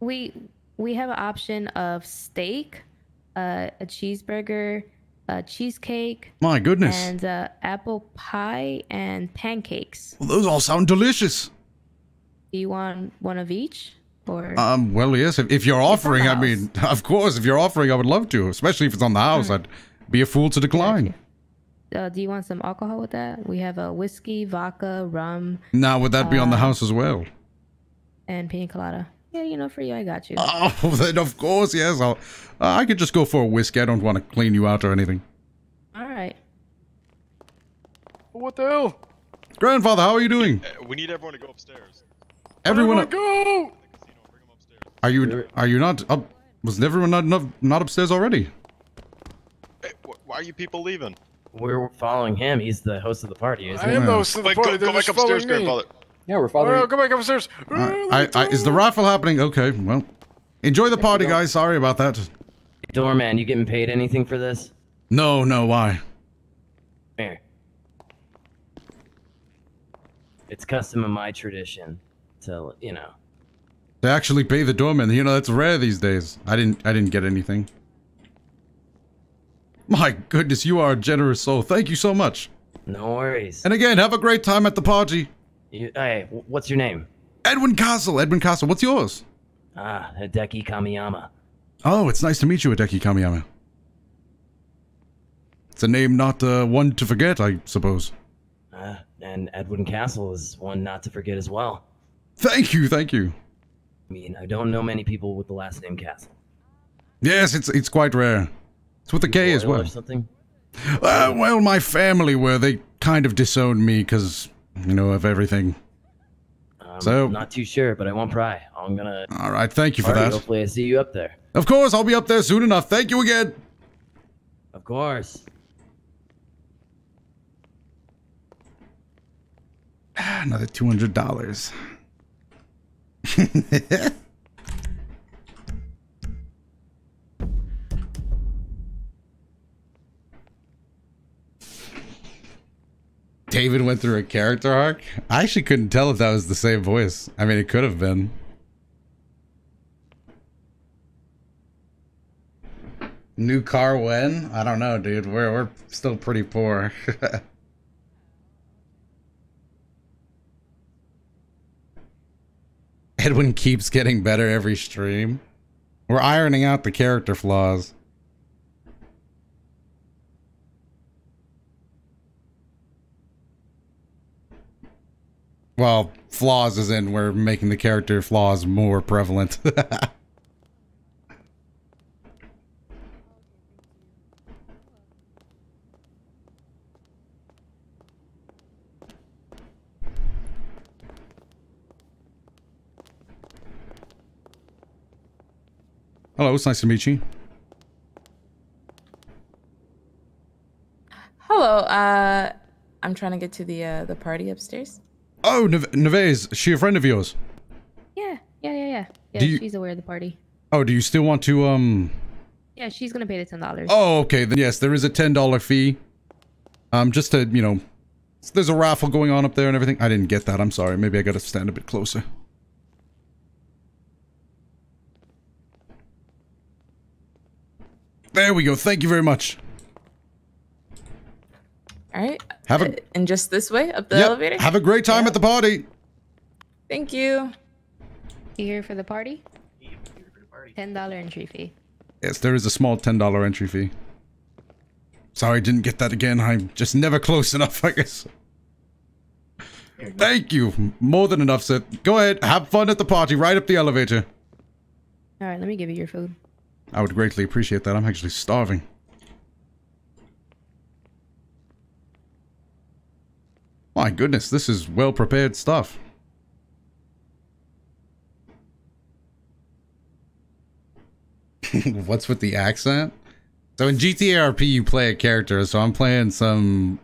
We we have an option of steak, uh, a cheeseburger, a cheesecake. My goodness. And uh, apple pie and pancakes. Well, those all sound delicious. Do you want one of each, or Um, well, yes. If, if you're offering, I mean, <laughs> of course, if you're offering, I would love to. Especially if it's on the house, I'd be a fool to decline. Uh, do you want some alcohol with that? We have a whiskey, vodka, rum, Now, would that be on the Uh, house as well? and pina colada. Yeah, you know, for you, I got you. Oh, <laughs> then of course, yes. I'll, uh, I could just go for a whiskey. I don't want to clean you out or anything. All right. What the hell? Grandfather, how are you doing? Uh, We need everyone to go upstairs. Everyone, Where go? are you are you not up? Was everyone not not, not upstairs already? Wh- Why are you people leaving? We're following him. He's the host of the party, isn't I he? am the host of the Wait, go- party. go They're back upstairs, following me. grandfather. Yeah, we're Well, oh, go back upstairs. I, I, is the raffle happening? Okay, well, enjoy the party, guys. Sorry about that. Doorman, you getting paid anything for this? No, no, why? Here. It's custom in my tradition to, you know. They actually pay the doorman. You know that's rare these days. I didn't I didn't get anything. My goodness, you are a generous soul. Thank you so much. No worries. And again, have a great time at the party. You, hey, what's your name? Edwin Kastle. Edwin Kastle. What's yours? Ah, Hideki Kamiyama. Oh, it's nice to meet you, Hideki Kamiyama. It's a name not uh, one to forget, I suppose. Ah, and Edwin Kastle is one not to forget as well. Thank you, thank you. I mean, I don't know many people with the last name Kastle. Yes, it's it's quite rare. It's with a K as well. Something? Uh, well, my family were. They kind of disowned me because, you know, of everything. I'm So- not too sure, but I won't pry. I'm gonna. All right, thank you for Party, that. Hopefully, I see you up there. Of course, I'll be up there soon enough. Thank you again. Of course. Another two hundred dollars. <laughs> David went through a character arc. I actually couldn't tell if that was the same voice. I mean, it could have been. New car when? I don't know, dude. We're we're still pretty poor. <laughs> Edwin keeps getting better every stream. We're ironing out the character flaws. Well, flaws is in we're making the character flaws more prevalent. <laughs> Hello, it's nice to meet you. Hello. Uh, I'm trying to get to the uh, the party upstairs. Oh, is she a friend of yours? Yeah, yeah, yeah, yeah. Yeah, Do you- she's aware of the party. Oh, do you still want to, um... Yeah, she's gonna pay the ten dollars. Oh, okay, then yes, there is a $10 fee. Um, just to, you know, there's a raffle going on up there and everything. I didn't get that, I'm sorry. Maybe I gotta stand a bit closer. There we go, thank you very much. All right. Have a- Uh, and just this way up the Yep, elevator. Have a great time at the party. Thank you. You here for the party? Ten dollar entry fee. Yes, there is a small $10 entry fee. Sorry, didn't get that again. I'm just never close enough, I guess. Thank you. More than enough, sir. Go ahead. Have fun at the party. Right up the elevator. All right, let me give you your food. I would greatly appreciate that. I'm actually starving. My goodness, this is well prepared stuff. <laughs> What's with the accent? So in GTA RP, you play a character. So I'm playing some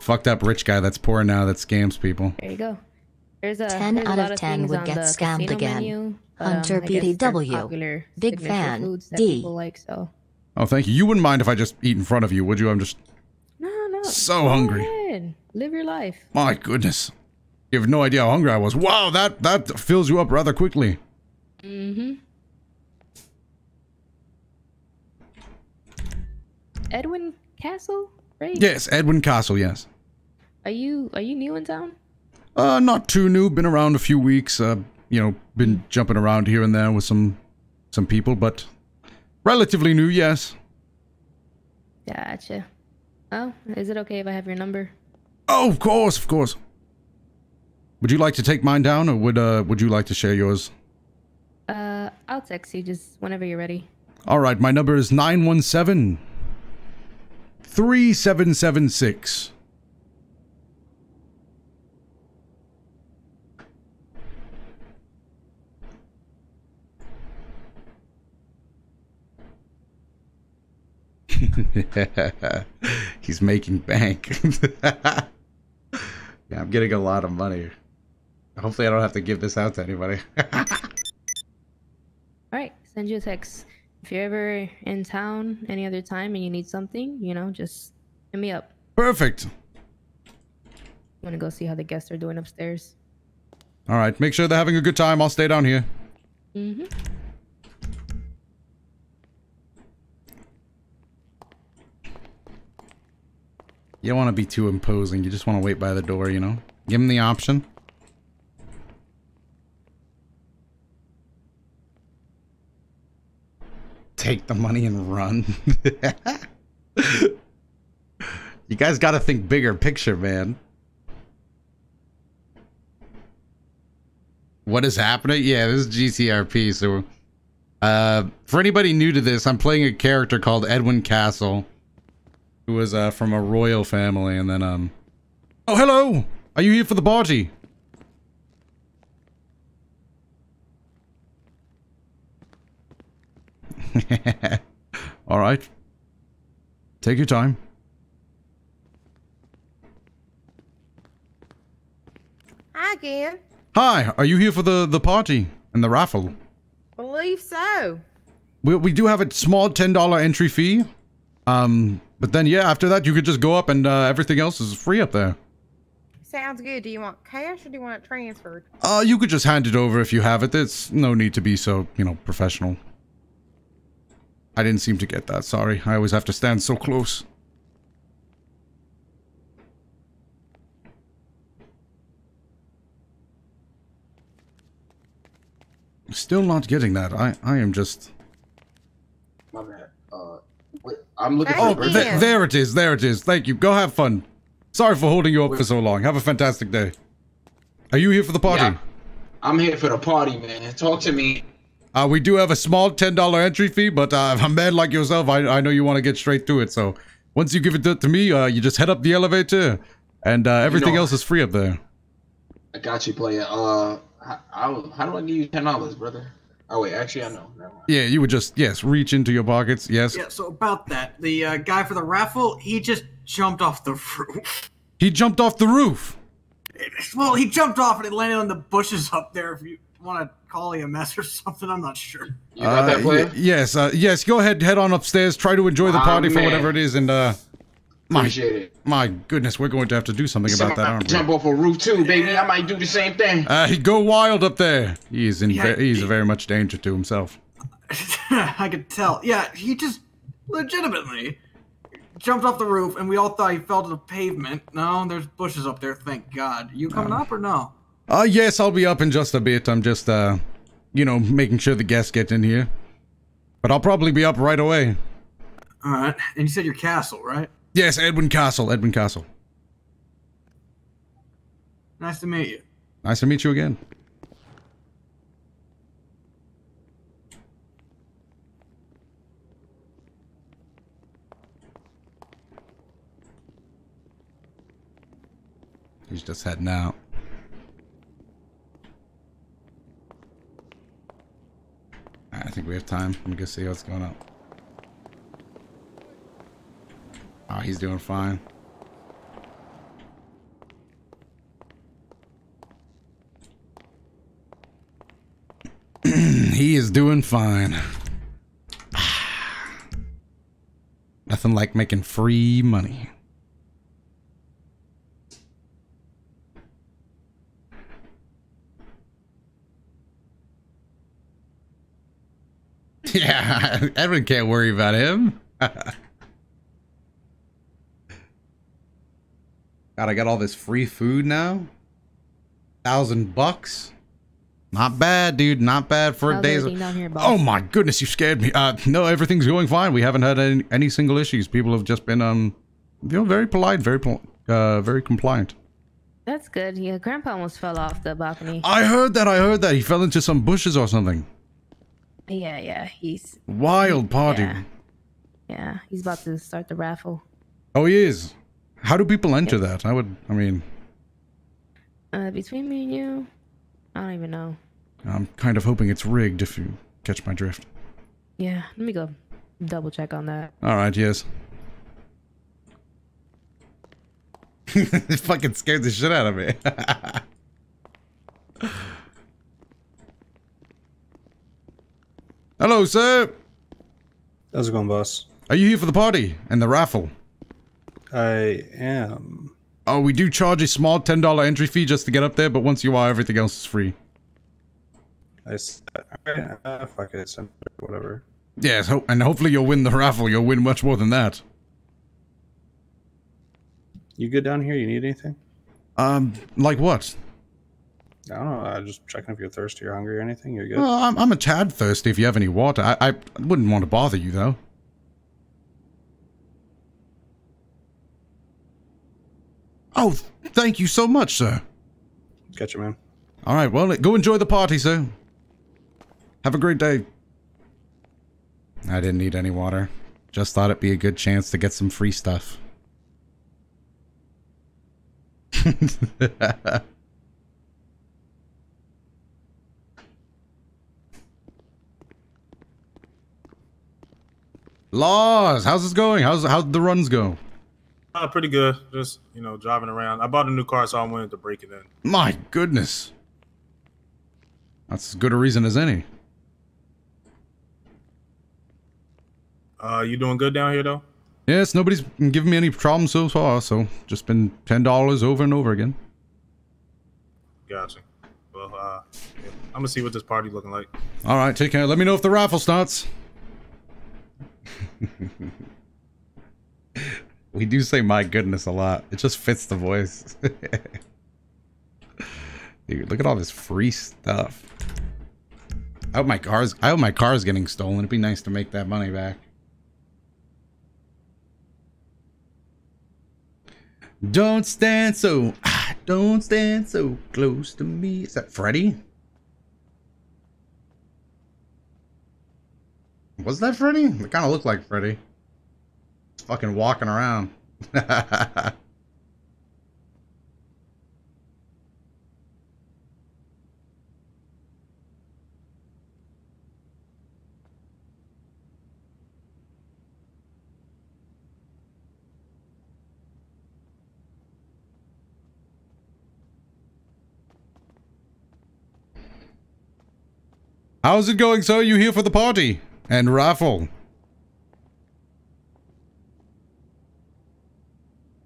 fucked up rich guy that's poor now that scams people. There you go. There's a 10 there's a out lot of of 10 would get scammed again. Menu, but, um, Hunter I guess Beauty W. Big fan. D. like so. Oh, thank you. You wouldn't mind if I just eat in front of you, would you? I'm just No, no. So go hungry. ahead. Live your life. My goodness. You have no idea how hungry I was. Wow, that that fills you up rather quickly. Mm-hmm. Edwin Kastle, right? Yes, Edwin Kastle, yes. Are you are you new in town? Uh not too new, been around a few weeks, uh you know, been jumping around here and there with some some people, but relatively new, yes. Gotcha. Oh, is it okay if I have your number? Oh, of course, of course. Would you like to take mine down or would uh would you like to share yours? Uh, I'll text you just whenever you're ready. All right, my number is 917 3776. <laughs> He's making bank. <laughs> yeah, I'm getting a lot of money. Hopefully, I don't have to give this out to anybody. <laughs> All right, send you a text. If you're ever in town any other time and you need something, you know, just hit me up. Perfect. Want to go see how the guests are doing upstairs? All right, make sure they're having a good time. I'll stay down here. Mm-hmm. You don't want to be too imposing. You just want to wait by the door, you know? Give him the option. Take the money and run. <laughs> you guys got to think bigger picture, man. What is happening? Yeah, this is GCRP. So, uh, for anybody new to this, I'm playing a character called Edwin Kastle. Who was uh, from a royal family, and then um. Oh, hello! Are you here for the party? <laughs> All right. Take your time. Hi again. Hi, are you here for the the party and the raffle? Believe so. We we do have a small ten dollar entry fee. Um, but then yeah, after that you could just go up and uh, everything else is free up there. Sounds good. Do you want cash or do you want it transferred? Uh, you could just hand it over if you have it. There's no need to be so, you know, professional. I didn't seem to get that, sorry. I always have to stand so close. Still not getting that. I, I am just... My bad. Uh, wait, I'm looking Oh, for the th- there it is, there it is. Thank you. Go have fun. Sorry for holding you up for so long. Have a fantastic day. Are you here for the party? Yeah. I'm here for the party, man. Talk to me. Uh, we do have a small $10 entry fee, but uh, a man like yourself, I, I know you want to get straight to it. So once you give it to, to me, uh, you just head up the elevator, and uh, everything know- else is free up there. I got you, player. Uh, how, how, how do I give you ten dollars, brother? Oh wait, actually, I know. Yeah, you would just, yes, reach into your pockets. Yes. Yeah, so about that, the uh, guy for the raffle, he just jumped off the <laughs> roof. He jumped off the roof. Well, he jumped off and it landed on the bushes up there. If you want to call a mess or something, I'm not sure. Uh, y- yes, uh, yes. Go ahead, head on upstairs. Try to enjoy the Ah, party for whatever it is, and uh, my, Appreciate it. my goodness, we're going to have to do something about that, Somebody aren't we? jump off a roof too, baby. I might do the same thing. Uh, he go wild up there. He is in. Yeah, ve- he's very much danger to himself. <laughs> I could tell. Yeah, he just legitimately jumped off the roof, and we all thought he fell to the pavement. No, there's bushes up there. Thank God. You coming Um, up or no? Uh, yes, I'll be up in just a bit. I'm just, uh, you know, making sure the guests get in here. But I'll probably be up right away. All right. And you said your Kastle, right? Yes, Edwin Kastle. Edwin Kastle. Nice to meet you. Nice to meet you again. He's just heading out. I think we have time. Let me go see what's going on. Oh, he's doing fine. <clears throat> he is doing fine. <sighs> Nothing like making free money. <laughs> Yeah, <laughs> Edwin can't worry about him. <laughs> God, I got all this free food now. Thousand bucks. Not bad, dude. Not bad for a How's day's. down here. Oh my goodness, you scared me. Uh, no, everything's going fine. We haven't had any, any single issues. People have just been um, you know, very polite, very pol- uh, very compliant. That's good. Yeah, Grandpa almost fell off the balcony. I heard that. I heard that he fell into some bushes or something. Yeah, yeah. He's Wild party. Yeah. yeah. He's about to start the raffle. Oh, he is. How do people enter that? I would. I mean, Uh, between me and you, I don't even know. I'm kind of hoping it's rigged. If you catch my drift. Yeah, let me go double check on that. All right. Yes. it <laughs> fucking scared the shit out of me. <laughs> Hello, sir. How's it going, boss? Are you here for the party and the raffle? I am. Oh, we do charge a small ten dollar entry fee just to get up there, but once you are, everything else is free. I s- alright, uh, fuck it, whatever. Yes, ho- and hopefully you'll win the raffle. You'll win much more than that. You good down here? You need anything? Um, like what? I don't know. I'm just checking if you're thirsty or hungry or anything. You're good. Well, I'm, I'm a tad thirsty if you have any water. I, I wouldn't want to bother you, though. Oh, thank you so much, sir. Catch you, man. All right, well, go enjoy the party, sir. Have a great day. I didn't need any water. Just thought it'd be a good chance to get some free stuff. <laughs> Laws, how's this going? How's how'd the runs go? Uh, pretty good. Just you know, driving around. I bought a new car, so I wanted to break it in. My goodness. That's as good a reason as any. Uh, you doing good down here though? Yes, nobody's been giving me any problems so far, so just been ten dollars over and over again. Gotcha. Well, uh, yeah, I'm gonna see what this party looking like. All right, take care. Let me know if the raffle starts. <laughs> we do say "my goodness" a lot. It just fits the voice. <laughs> Dude, look at all this free stuff. I hope my car's. I hope my car's getting stolen. It'd be nice to make that money back. Don't stand so, don't stand so close to me. Is that Freddy? Was that Freddy? It kind of looked like Freddy. Fucking walking around. <laughs> How's it going, sir? You here for the party? And raffle?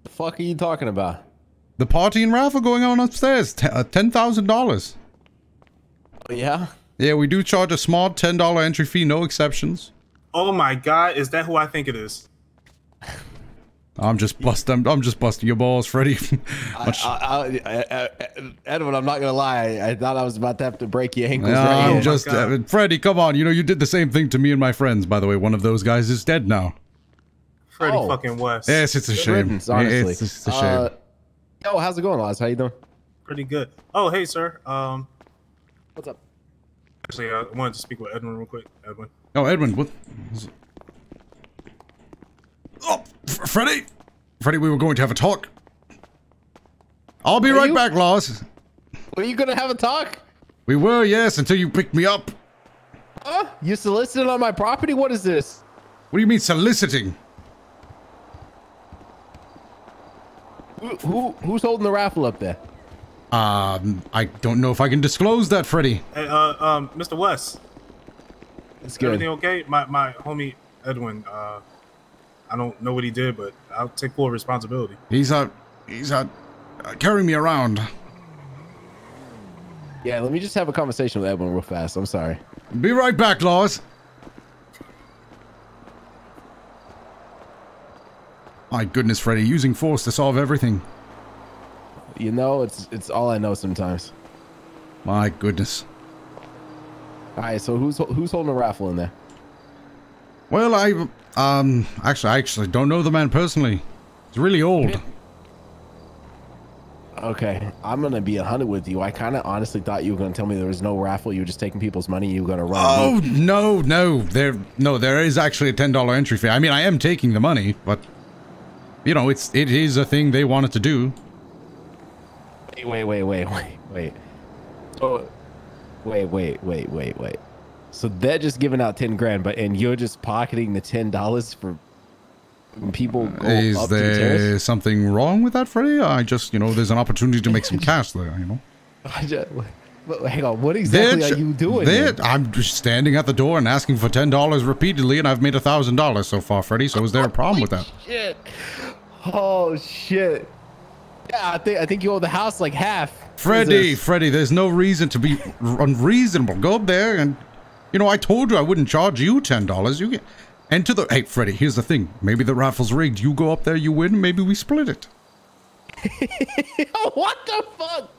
The fuck are you talking about? The party and raffle going on upstairs. Uh, $10,000. Oh, yeah? Yeah, we do charge a small $10 entry fee, no exceptions. Oh my God, is that who I think it is? I'm just busting. I'm just busting your balls, Freddy. <laughs> I, I, I, I, Edwin, I'm not gonna lie. I thought I was about to have to break your ankles Yeah, right I'm here. just uh, Freddy. Come on, you know you did the same thing to me and my friends. By the way, one of those guys is dead now. Freddie Oh. fucking West. Yes, it's a Good shame. riddance, honestly. It's, it's a shame. Uh, yo, how's it going, Laz? How you doing? Pretty good. Oh, hey, sir. Um, what's up? Actually, I wanted to speak with Edwin real quick. Edwin. oh, Edwin, what? Oh, F- Freddy, Freddy, we were going to have a talk. I'll be right back, Laws. Were you gonna have a talk? We were, yes, until you picked me up. Huh? You solicited on my property? What is this? What do you mean soliciting? Who, who who's holding the raffle up there? Um, I don't know if I can disclose that, Freddy. Hey, uh, um, Mr. West. It's Is everything okay? My my homie Edwin. Uh, I don't know what he did, but I'll take full responsibility. He's uh, he's uh, uh carrying me around. Yeah, let me just have a conversation with Edwin real fast. I'm sorry. Be right back, Laws. My goodness, Freddy, using force to solve everything. You know, it's it's all I know sometimes. My goodness. All right, so who's who's holding the raffle in there? Well, I um actually I actually don't know the man personally. He's really old. Okay, I'm gonna be a hundred with you. I kind of honestly thought you were gonna tell me there was no raffle. You were just taking people's money. You were gonna run. Oh no, no, there no, there is actually a ten dollar entry fee. I mean, I am taking the money, but you know, it's it is a thing they wanted to do. Wait, wait, wait, wait, wait. wait. Oh, wait, wait, wait, wait, wait. So they're just giving out ten grand, but and you're just pocketing the ten dollars for people go Is up to the there something wrong with that, Freddy? I just, you know, there's an opportunity to make some <laughs> cash there, you know. I just, hang on, what exactly are you doing? then? I'm just standing at the door and asking for ten dollars repeatedly, and I've made a thousand dollars so far, Freddy. So is there a problem with that? Shit. Oh shit. Yeah, I think I think you owe the house like half. Freddy? Freddy, there's no reason to be unreasonable. Go up there and, you know, I told you I wouldn't charge you ten dollars. You get enter the. Hey, Freddy, here's the thing. Maybe the raffle's rigged. You go up there, you win. Maybe we split it. <laughs> what the fuck?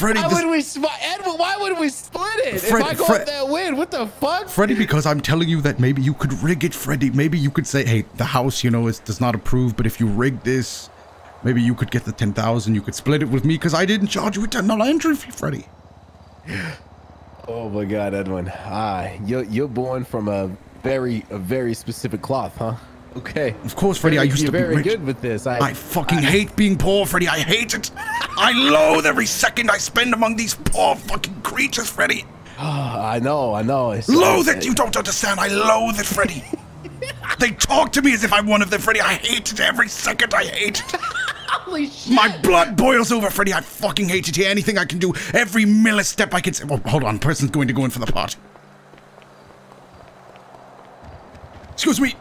Freddie, why this- would we split? Edwin, why would we split it? Fred- if I go Fred- up there and win, what the fuck? Freddie, because I'm telling you that maybe you could rig it, Freddie. Maybe you could say, hey, the house, you know, is, does not approve, but if you rig this, maybe you could get the 10,000. You could split it with me because I didn't charge you a $10 entry fee, Freddie. Oh my God, Edwin. Ah, you're you're born from a very a very specific cloth, huh? Okay. Of course, Freddy. I used to be very rich. good with this. I, I fucking hate being poor, Freddy. I hate it. I loathe every second I spend among these poor fucking creatures, Freddy. <sighs> I know, I know. It's, Loathe it. You don't understand. I loathe it, Freddy. <laughs> they talk to me as if I'm one of them, Freddy. I hate it every second. I hate it. <laughs> Holy shit. My blood boils over, Freddy. I fucking hate it. Anything I can do, every millistep I can. s- Oh, hold on. Person's going to go in for the pot. Excuse me.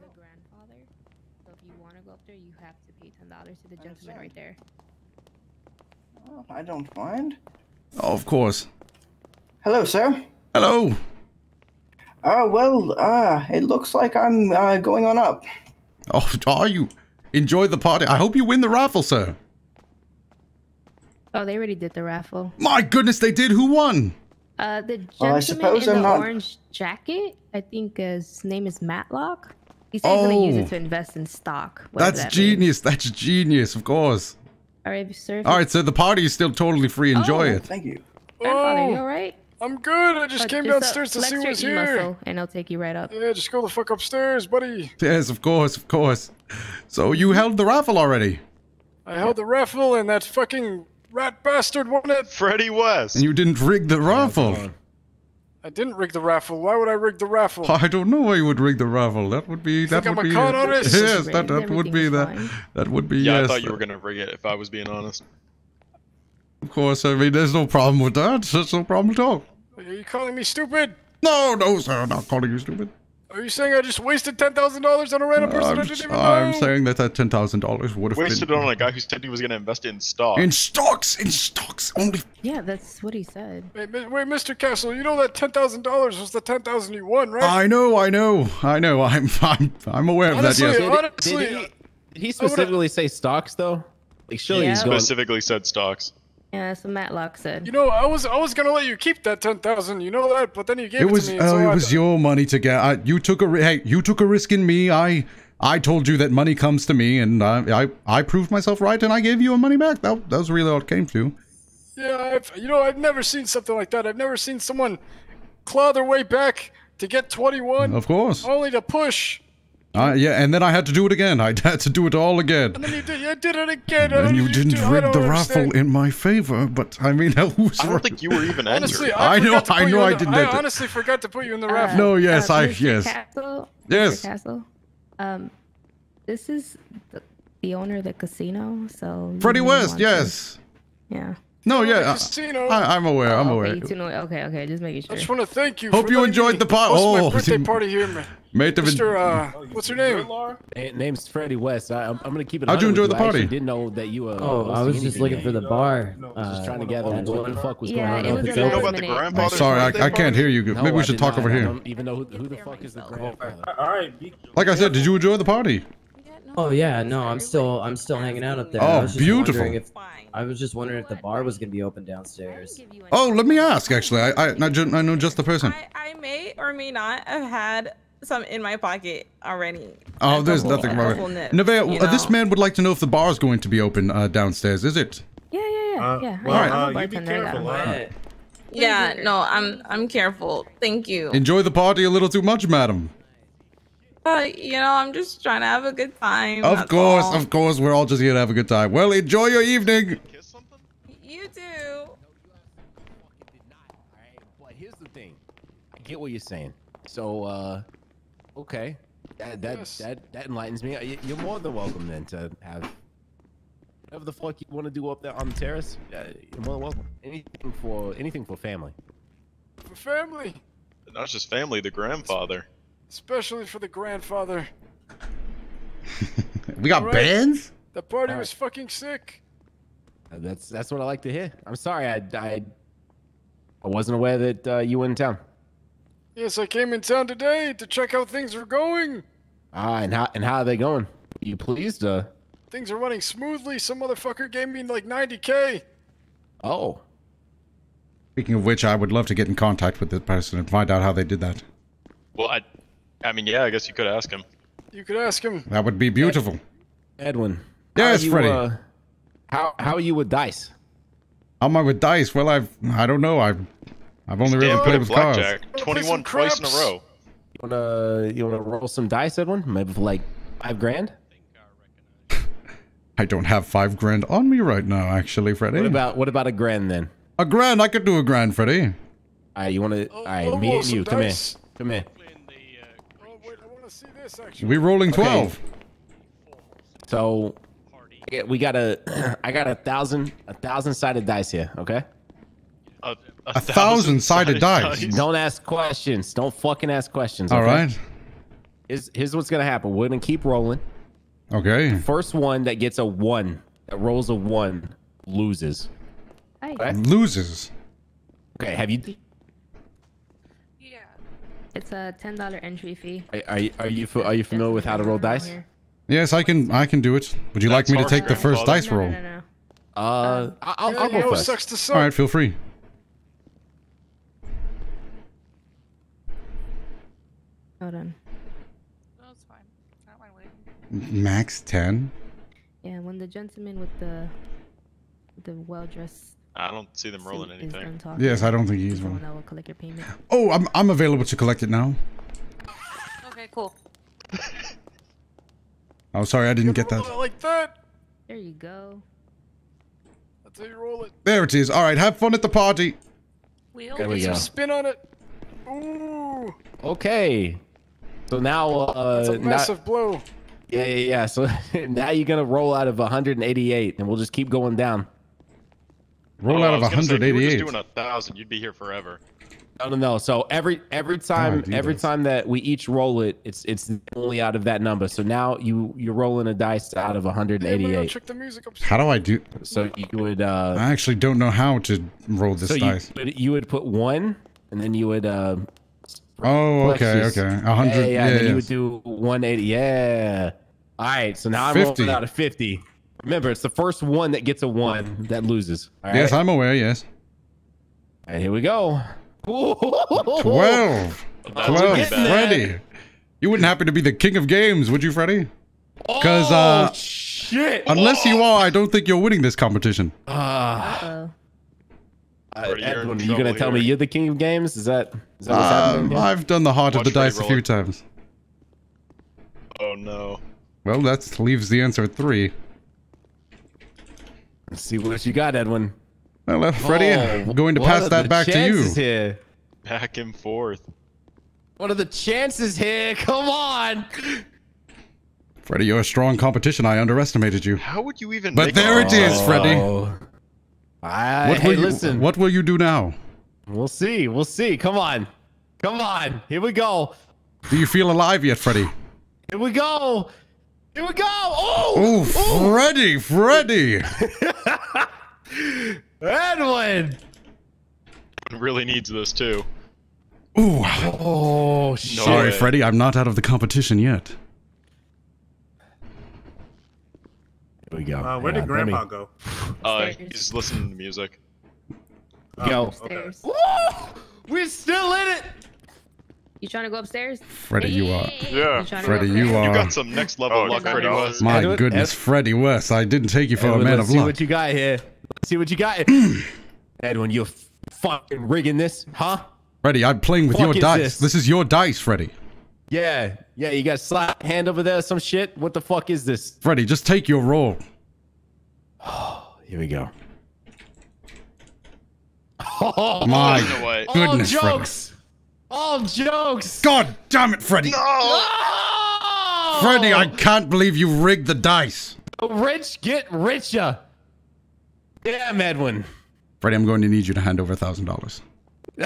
the grandfather. So if you want to go up there, you have to pay ten dollars to the gentleman right there. Oh, I don't mind. Oh, of course. Hello, sir. Hello. Uh, well, uh, it looks like I'm uh, going on up. Oh, are you? Enjoy the party. I hope you win the raffle, sir. Oh, they already did the raffle. My goodness, they did. Who won? Uh, the Well, I gentleman suppose in I'm the not- orange jacket. I think uh, his name is Matlock. He said he's gonna use Oh. it to invest in stock. That's that means. genius. That's genius, of course. All right, sir. if All you- right, so the party is still totally free. Enjoy Oh, it. Thank you. Grandfather, you all right? I'm good. I just Uh, came just, downstairs to see your what's here. muscle, and I'll take you right up. Yeah, just go the fuck upstairs, buddy. Yes, of course, of course. So you held the raffle already, I held the raffle and that fucking rat bastard won it. Freddy West. and you didn't rig the raffle. I didn't rig the raffle. Why would I rig the raffle? I don't know why you would rig the raffle. That would be that think would I'm a be con artist? <laughs> yes. That, that would be that. That would be Yeah, yes. I thought you were gonna rig it if I was being honest. Of course, I mean, there's no problem with that. There's no problem at all. Are you calling me stupid? No, no, sir, I'm not calling you stupid. Are you saying I just wasted ten thousand dollars on a random person I I'm, didn't even I'm saying that that ten thousand dollars would have Wasted been it on a guy who said he was gonna invest in stocks. in stocks. In stocks only. Yeah, that's what he said. Wait, wait, Mr. Kastle, you know that ten thousand dollars was the ten thousand you won, right? I know, I know, I know. I'm I'm I'm aware of that. Honestly, Yes. honestly, Did he, did he specifically say stocks though? Like surely Yeah. he's going. Specifically said stocks. Yeah, that's what Matlock said. You know, I was I was gonna let you keep that ten thousand. You know that, but then you gave it, It was to me. oh, so it I- was your money to get. I, you took a ri- hey, you took a risk in me. I I told you that money comes to me, and I I, I proved myself right, and I gave you a money back. That that was really all it came to. Yeah, I've, you know, I've never seen something like that. I've never seen someone claw their way back to get 21. Of course. Only to push. Uh, yeah, and then I had to do it again. I <laughs> had to do it all again. And then you did, you did it again. I And don't- you didn't do- rig don't the raffle in my favor, but I mean, <laughs> who's I don't think you were even Honestly, entered. I, I know- I know I didn't I enter. honestly forgot to put you in the Uh, raffle. No, yes, uh, I- Mr. yes. Kastle, Yes. Mr. Kastle. Um, this is the, the owner of the casino, so. Freddie West, want to- yes. Yeah. No, yeah, I- casino. I, I'm aware. I'm Oh, aware. okay, you two know- okay, okay, just making sure. I just want to thank you. Hope for you enjoyed me the pot- oh, my <laughs> birthday party here, ma- Mate Mr. Uh, what's your name? Na- Name's Freddie West. I, I'm, I'm gonna keep it. How'd you enjoy with the I party? didn't know that you. Uh, Oh, I was just looking for the bar. just trying to gather what the fuck was Yeah, going on. it was Did a you know last about the minute. sorry, I, I can't hear you. Maybe we should talk over here. even know who, who the fuck is the grandfather. All right, Like I said, did you enjoy the party? Oh yeah, no, I'm still I'm still hanging out up there. Oh, I was beautiful. If, I was just wondering if the bar was gonna be open downstairs. Oh, let me ask. Actually, I I, I I know just the person. I may or may not have had some in my pocket already. Oh, there's couple- nothing a wrong couple with nips, it. Nevaeh, you uh, this man would like to know if the bar is going to be open uh, downstairs. Is it? Yeah, yeah, yeah, Uh, yeah. well, I uh, am a you be bartender. I careful, him. Yeah, no, I'm I'm careful. Thank you. Enjoy the party a little too much, madam. You know, I'm just trying to have a good time. Of course, all. of course, we're all just here to have a good time. Well, enjoy your evening. You do. But here's the thing. I get what you're saying. So, uh, okay, that that Yes. that, that enlightens me. You're more than welcome then to have whatever the fuck you want to do up there on the terrace. Uh, you're more than welcome. Anything for anything for family. For family, Not just family, the grandfather. Especially for the grandfather. <laughs> We got Alright. bands. The party All was fucking sick. Uh, That's that's what I like to hear. I'm sorry, I I, I wasn't aware that uh, you were in town. Yes, I came in town today to check how things are going. Ah, and how and how are they going? you pleased? Uh, Things are running smoothly. Some motherfucker gave me like 90k. oh, Speaking of which, I would love to get in contact with this person and find out how they did that. Well, I, I mean, yeah, I guess you could ask him. You could ask him. That would be beautiful. Edwin. Yes, how you, Freddy. Uh, how how are you with dice? How am I with dice? Well, I've I don't know. I've I've only really Damn played good with blackjack. cards. 21 twice in a row. You wanna you wanna roll some dice, Edwin? Maybe for like five grand. <laughs> I don't have five grand on me right now, actually, Freddy. What about what about a grand then? a grand? I could do a grand, Freddy. All right, you wanna? All right, I'll me roll and some you. Come here. Come here. We rolling Okay. twelve. So I we got a <clears throat> I got a thousand a thousand sided dice here. Okay. A, A thousand-sided dice. Don't ask questions. Don't fucking ask questions. All okay? right. Here's, here's what's gonna happen. We're gonna keep rolling. Okay. First one that gets a one, that rolls a one, loses. Hi. Okay. Loses. Okay. Have you? It's a ten dollar entry fee. Are, are you are you are you familiar with how to roll dice? Yes, I can. I can do it. Would you like me to take the first dice roll? Uh, I- I'll, I'll go first. sucks to suck. All right, feel free. Hold on. That's fine. Not my way. Max ten. Yeah, when the gentleman with the the well dressed I don't see them rolling is anything. Yes, I don't think he's the one one. that will collect your payment. Oh, I'm I'm available to collect it now. Okay, cool. <laughs> Oh, sorry, I didn't get that. It like that. There you go. That's how you roll it. There it is. All right, have fun at the party. There we Get some go. spin on it. Ooh, Okay. So now, uh, that's a now- massive blow. yeah, yeah, yeah. So <laughs> now you're gonna roll out of 188, and we'll just keep going down. Roll Oh, out of was gonna say, if you were just doing a thousand, you'd be here forever. No, no, no. So every every time do every this. time that we each roll it, it's it's only out of that number. So now you you're rolling a dice out of Hey, 188. check the music. How do I do? So you would uh I actually don't know how to roll this so you dice. would, you would put one, and then you would uh. Oh, okay, just- okay. A hundred. Yeah, yeah, Yeah, and then you would do 180. Yeah. All right. So now I'm 50. rolling out of 50. Remember, it's the first one that gets a one that loses. All right. Yes, I'm aware. Yes. All right, here we go. Twelve. That's Twelve. pretty bad. Freddy. You wouldn't happen to be the king of games, would you, Freddy? Because oh, uh, shit. unless you are, I don't think you're winning this competition. Ah. Uh-oh. Uh, Freddy, you're you gonna tell me you're the king of games? Is that is that what's happening? Um, here? I've done the heart of the dice a few it. times. Oh no. Well, that leaves the answer at three. Let's see what you got, Edwin. I uh, Freddy, Oh, I'm going to pass that back to you. Here? Back and forth. What are the chances here? Come on. Freddy, you're a strong competition. I underestimated you. How would you even? But make there a- it is, Freddy. I, What hey, will you, listen. What will you do now? We'll see. We'll see. Come on. Come on. Here we go. Do you feel alive yet, Freddy? Here we go. Here we go. Oh, Oh, Freddy, Freddy. <laughs> Edwin. Really needs this too. Ooh. Oh, shit. Sorry, way. Freddy. I'm not out of the competition yet. Here we go. Uh, where Hang did on, let me- Grandpa go? Uh, he's listening to music. Go. Upstairs. Woo! We're still in it. You trying to go upstairs? Freddy, you are. Yeah. You trying to Freddy, you are. You got some next level Oh, luck. Freddy was. My Edwin, goodness, Ed- Freddy West. I didn't take you for Edwin, a man let's of see luck. what you got here. Let's see what you got. here. <clears throat> Edwin, you're fucking rigging this, huh? Freddy, I'm playing with Fuck your is dice. this? This? is your dice, Freddy. Yeah, yeah. You got a slap hand over there, or some shit. What the fuck is this? Freddy, just take your roll. <sighs> Here we go. My <laughs> no way. goodness, All Freddy. Jokes. All jokes. God damn it, Freddy. Oh! Freddy, I can't believe you rigged the dice. Rich get richer. Damn, Edwin. Freddy, I'm going to need you to hand over a thousand dollars. <laughs>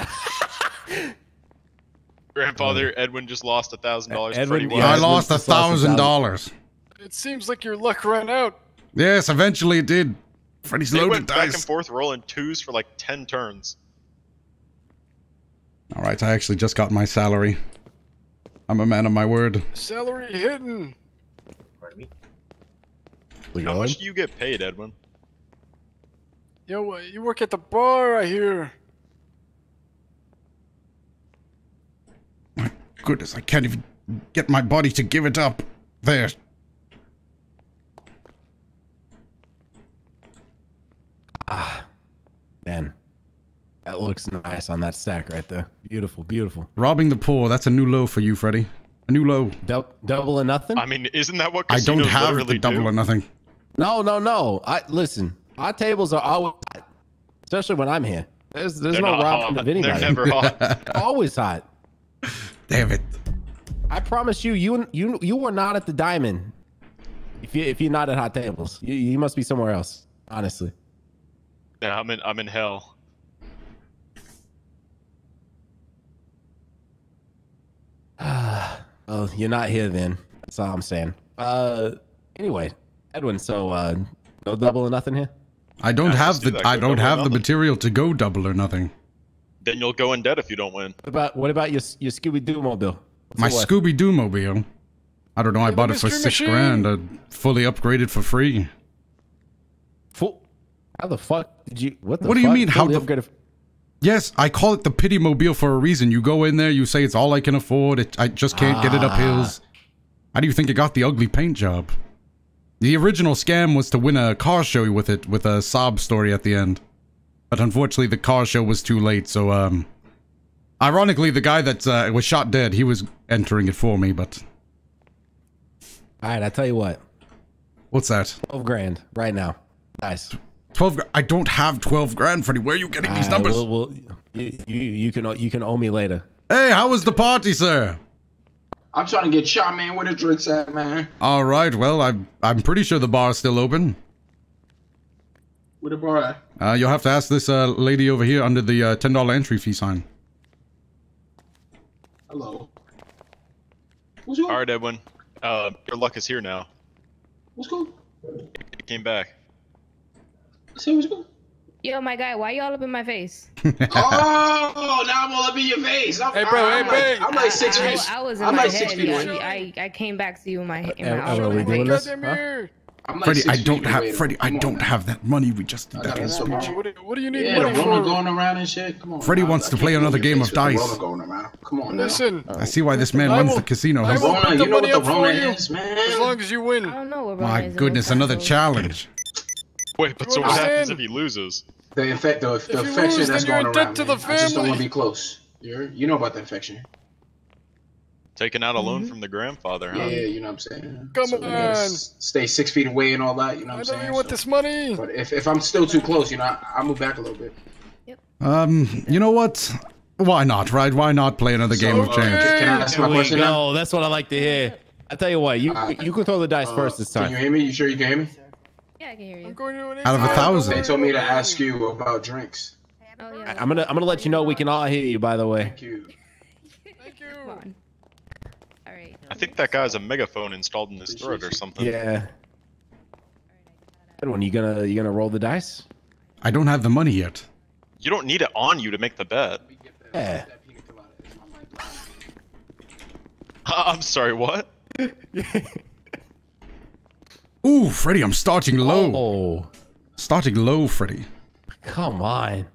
Grandfather Edwin just lost a thousand dollars. Edwin- Freddy was. Yeah, I lost a just lost a thousand thousand. dollars. It seems like your luck ran out. Yes, eventually it did. Freddy's They loaded went back and forth rolling twos for like ten turns. All right, I actually just got my salary. I'm a man of my word. Salary hidden. How much do you get paid, Edwin? Yo, uh, you work at the bar, I hear. My goodness, I can't even get my body to give it up. There. That looks nice on that stack right there. Beautiful, beautiful. Robbing the poor. That's a new low for you, Freddy. A new low. Dou- double or nothing? I mean, isn't that what I don't have the double do? or nothing. No, no, no. I listen. Our tables are always, hot, especially when I'm here. There's there's They're no not robbing hot. of anybody. They're never hot. <laughs> <laughs> always hot. Damn it. I promise you, you you you were not at the diamond. If you if you're not at hot tables, you, you must be somewhere else. Honestly. Yeah, I'm in. I'm in hell. <sighs> Oh, you're not here then. That's all I'm saying. Uh, anyway, Edwin. So uh, no double or nothing here. I don't Yeah, have let's do the. I don't have the material to go double or nothing. Then you'll go in debt if you don't win. What about what about your your Scooby Doo mobile? What's My? Scooby Doo mobile. I don't know. I bought it for six machine. grand. Uh, fully upgraded for free. Full. How the fuck did you? What the? What do you fuck? mean, how Fully the- upgraded- Yes, I call it the pity mobile for a reason. You go in there, you say it's all I can afford. It, I just can't get it up Ah. hills. How do you think it got the ugly paint job? The original scam was to win a car show with it, with a sob story at the end. But unfortunately, the car show was too late. So, um, ironically, the guy that uh, was shot dead, he was entering it for me. But All right, I tell you what. what's that? Twelve grand right now. Nice. Twelve. I don't have twelve grand, Freddy. Where are you getting these Ah, numbers? we'll- we'll- you, you you can you can owe me later. Hey, how was the party, sir? I'm trying to get shot, man. Where the drinks at, man? All right. Well, I'm I'm pretty sure the bar's still open. Where the bar at? Uh, you'll have to ask this uh, lady over here under the uh, ten dollar entry fee sign. Hello. What's going? All right, Edwin. Uh, your luck is here now. What's good? It came back. Say what's good. Yo, my guy, why you all up in my face? <laughs> Oh, now I'm all up in your face. I'm, Hey, bro, I'm hey, like, I'm like six I, feet. I was in I'm my like head. six feet yeah. I, I came back to you in my in Are- my. are we doing face. this? Huh? I'm like Freddie, I don't have away. Freddie. I don't have that money. We just did that got in some speech. more. What do, what do you need Yeah, money for? going around and shit. Come on. Freddie now. wants I to play another game of dice. Going around. Come on now. Listen, I see why this man I runs will- the casino. I He's- will Rona, put you the know what money the up for Rona you. is, man. As long as you win. I don't know what My is. goodness, another challenge. Wait, but You so what happens if he loses? The infect, the, the infection lose, that's going in debt around. to the man. I just don't want to be close. You you know about the infection? Taking out a loan from the grandfather, huh? Yeah, yeah, you know what I'm saying. Come So on. Stay six feet away and all that. You know what I'm saying? I know you want So- this money. But if, if I'm still too close, you know, I, I move back a little bit. Yep. Um, you know what? Why not? Right? Why not play another game of uh, chance? can, can I ask my question now? go. That's what I like to hear. I tell you what, you you can throw the dice Uh, first this time. Can you time. hear me? You sure you can hear me? Yeah, I can hear you. I'm going to an Out of a thousand. They told me to ask you about drinks. Oh I- yeah. I'm gonna I'm gonna let you know we can all hear you. By the way. Thank you. Thank you. Come on. All right. I think that guy has a megaphone installed in his throat or something. Yeah. Edwin, you gonna you gonna roll the dice? I don't have the money yet. You don't need it on you to make the bet. Yeah. <laughs> I'm sorry, what? <laughs> Ooh, Freddy, I'm starting low. Oh, Starting low, Freddy. come on.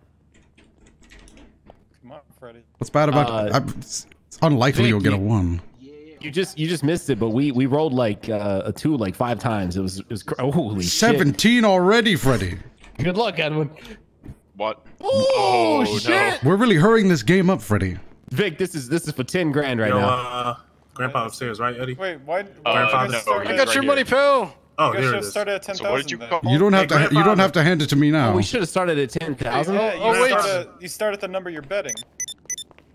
Come on, Freddy. What's bad about Uh, I'm- It's it's unlikely Vic, you'll get a one. You just you just missed it, but we we rolled like uh, a two like five times. It was it was cr- holy shit. 17 already, Freddy. Good luck, Edwin. What? Oh, no. shit! We're really hurrying this game up, Freddy. Vic, this is this is for ten grand right Yo, now. uh, Grandpa upstairs, right, Eddie? Wait, why? Uh, why Grandfather. you no, guys start he's I got right your here. money, pal. Oh, You guys there should it have is. started at ten So what did you call? You don't have Hey, to. You don't have to hand it to me now. Oh, we should have started at ten thousand. Yeah, you, Oh, wait. start at, you start at the number you're betting.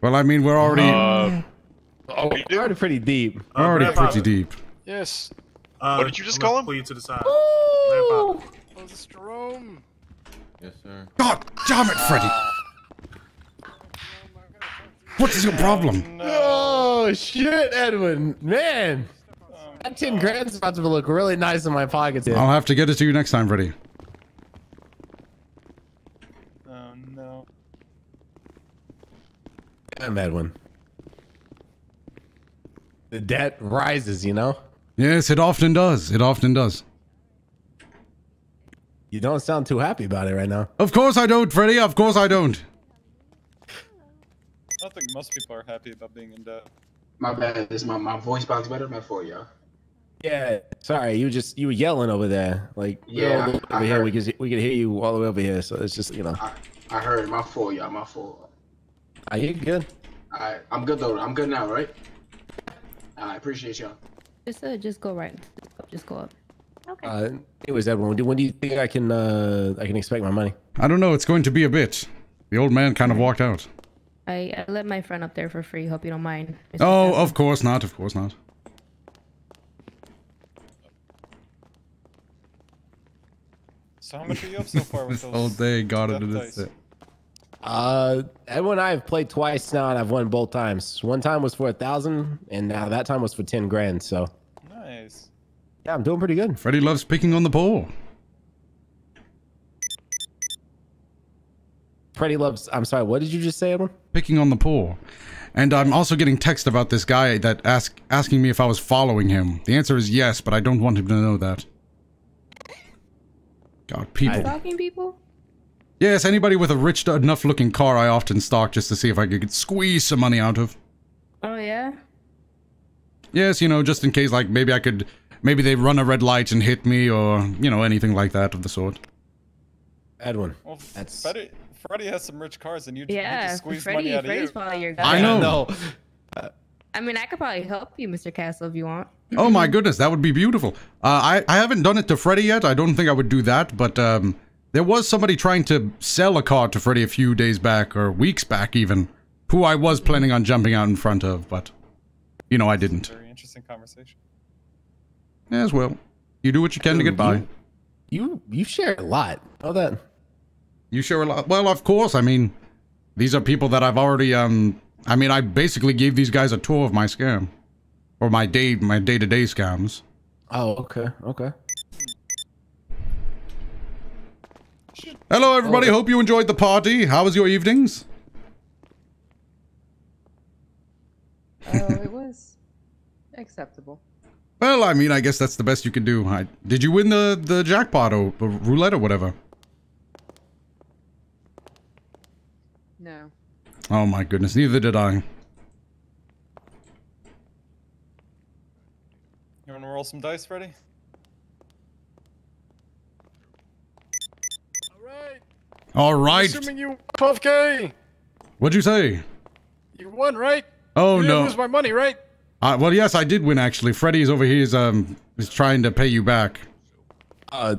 Well, I mean, we're already Uh, oh, we do? already pretty deep. Uh, we're already pretty deep. Yes. Uh, What did you just I'm call him? Pull you to the side. Oh, Grandfather. this Jerome. Yes, sir. God damn it, Freddie! What is your problem? Oh shit, Edwin, man. That ten grand's about to look really nice in my pockets. Here. I'll have to get it to you next time, Freddie. Oh no. Damn, Edwin. The debt rises, you know. Yes, it often does. It often does. You don't sound too happy about it right now. Of course I don't, Freddie. Of course I don't. I don't think most people are happy about being in debt. My bad. Is my, my voice box better? My fault, y'all. Yeah. Sorry, you just you were yelling over there. Like Yeah, all the way I over here. heard. We could we could hear you all the way over here. So it's just you know. I heard. My fault, y'all. My fault. Are you good? Alright, I'm good though. I'm good now, right? I appreciate y'all. Just uh, just go right. Just go up. Okay. Uh, anyways, everyone, when do, when do you think I can uh I can expect my money? I don't know. It's going to be a bit. The old man kind of walked out. I, I let my friend up there for free. Hope you don't mind. Mr. Oh, Kastle. of course not. Of course not. So how much are you up so far with <laughs> This those? whole day got death into dice? this. Uh, Edwin and I have played twice now, and I've won both times. One time was for a thousand, and now that time was for ten grand. So Nice. yeah, I'm doing pretty good. Freddy loves picking on the poor. Freddie loves. I'm sorry. What did you just say, Edwin? Picking on the pool, And I'm also getting text about this guy that ask asking me if I was following him. The answer is yes, but I don't want him to know that. God, people. Stalking people? Yes, anybody with a rich enough looking car I often stalk just to see if I could squeeze some money out of. Oh yeah. Yes, you know, just in case, like, maybe I could, maybe they run a red light and hit me, or, you know, anything like that of the sort. Edwin. Well, Freddie, Freddie has some rich cars, and you you Yeah. just squeeze Freddie, money out of Freddie's you. probably your guy. I know. I mean, I could probably help you, Mr. Kastle, if you want. Oh my goodness, that would be beautiful. Uh, I, I haven't done it to Freddy yet. I don't think I would do that, but um, there was somebody trying to sell a car to Freddy a few days back, or weeks back even, who I was planning on jumping out in front of, but, you know, I didn't. Very interesting conversation. As well. You do what you can to get by. You you share a lot. Know that. You share a lot. Well, of course. I mean, these are people that I've already. Um, I mean, I basically gave these guys a tour of my scam, or my day, my day-to-day scams. Oh, okay, okay. Hello, everybody. Oh. Hope you enjoyed the party. How was your evenings? Oh, <laughs> it was acceptable. Well, I mean, I guess that's the best you can do. I, did you win the the jackpot or the roulette or whatever? No. Oh my goodness, neither did I. You want to roll some dice, Freddy? Alright! Alright! Assuming you 12k, What'd you say? you won, right? Oh you didn't no. lose my money, right? Uh, well, yes, I did win actually. Freddy's over here is um is trying to pay you back. Uh.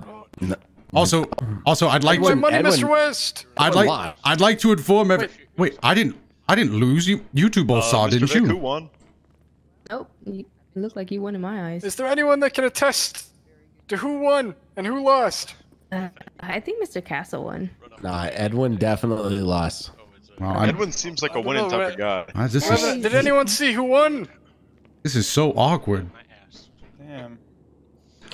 Also, also, I'd like Take my to. money, Mr. West. I'd like. I'd like to inform every. Wait, I didn't. I didn't lose. You. You two both Uh, saw, Mr. didn't Vic, you? who won? Nope. You it looked like you won in my eyes. Is there anyone that can attest to who won and who lost? Uh, I think Mr. Kastle won. Nah, Edwin definitely lost. Edwin seems like a winning type of guy. I just- Well, Did anyone see who won? This is so awkward. Damn.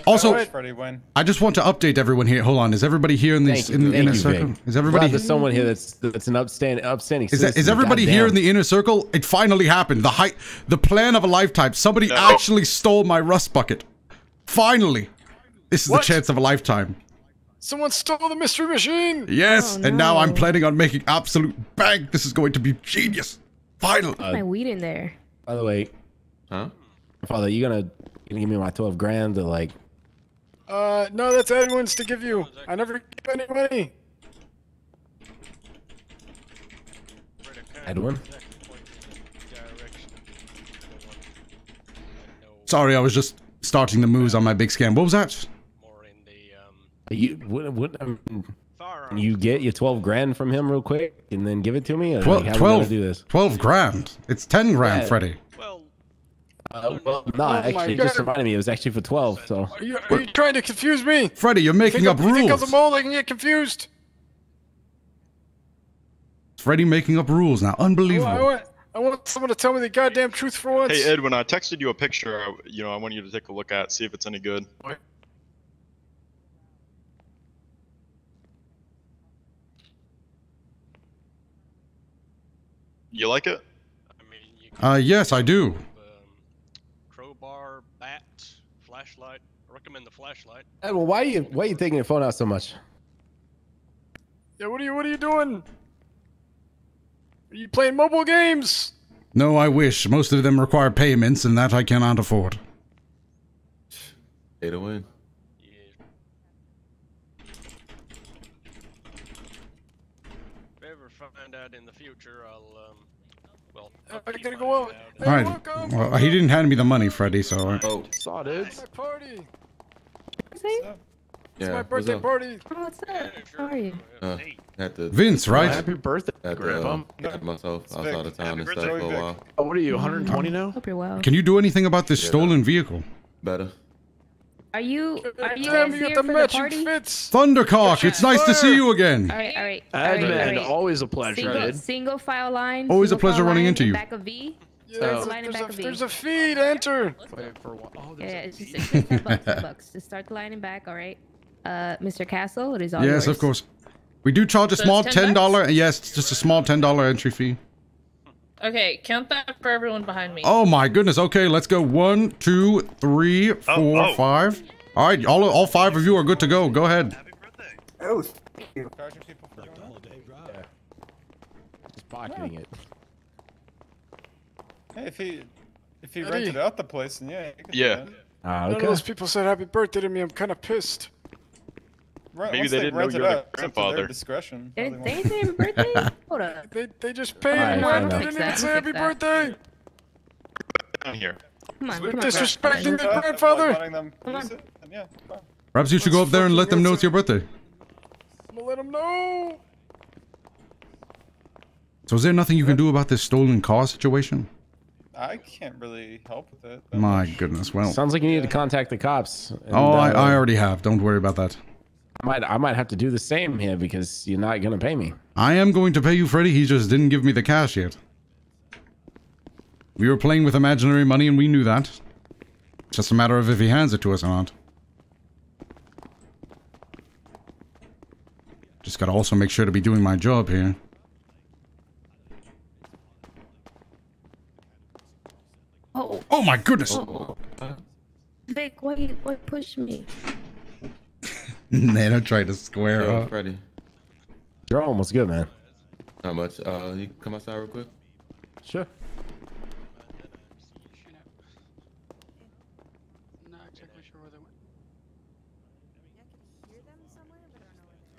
Also, How did Freddie win? I just want to update everyone here. Hold on, is everybody here in the Thank you, in the inner you, circle? Vic. Is everybody? Glad there's someone here that's that's an upstanding upstanding. Is, that, is citizen, everybody here in the inner circle? It finally happened. The height, the plan of a lifetime. Somebody actually stole my rust bucket. Finally, this is What? the chance of a lifetime. Someone stole the mystery machine. Yes, Oh, and now I'm planning on making absolute bank. This is going to be genius. Finally. Uh, my weed in there. By the way, huh? Father, you gonna gonna give me my twelve grand to like? Uh, no, that's Edwin's to give you. I never give any money. Edwin? Sorry, I was just starting the moves on my big scam. What was that? You what? what um, can you get your twelve grand from him real quick and then give it to me? Or Twelve, like, how 12, do this? 12 grand. It's 10 grand, Yeah. Freddy. Uh, well, no, Oh actually, it just reminded me. It was actually for twelve. So Are you, are you trying to confuse me? Freddy, you're making think up I'm- You think I'm rules. the mole? I can get confused. Freddy making up rules now. Unbelievable. I Unbelievable. want, I want someone to tell me the goddamn truth for once. Hey Edwin, I texted you a picture. uh, You know, I want you to take a look at, see if it's any good. You like it? i Uh, yes, I do. Crowbar, bat, flashlight. I recommend the flashlight. Edwin, why are you why are you taking your phone out so much? Yeah, what are you? What are you doing? Are you playing mobile games? No, I wish. Most of them require payments, and that I cannot afford. Pay to win. that in the future, I'll um, well. I gotta go out. All right. Well, he didn't hand me the money, Freddy. So. Oh, saw dudes. My party. Yeah, my what's birthday up? party. Oh, what's up? How are you? Uh, had to. Vince, right? Happy birthday, Had to, Grandpa. uh, get myself It's outside Vic. of town and stuff for a while. Oh, what are you, 120 now? Hope you're well. Can you do anything about this Yeah, stolen vehicle? Better. Are you are you Damn, guys you here got the for the party? fits. Thundercock, it's nice to see you again. All right, all right. all right, all Admin, always a pleasure, Single, single file line. Always a pleasure running line into you. Back of V. Yeah, Single there's, a, back there's, of a, V. there's a feed. Enter. Wait for what? Oh, Yeah, yeah, it's just just bucks, 10 bucks. Just start the line in back. All right. Uh, Mr. Kastle, it is all Yes, yours. of course. We do charge a So small it's 10 ten dollar. Yes, just a small ten dollar entry fee. Okay, count that for everyone behind me. Oh my goodness. Okay, let's go. One, two, three, four, oh. five. All right, all all five of you are good to go. Go ahead. Oh, thank you. Charging people for doing that? Just pocketing it. Hey, if he if he Eddie. rented out the place, then yeah, you could do Yeah. that. Ah, None of those people said happy birthday to me. I'm kind of pissed. Right, Maybe once they didn't know rent you it were the out, it's up to their grandfather. discretion. Didn't they say want- happy birthday? <laughs> Hold up. They they just paid Alright, him. fair They didn't even that, say happy that. birthday. Down here. Come on, We're come disrespecting Come the grandfather. them Come on. it, yeah, fine. Perhaps you should go up there and let them know it's your birthday. I'm gonna let him know. So is there nothing you can do about this stolen car situation? I can't really help with it. My much. goodness. Well. Sounds like you need to contact the cops. and, Oh, I, uh, I already have. Don't worry about that. I might, I might have to do the same here because you're not gonna pay me. I am going to pay you, Freddy. He just didn't give me the cash yet. We were playing with imaginary money and we knew that. It's just a matter of if he hands it to us or not. Just gotta also make sure to be doing my job here. Oh, Oh my goodness! oh. Vic, why you why push me? <laughs> Nano tried to square Yo, up. Freddy. You're almost good, man. Not much. Uh, you can come outside real quick. Sure. Not exactly sure where they went.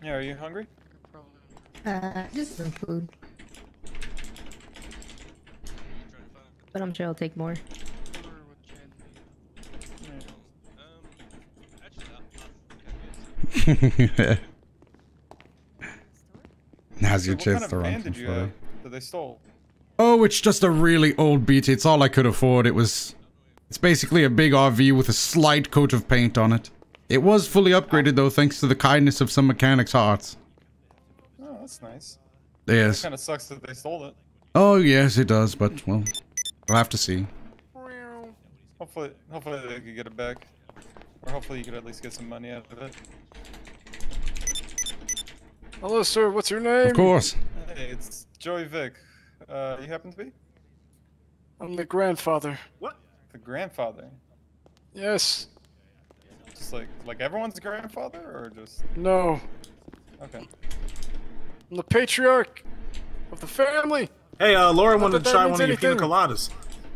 Yeah, are you hungry? Uh, just some food. But I'm sure I'll take more. <laughs> Now's your chance to run van some you uh, that they stole? Oh, it's just a really old BT. It's all I could afford. It was. It's basically a big RV with a slight coat of paint on it. It was fully upgraded though, thanks to the kindness of some mechanics' hearts. Oh, that's nice. Yes. Kind of sucks that they stole it. Oh yes, it does. But well, we'll have to see. Hopefully, hopefully they could get it back, or hopefully you could at least get some money out of it. Hello, sir. What's your name? Of course. Hey, it's Joey Vic. Uh, you happen to be I'm the grandfather. what? The grandfather. Yes. Just like like everyone's grandfather, or just No. okay. I'm the patriarch of the family. Hey, uh, Laura wanted to try means one of your pina anything. coladas.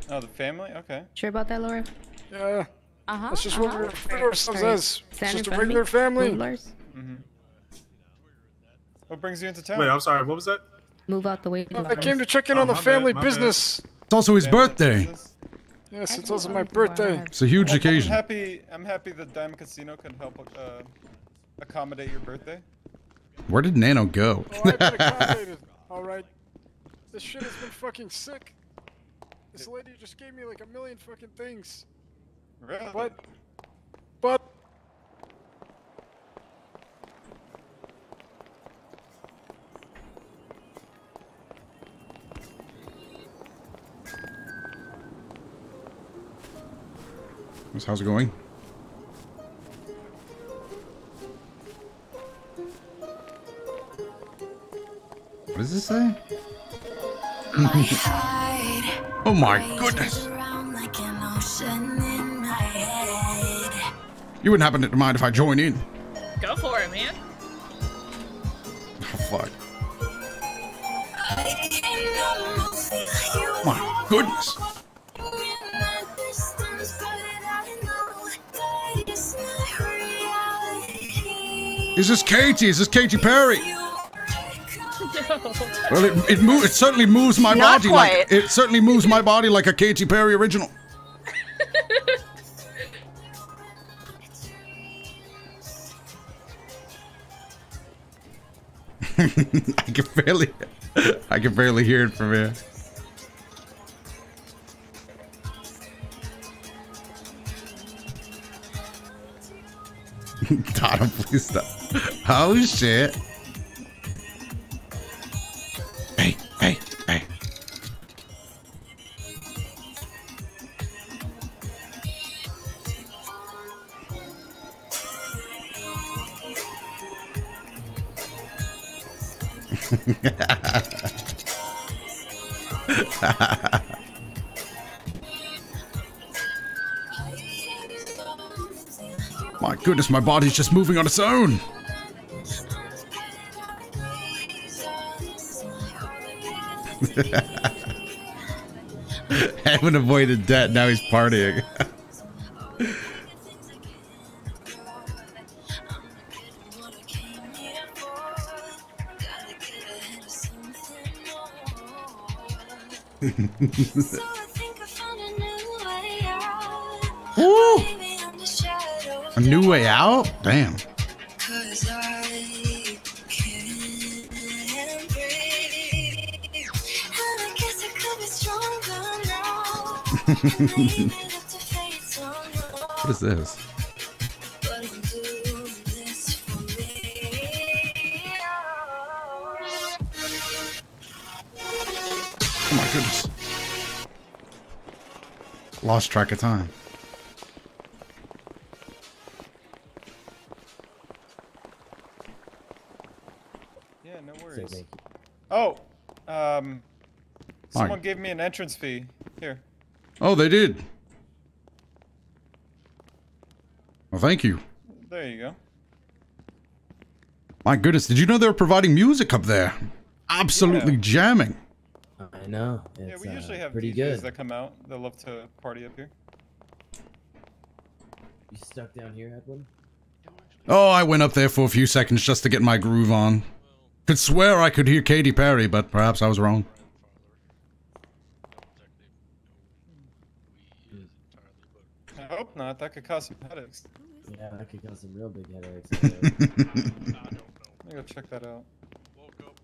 Oh, the family. Okay. Sure about that, Laura? Yeah. Uh-huh. That's just what we refer to ourselves as. It's just a front of regular family. Lars. Mm-hmm. What brings you into town? Wait, I'm sorry. What was that? Move out the way. I came to check in Oh, on the my bad, family bad. business. It's also his birthday. Yes, it's also my birthday. It's a huge Well, occasion. I'm happy. I'm happy that Diamond Casino can help uh, accommodate your birthday. Where did Nano go? Oh, I've been accommodated. <laughs> All right. This shit has been fucking sick. This lady just gave me like a million fucking things. Really? But, but. How's it going? What does this say? Oh my goodness! You wouldn't happen to mind if I join in? Go for it, man. Oh fuck! My goodness! Is this Katie? Is this Katy Perry? <laughs> Well, it it, move, it certainly moves my Not body like it certainly moves my body like a Katy Perry original. <laughs> I can barely, I can barely hear it from here. <laughs> Donna, please stop. Oh shit. Goodness, my body's just moving on its own. <laughs> Haven't avoided debt, now he's partying. <laughs> <laughs> new way out? Damn. <laughs> what is this? Oh my goodness. Lost track of time. Me an entrance fee. Here. Oh, they did. Well, thank you. There you go. My goodness, did you know they were providing music up there? Absolutely jamming. I know. Yeah, It's we usually uh, have pretty DJs good. that come out. They love to party up here. You stuck down here, Edwin? Oh, I went up there for a few seconds just to get my groove on. Could swear I could hear Katy Perry, but perhaps I was wrong. Hope not. That could cause some headaches. Yeah, that could cause some real big headaches. up there. Let me go check that out.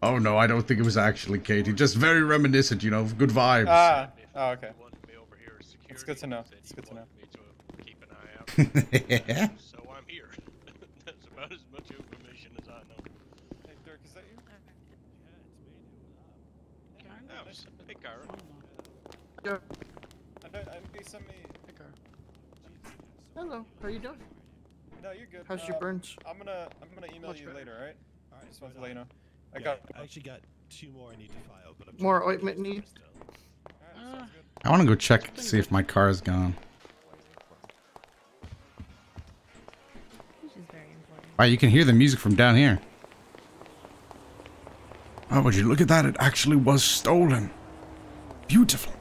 Oh no, I don't think it was actually Katie. Just very reminiscent, you know, good vibes. Ah. Oh, okay. It's good to know. It's good to know. So I'm here. That's about as much information as I know. Hey, Dirk, is that you? Oh, s- hey, Kyra. Yeah. I know, I know you sent me. Hello. How you doing? No, you're good. How's your Uh, burns? I'm gonna I'm gonna email Much you better. later, alright? Alright, just wanted to let you know. I Yeah, got I actually got two more I need to file, but I'm More ointment need? I want to go check to see if my car is gone. Wow, you can hear the music from down here. Oh, would you look at that? It actually was stolen. Beautiful.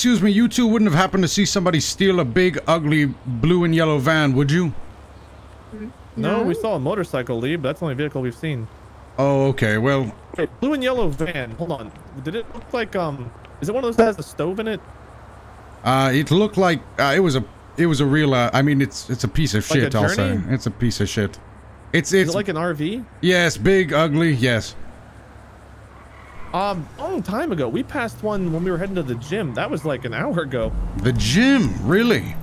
Excuse me, you two wouldn't have happened to see somebody steal a big, ugly blue and yellow van, would you? No, we saw a motorcycle leave. But that's the only vehicle we've seen. Oh, okay. Well, Wait, blue and yellow van. Hold on. Did it look like um? Is it one of those that has a stove in it? uh, it looked like uh, it was a it was a real. Uh, I mean, it's it's a piece of Like shit. I'll say it's a piece of shit. It's Is it's it like an RV? yes, big, ugly. Yes. Um, a long time ago, we passed one when we were heading to the gym. That was like an hour ago. The gym, really?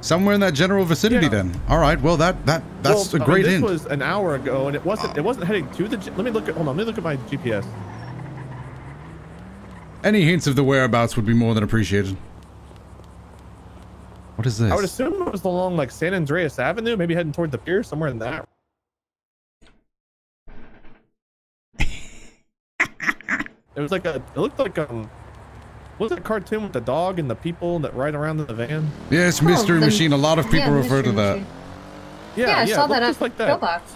Somewhere in that general vicinity, Yeah. then. All right. Well, that that that's Well, a I mean, great this hint. was an hour ago, and it wasn't. It wasn't heading to the. gy- Let me look at. Hold on. Let me look at my GPS. Any hints of the whereabouts would be more than appreciated. What is this? I would assume it was along like San Andreas Avenue, maybe heading toward the pier, somewhere in that. It was like a. It looked like um. Was it a cartoon with the dog and the people that ride around in the van? Yes, Oh, Mystery the- Machine. A lot of people yeah, refer to that. Machine. Yeah, I yeah, saw that looked at just like that. Pillbox.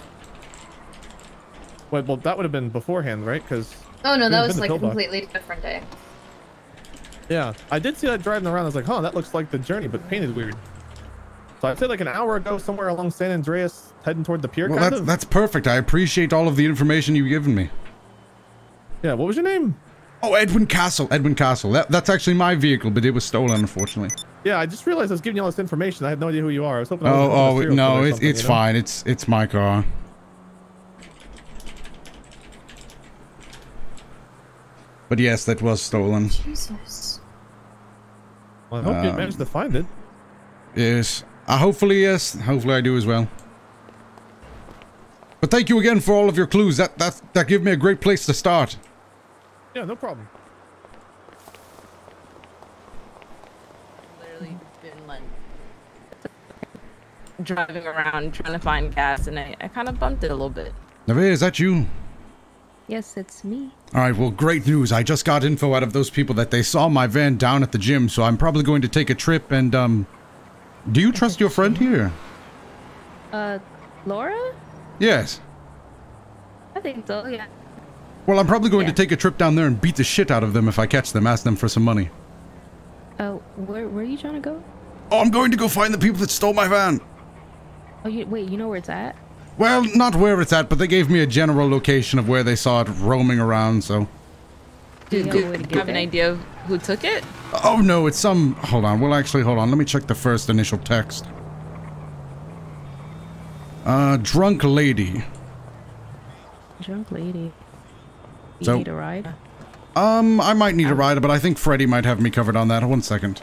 Wait, well, that would have been beforehand, right? Because Oh no, that was like a completely different day. Yeah, I did see that driving around. I was like, huh, that looks like the journey, but painted weird. So I'd say like an hour ago, somewhere along San Andreas, heading toward the pier, Well, kind that's of. that's perfect. I appreciate all of the information you've given me. Yeah, what was your name? Oh, Edwin Kastle. Edwin Kastle. That, that's actually my vehicle, but it was stolen, unfortunately. Yeah, I just realized I was giving you all this information. I had no idea who you are. I was hoping. I was Oh, oh, no, it's it's you know? fine. It's it's my car. But yes, that was stolen. Jesus. Well, I hope you Um, managed to find it. Yes. Uh, hopefully, yes. Hopefully, I do as well. But thank you again for all of your clues. That that that gave me a great place to start. Yeah, no problem. Literally been like driving around trying to find gas, and I, I kind of bumped it a little bit. Neve, is that you? Yes, it's me. All right. Well, great news. I just got info out of those people that they saw my van down at the gym, so I'm probably going to take a trip and um. Do you trust your friend here? Uh, Laura? Yes. I think so. Yeah. Well, I'm probably going Yeah. to take a trip down there and beat the shit out of them if I catch them. Ask them for some money. Uh, where where are you trying to go? Oh, I'm going to go find the people that stole my van. Oh, you wait. You know where it's at? Well, not where it's at, but they gave me a general location of where they saw it roaming around, so. Do you Do know you have get an idea of who took it? Oh no, it's some. Hold on. Well, actually, hold on. Let me check the first initial text. Uh, drunk lady. Drunk lady. You So- need a ride? Um, I might need a ride, but I think Freddy might have me covered on that. One second.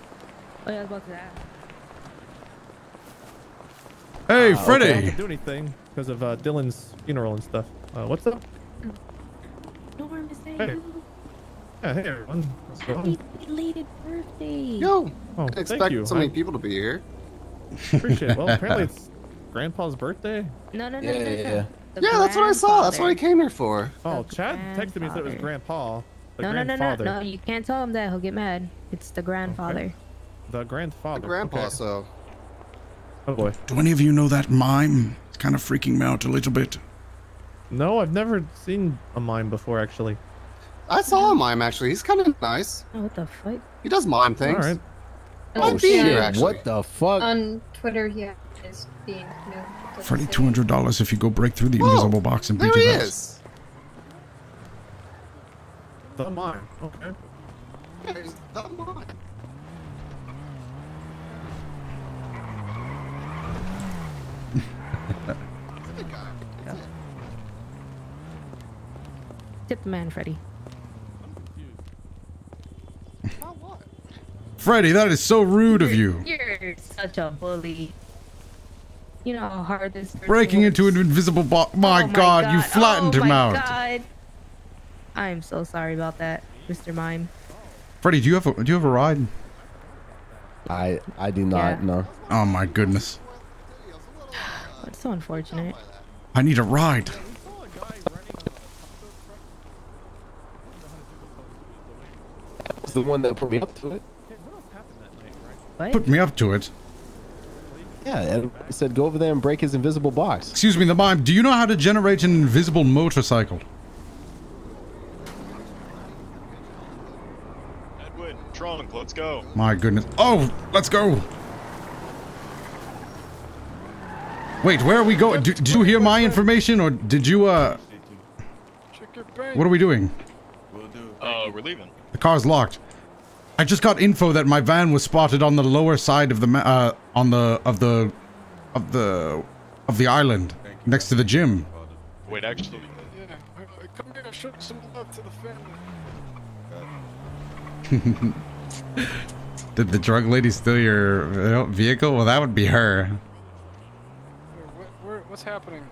Oh, yeah, I was about to ask. Hey, Uh, Freddy. okay, I can't do anything because of uh, Dylan's funeral and stuff. Uh, what's up? Norm is Hey. Yeah, hey everyone. What's going Happy on? belated birthday. Yo, Oh, didn't thank expect you. so many I people to be here. appreciate it. Well, <laughs> apparently it's Grandpa's birthday. No, no, no, Yeah, no, yeah, no. yeah. The Yeah, that's what I saw. That's what I came here for. Oh, Chad texted me and said it was. Grandpa. The No, no, no, no, no. You can't tell him that. He'll get mad. It's the grandfather. The grandfather. The grandpa, okay. so. Oh boy. Do any of you know that mime? It's kind of freaking me out a little bit. No, I've never seen a mime before, actually. I saw a mime actually. He's kind of nice. Oh, what the fuck? He does mime things. All right. Might Oh, shit. here. What the fuck? On Twitter, yeah, is being new. Freddy, two hundred dollars if you go break through the Whoa, invisible box and beat There he ass. is. The mime. Okay. There's the mime. Tip the man, Freddy. Freddy, that is so rude of you. You're such a bully. You know how hard this is. Breaking into an invisible box. Oh my, Oh god, you flattened oh him out. God. I'm so sorry about that, Mr. Mime. Freddy, do you have a do you have a ride? I I do not Yeah. know. Oh my goodness. <sighs> It's so unfortunate. I need a ride. It's the one that put me up to it. What? Put me up to it. Yeah, and he said go over there and break his invisible box. Excuse me, the mime. Do you know how to generate an invisible motorcycle? Edwin, trunk, let's go. My goodness. Oh, let's go. Wait, where are we going? Did, did you hear my information or did you, uh... What are we doing? Uh, we're leaving. The car's locked. I just got info that my van was spotted on the lower side of the, ma- uh, on the, of the, of the, of the island, next to the gym. Wait, actually, Yeah, I- I come here, show some love to the family. Did the drug lady steal your uh, vehicle? Well, that would be her. Where, where, what's happening?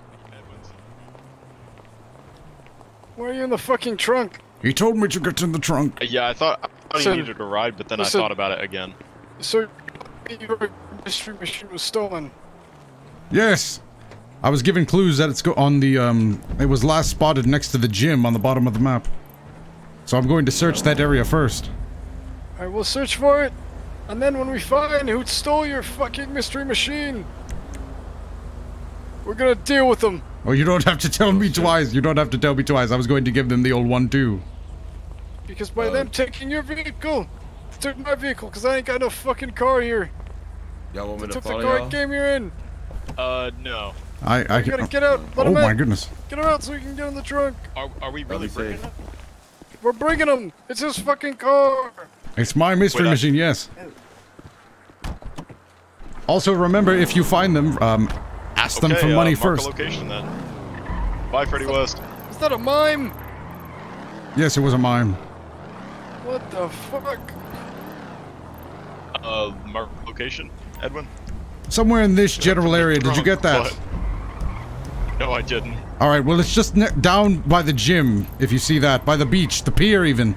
Why are you in the fucking trunk? He told me to get in the trunk. Yeah, I thought I thought Listen, you needed a ride, but then listen. I thought about it again. So, your mystery machine was stolen. Yes. I was given clues that it's go on the um it was last spotted next to the gym on the bottom of the map. So I'm going to search that area first. Alright, we'll search for it. And then when we find who stole your fucking mystery machine, we're gonna deal with them. Oh, you don't have to tell me twice. You don't have to tell me twice. I was going to give them the old one too. Because by them taking your vehicle, they took my vehicle, because I ain't got no fucking car here. Y'all want me They to took the car y'all? game you're in. Uh, no. I I You gotta get out. Let Oh 'em my out. goodness. Get him out so we can get in the trunk. Are, are we really bringing it? We're bringing him. It's his fucking car. It's my mystery Wait, I- machine, yes. Also, remember if you find them, um, ask them Okay, for uh, money mark first. A location then. Bye, Freddy West. Is that a mime? Yes, it was a mime. What the fuck? Uh, mark location, Edwin. Somewhere in this general area. Did you get that? But- No, I didn't. All right. Well, it's just ne- down by the gym. If you see that, by the beach, the pier, even.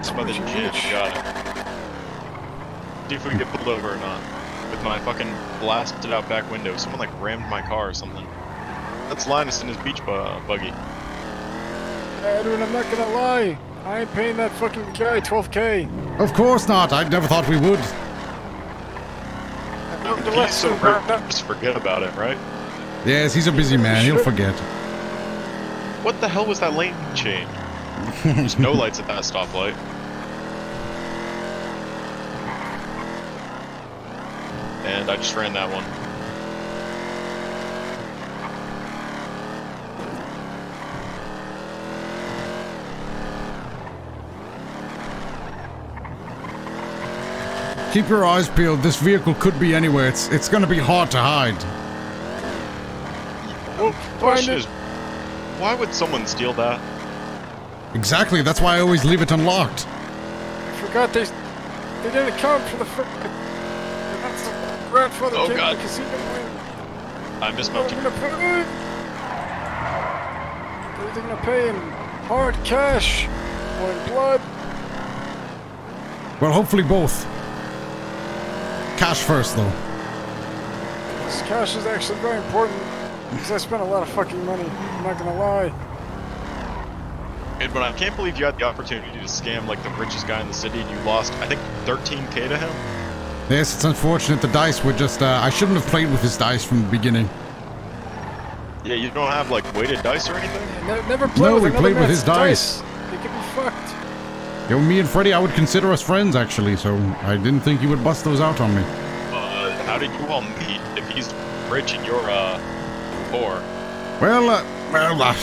It's by the gym. Got it. See if we can get pulled over or not. With my fucking blasted out back window. Someone like rammed my car or something. That's Linus in his beach bu- buggy. Edwin, I'm not gonna lie. I ain't paying that fucking guy 12k. Of course not. I never thought we would. He's so hurt, just forget about it, right? Yes, he's a busy man. He'll forget. What the hell was that lane change? There's <laughs> no lights at that stoplight. And I just ran that one. Keep your eyes peeled. This vehicle could be anywhere. It's it's gonna be hard to hide. Well, question is, why would someone steal that? Exactly. That's why I always leave it unlocked. I forgot they they didn't account for the fact that that's the grandfather Oh, came God. to the casino. I They're mismounted. gonna pay. They're gonna pay in hard cash or in blood. Well, hopefully both. Cash first, though. This cash is actually very important because I spent a lot of fucking money. I'm not gonna lie. Edwin, I can't believe you had the opportunity to scam like the richest guy in the city and you lost, I think, 13k to him. Yes, it's unfortunate. The dice were just. Uh, I shouldn't have played with his dice from the beginning. Yeah, you don't have like weighted dice or anything? Ne- never play No, with we played with his dice. They could be fucked. Yo, me and Freddy, I would consider us friends, actually, so I didn't think you would bust those out on me. Uh, how did you all meet if he's rich and you're, uh, poor? Well, uh, well, uh,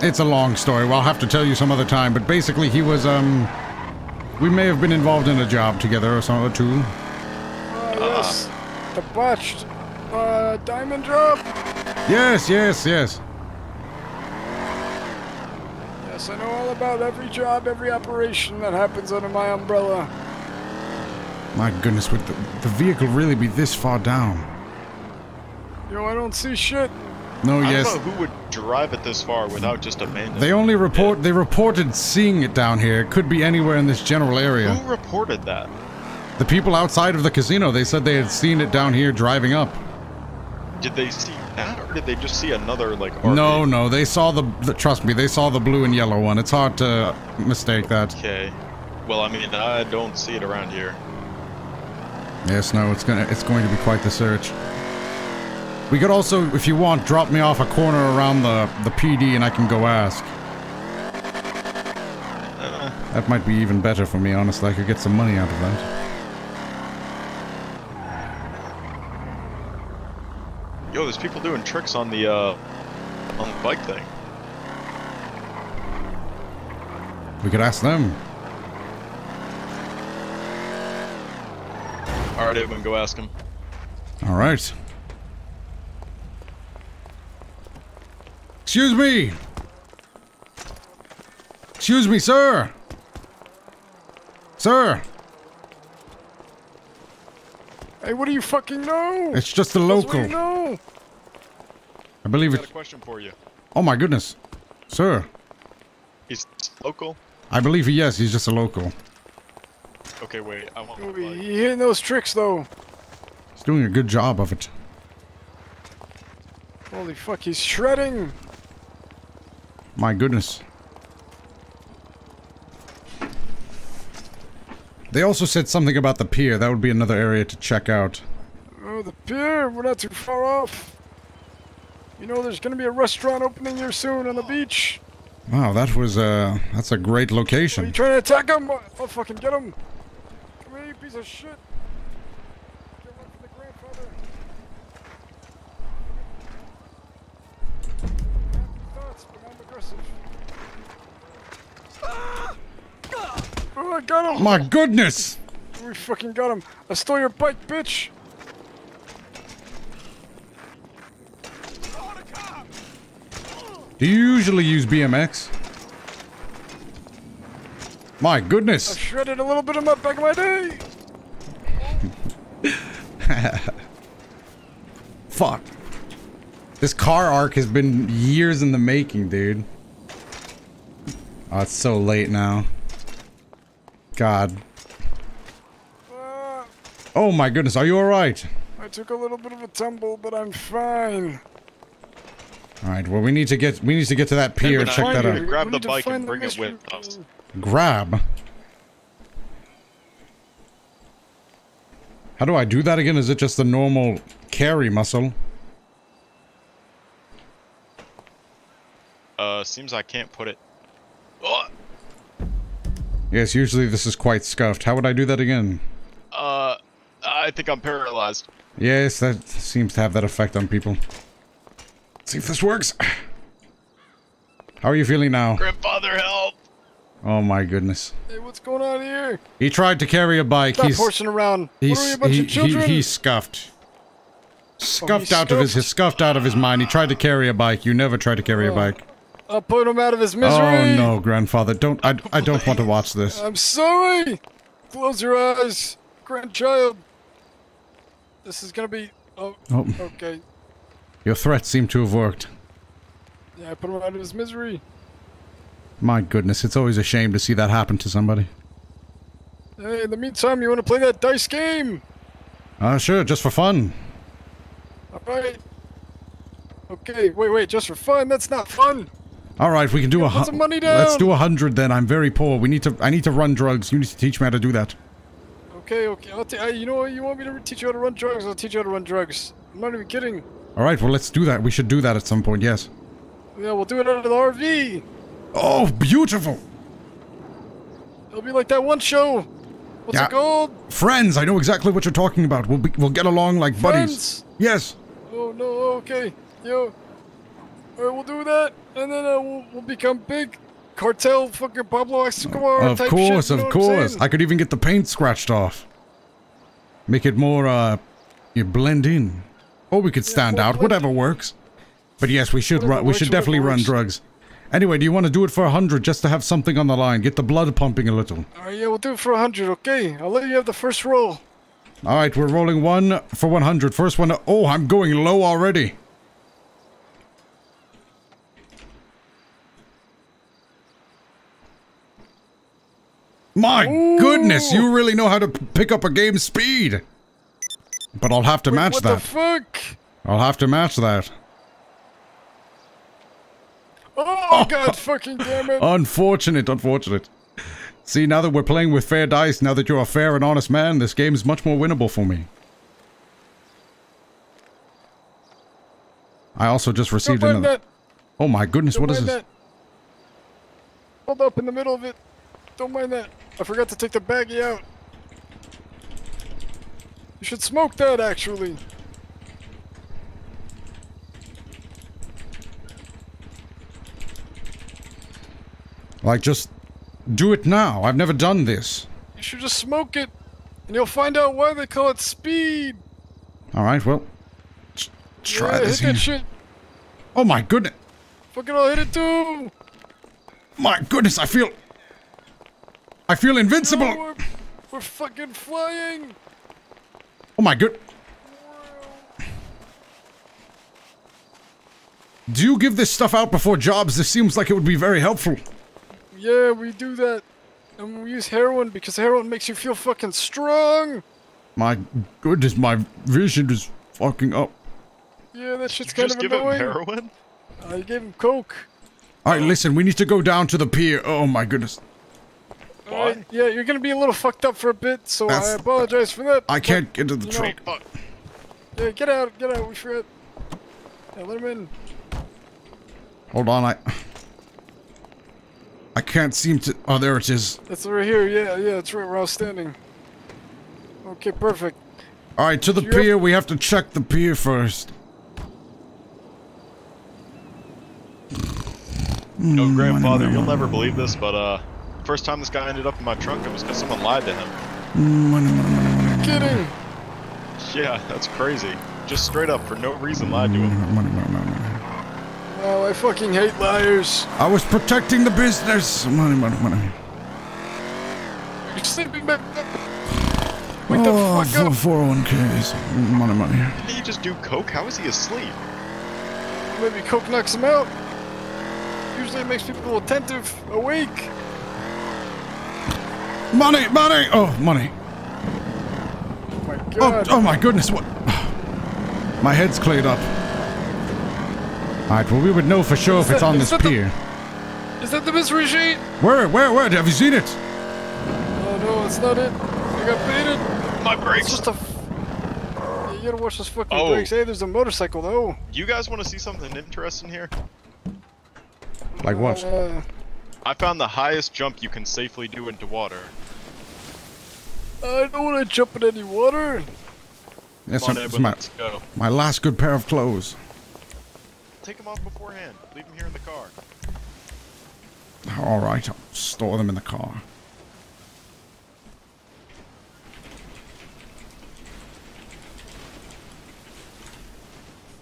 it's a long story. Well, I'll have to tell you some other time, but basically he was, um... We may have been involved in a job together or something, or two. Ah, yes. The botched uh, diamond drop. Yes, yes, yes. Yes, I know all about every job, every operation that happens under my umbrella. My goodness, would the, the vehicle really be this far down? Yo, I don't see shit. No, I yes. don't know who would drive it this far without just abandoning They only report, they reported seeing it down here. It could be anywhere in this general area. Who reported that? The people outside of the casino, they said they had seen it down here driving up. Did they see that, or did they just see another like? No, no, they saw the, the. Trust me, they saw the blue and yellow one. It's hard to mistake that. Okay. Well, I mean, I don't see it around here. Yes, no, it's gonna, it's going to be quite the search. We could also, if you want, drop me off a corner around the the PD, and I can go ask. Uh, that might be even better for me, honestly. I could get some money out of that. There's people doing tricks on the uh, on the bike thing. We could ask them. All right, Edwin, go ask them. All right. Excuse me. Excuse me, sir. Sir. Hey, what do you fucking know? It's just a That's what local. You know. I believe got it. a question for you. Oh my goodness, sir. He's local. I believe he. Yes, he's just a local. Okay, wait. I want. He he hitting those tricks though. He's doing a good job of it. Holy fuck, he's shredding. My goodness. They also said something about the pier. That would be another area to check out. Oh, the pier. We're not too far off. You know, there's gonna be a restaurant opening here soon on the beach. Wow, that was uh that's a great location. Are you trying to attack him? I'll fucking get him. Come here, piece of shit. Get one for the grandfather. Happy thoughts, but I'm aggressive. Oh, I got him. My goodness! We fucking got him. I stole your bike, bitch. Do you usually use BMX? My goodness! I shredded a little bit of my back of my day. <laughs> Fuck. This car arc has been years in the making, dude. Oh, it's so late now. God. Uh, oh my goodness, are you alright? I took a little bit of a tumble, but I'm fine. Alright, well we need to get we need to get to that pier, Remember, check that out. Grab the bike and bring it mystery with us. Grab. How do I do that again? Is it just the normal carry muscle? Uh, seems I can't put it. Oh, Yes, usually this is quite scuffed. How would I do that again? uh, I think I'm paralyzed. Yes, that seems to have that effect on people. Let's see if this works. <sighs> How are you feeling now? Grandfather, help! Oh my goodness. Hey, what's going on here? He tried to carry a bike. Stop he's horsing around. What he's are we, a bunch he, of children? he, he's scuffed. Scuffed he's out of his scuffed? scuffed out of his mind. He tried to carry a bike. You never tried to carry a Oh, bike. I'll put him out of his misery. Oh no, grandfather! Don't I? I don't want to watch this. I'm sorry. Close your eyes, grandchild. This is gonna be. Oh. Oh. Okay. Your threats seem to have worked. Yeah, I put him out of his misery. My goodness, it's always a shame to see that happen to somebody. Hey, in the meantime, you want to play that dice game? Uh, sure, just for fun. All right. Okay. Wait, wait. Just for fun? That's not fun. All right, we can do Yeah, a. put hu- some money Let's do a hundred then. I'm very poor. We need to. I need to run drugs. You need to teach me how to do that. Okay, okay. I'll t- I, you know what? You want me to teach you how to run drugs? I'll teach you how to run drugs. I'm not even kidding. All right, well, let's do that. We should do that at some point. Yes. Yeah, we'll do it of the RV. Oh, beautiful. It'll be like that one show. What's Yeah. it called? Friends, I know exactly what you're talking about. We'll be, we'll get along like buddies. Friends. Yes. Oh no. Okay. Yo. All right, we'll do that, and then uh, we'll, we'll become big cartel fucking Pablo Escobar Of type course, shit. of course. I could even get the paint scratched off. Make it more, uh, you blend in. Or we could stand out, whatever works. But yes, we should run, we should definitely run drugs. Anyway, do you want to do it for a hundred just to have something on the line? Get the blood pumping a little. Right, yeah, we'll do it for a hundred. Okay, I'll let you have the first roll. All right, we're rolling one for 100. First one. Oh, I'm going low already. My goodness, you really know how to pick up a game speed. But I'll have to match what that. What the fuck? I'll have to match that. Oh, oh, god, fucking damn it! Unfortunate, unfortunate. See, now that we're playing with fair dice, now that you're a fair and honest man, this game's much more winnable for me. I also just received another. that. Oh my goodness, Don't what is this? that. Hold up in the middle of it. Don't mind that. I forgot to take the baggie out. You should smoke that, actually. Like, just do it now. I've never done this. You should just smoke it, and you'll find out why they call it speed. All right, well, let's try yeah, this hit that shit. Oh my goodness, Fucking I'll hit it too. my goodness! I feel, I feel invincible. No, we're, we're fucking flying. Oh my good. Do you give this stuff out before jobs? This seems like it would be very helpful. Yeah, we do that. And we use heroin because heroin makes you feel fucking strong. My goodness, my vision is fucking up. Yeah, that shit's You kind just of give him annoying. heroin? I gave him coke. All right, listen, we need to go down to the pier. Oh my goodness. Alright, yeah, you're gonna be a little fucked up for a bit, so I apologize for that. I can't get to the you know- Yeah, get out, get out, we forgot. Yeah, let him in. Hold on, I... I can't seem to... Oh, there it is. That's right here, yeah, yeah, it's right where I was standing. Okay, perfect. All right, to the Yep. pier. We have to check the pier first. No, Mm, grandfather, you'll never believe this, but uh, first time this guy ended up in my trunk, it was because someone lied to him. money, money, money, money, Kidding. Yeah, that's crazy. Just straight up for no reason lied to him. money, money, money, money. Oh, I fucking hate liars. I was protecting the business. Money, money, money. You're sleeping back there. Wake the Oh, fuck up. for 401ks. Money, money. Didn't he just do coke? How is he asleep? Maybe coke knocks him out. Usually it makes people attentive, awake. Money, money. Oh, money. Oh my Oh, god. oh my goodness. What? My head's cleared up. All right, well, we would know for sure if Is it's on this that the- pier. Is that the mystery sheet? Where, where, where? Have you seen it? Oh no, it's not it. I got baited. My brakes. It's just a. F- yeah, you gotta watch those fucking Oh. brakes. Hey, there's a motorcycle though. You guys want to see something interesting here? Like what? Uh, I found the highest jump you can safely do into water. I don't want to jump in any water. Yes, Come on, it's Edwin, my, let's go. my last good pair of clothes. Take them off beforehand. Leave them here in the car. All right, I'll store them in the car.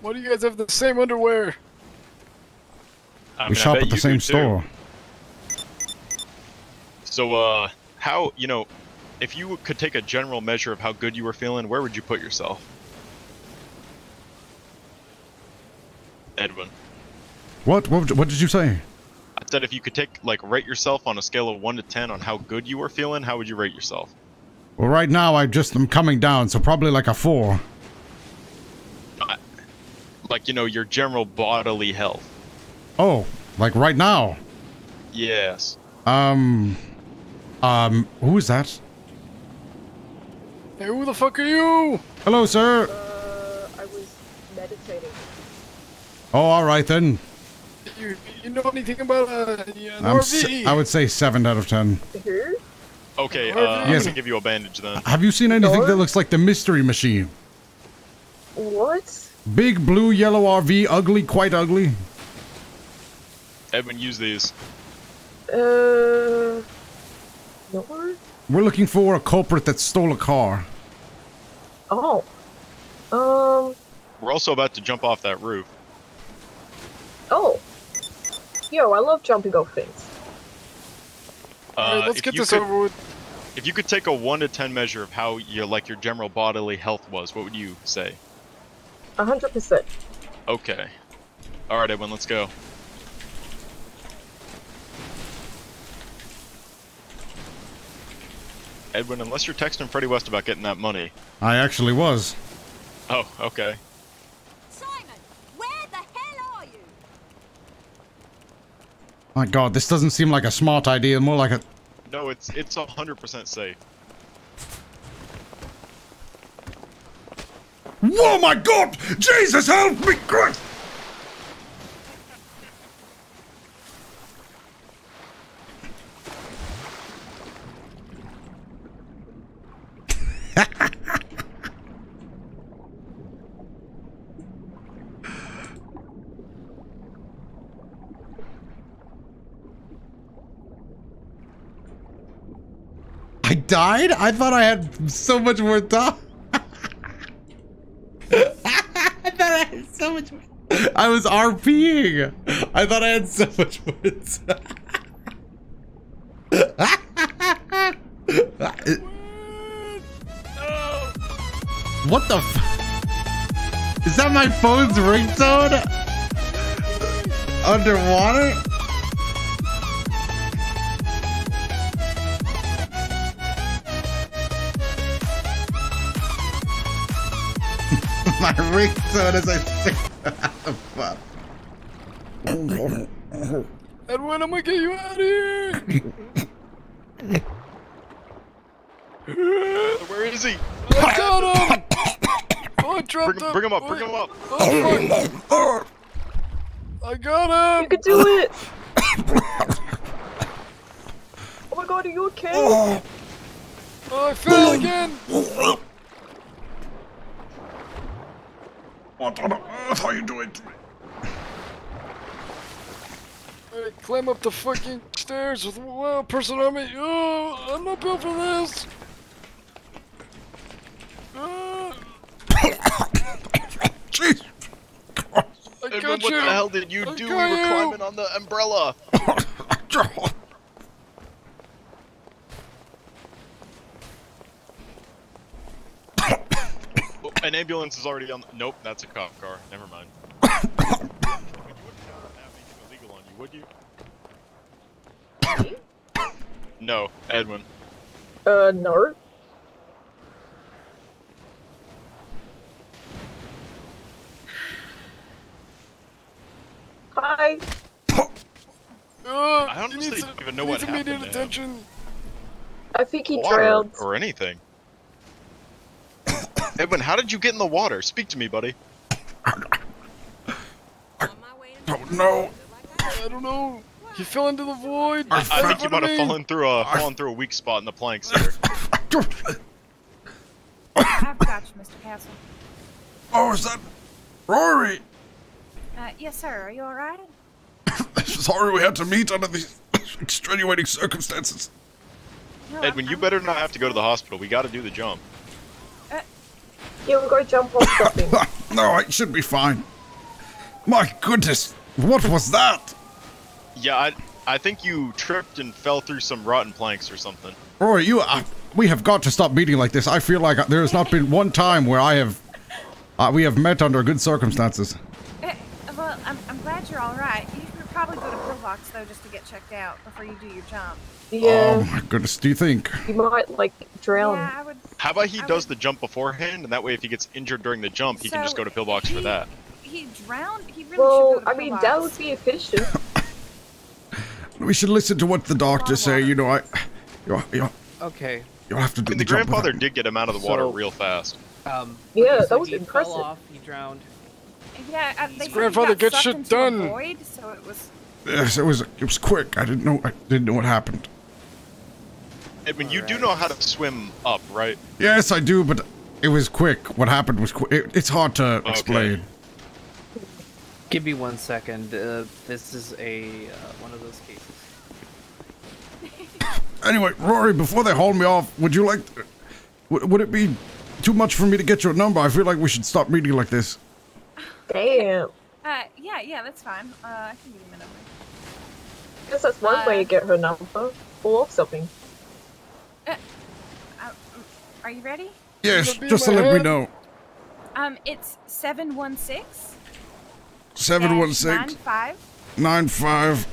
Why do you guys have the same underwear? I we mean, I shop at the same store. too. So, uh, how, you know, if you could take a general measure of how good you were feeling, where would you put yourself? Edwin. What? What? What did you say? I said if you could take, like, rate yourself on a scale of 1 to 10 on how good you were feeling, how would you rate yourself? Well, right now I just am coming down, so probably like a four. Like, you know, your general bodily health. Oh, like right now. Yes. Um, um, who is that? Hey, who the fuck are you? Hello, sir. Uh, I was meditating. Oh, all right then. You, you know anything about uh, yeah, an I'm RV? s- I would say seven out of ten. Okay, uh, Yes. I'm gonna give you a bandage then. Have you seen anything that looks like the Mystery Machine? What? Big blue yellow RV, ugly, quite ugly. Edwin, use these. Uh. No? We're looking for a culprit that stole a car. Oh. Um. We're also about to jump off that roof. Oh. Yo, I love jumping off things. Uh, Alright, let's if get you this could- over with. If you could take a 1 to 10 measure of how your, like, your general bodily health was, what would you say? A hundred percent. Okay. Alright, Edwin, let's go. Edwin, unless you're texting Freddie West about getting that money. I actually was. Oh, okay. Simon, where the hell are you? My God, this doesn't seem like a smart idea. More like a. No, it's it's a hundred percent safe. Whoa, my God! Jesus, help me, Christ! I died? I thought I had so much more time. <laughs> I thought I had so much more. I was RPing. I thought I had so much more time. <laughs> What the f- Is that my phone's ringtone? Underwater? <laughs> my ringtone as I sing. Fuck. <laughs> Edwin, I'm gonna get you out of here. <laughs> Where is he? I got him. Oh, I dropped Bring, bring him up, bring him up. Oh, fuck. I got him. You can do it. oh my god, are you okay? Oh, I fell again. What on earth are you doing to me? I climb up the fucking stairs with a wild person on me. Oh, I'm not built for this. <coughs> Ah. Jeez. I Edwin, got what you. the hell did you I do? We got were you. climbing on the umbrella. <coughs> An ambulance is already on. Nope, that's a cop car. Never mind. you wouldn't have anything illegal on you, would you? No, Edwin. Uh, no. Hi. <sighs> Uh, I honestly don't even know what needs immediate happened to him. attention. I think he Water drowned. or anything. Edwin, how did you get in the water? Speak to me, buddy. I don't know. I don't know. You fell into the void. I, I think you might have fallen through a fallen through a weak spot in the planks here. <laughs> I've got you, Mr. Kastle. Oh, is that Rory? Uh, yes, sir. Are you all right? Sorry we had to meet under these <laughs> extenuating circumstances. Edwin, you better not have to go to the hospital. We got to do the jump. Yeah, we're going to jump off something. <laughs> No, it should be fine. My goodness, what was that? Yeah, I I think you tripped and fell through some rotten planks or something. Rory, you, uh, we have got to stop meeting like this. I feel like there has not been one time where I have, uh, we have met under good circumstances. Uh, well, I'm, I'm glad you're all right. You should probably go to Pillbox, though, just to get checked out before you do your jump. Yeah. Oh Yeah, my goodness, do you think? you might, like, drown. Yeah, I would. How about he does the jump beforehand, and that way if he gets injured during the jump, he can just go to pillbox for that. He drowned. He really Well, should go to I mean, that would be efficient. <laughs> We should listen to what the doctors say. You know, I, you, you, Okay. you'll have to I do mean, the, the grandfather did get him out of the water So- real fast. Um, Yeah, that so was he impressive. Fell off, he drowned. Yeah, uh, they Grandfather, got get shit done. Void, so it was. Yes, it was. It was quick. I didn't know. I didn't know what happened. Edwin, you do know how to swim up, right? Yes, I do, but it was quick. What happened was quick. It, it's hard to explain. Give me one second. Uh, this is a uh, one of those cases. <laughs> Anyway, Rory, before they haul me off, would you like? Would, would it be too much for me to get your number? I feel like we should stop meeting like this. Damn. Uh, yeah, yeah, that's fine. Uh, I can give you my number. Guess that's one way to get her number. Or something. Uh, uh, are you ready? Yes, just to let me know. Um, it's seven one six. Seven one six Nine five nine five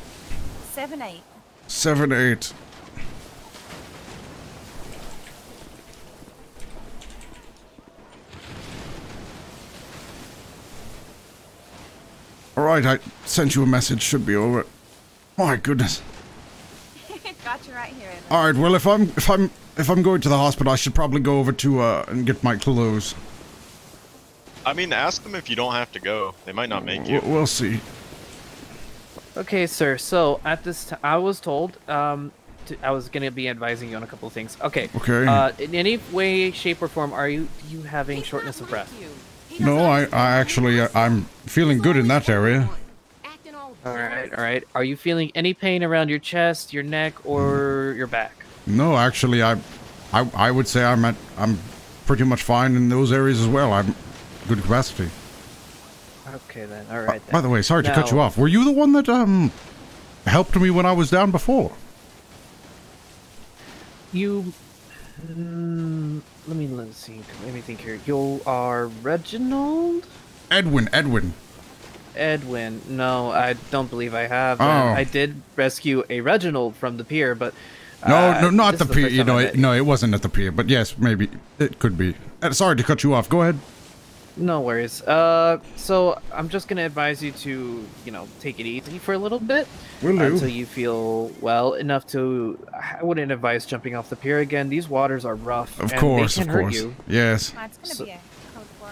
seven eight. seven eight. All right, I sent you a message. Should be over. My goodness. <laughs> Got you right here. Evan. All right. Well, if I'm if I'm if I'm going to the hospital, I should probably go over to uh and get my clothes. I mean, ask them if you don't have to go. They might not make you. We'll, we'll see. Okay, sir. So at this time, I was told um, to, I was gonna be advising you on a couple of things. Okay. Okay. Uh, in any way, shape, or form, are you you having shortness of breath? No, I I actually uh, I'm feeling good in that area. All right, all right. Are you feeling any pain around your chest, your neck, or your back? No, actually, I I I would say I'm at I'm pretty much fine in those areas as well. I'm good capacity. Okay then. All right. By the way, sorry to cut you off. Were you the one that um helped me when I was down before? You Mm, let me let me see. Let me think here. You are Reginald. Edwin, Edwin. Edwin. No, I don't believe I have. Oh. I did rescue a Reginald from the pier, but No, uh, no, not the pier. first You know, it, no, it wasn't at the pier. But yes, maybe it could be. Uh, sorry to cut you off. Go ahead. No worries. Uh, so I'm just gonna advise you to, you know, take it easy for a little bit Will do. until you feel well enough to. I wouldn't advise jumping off the pier again. These waters are rough. Of and course, they can of hurt course. you. Yes. It's gonna be a code for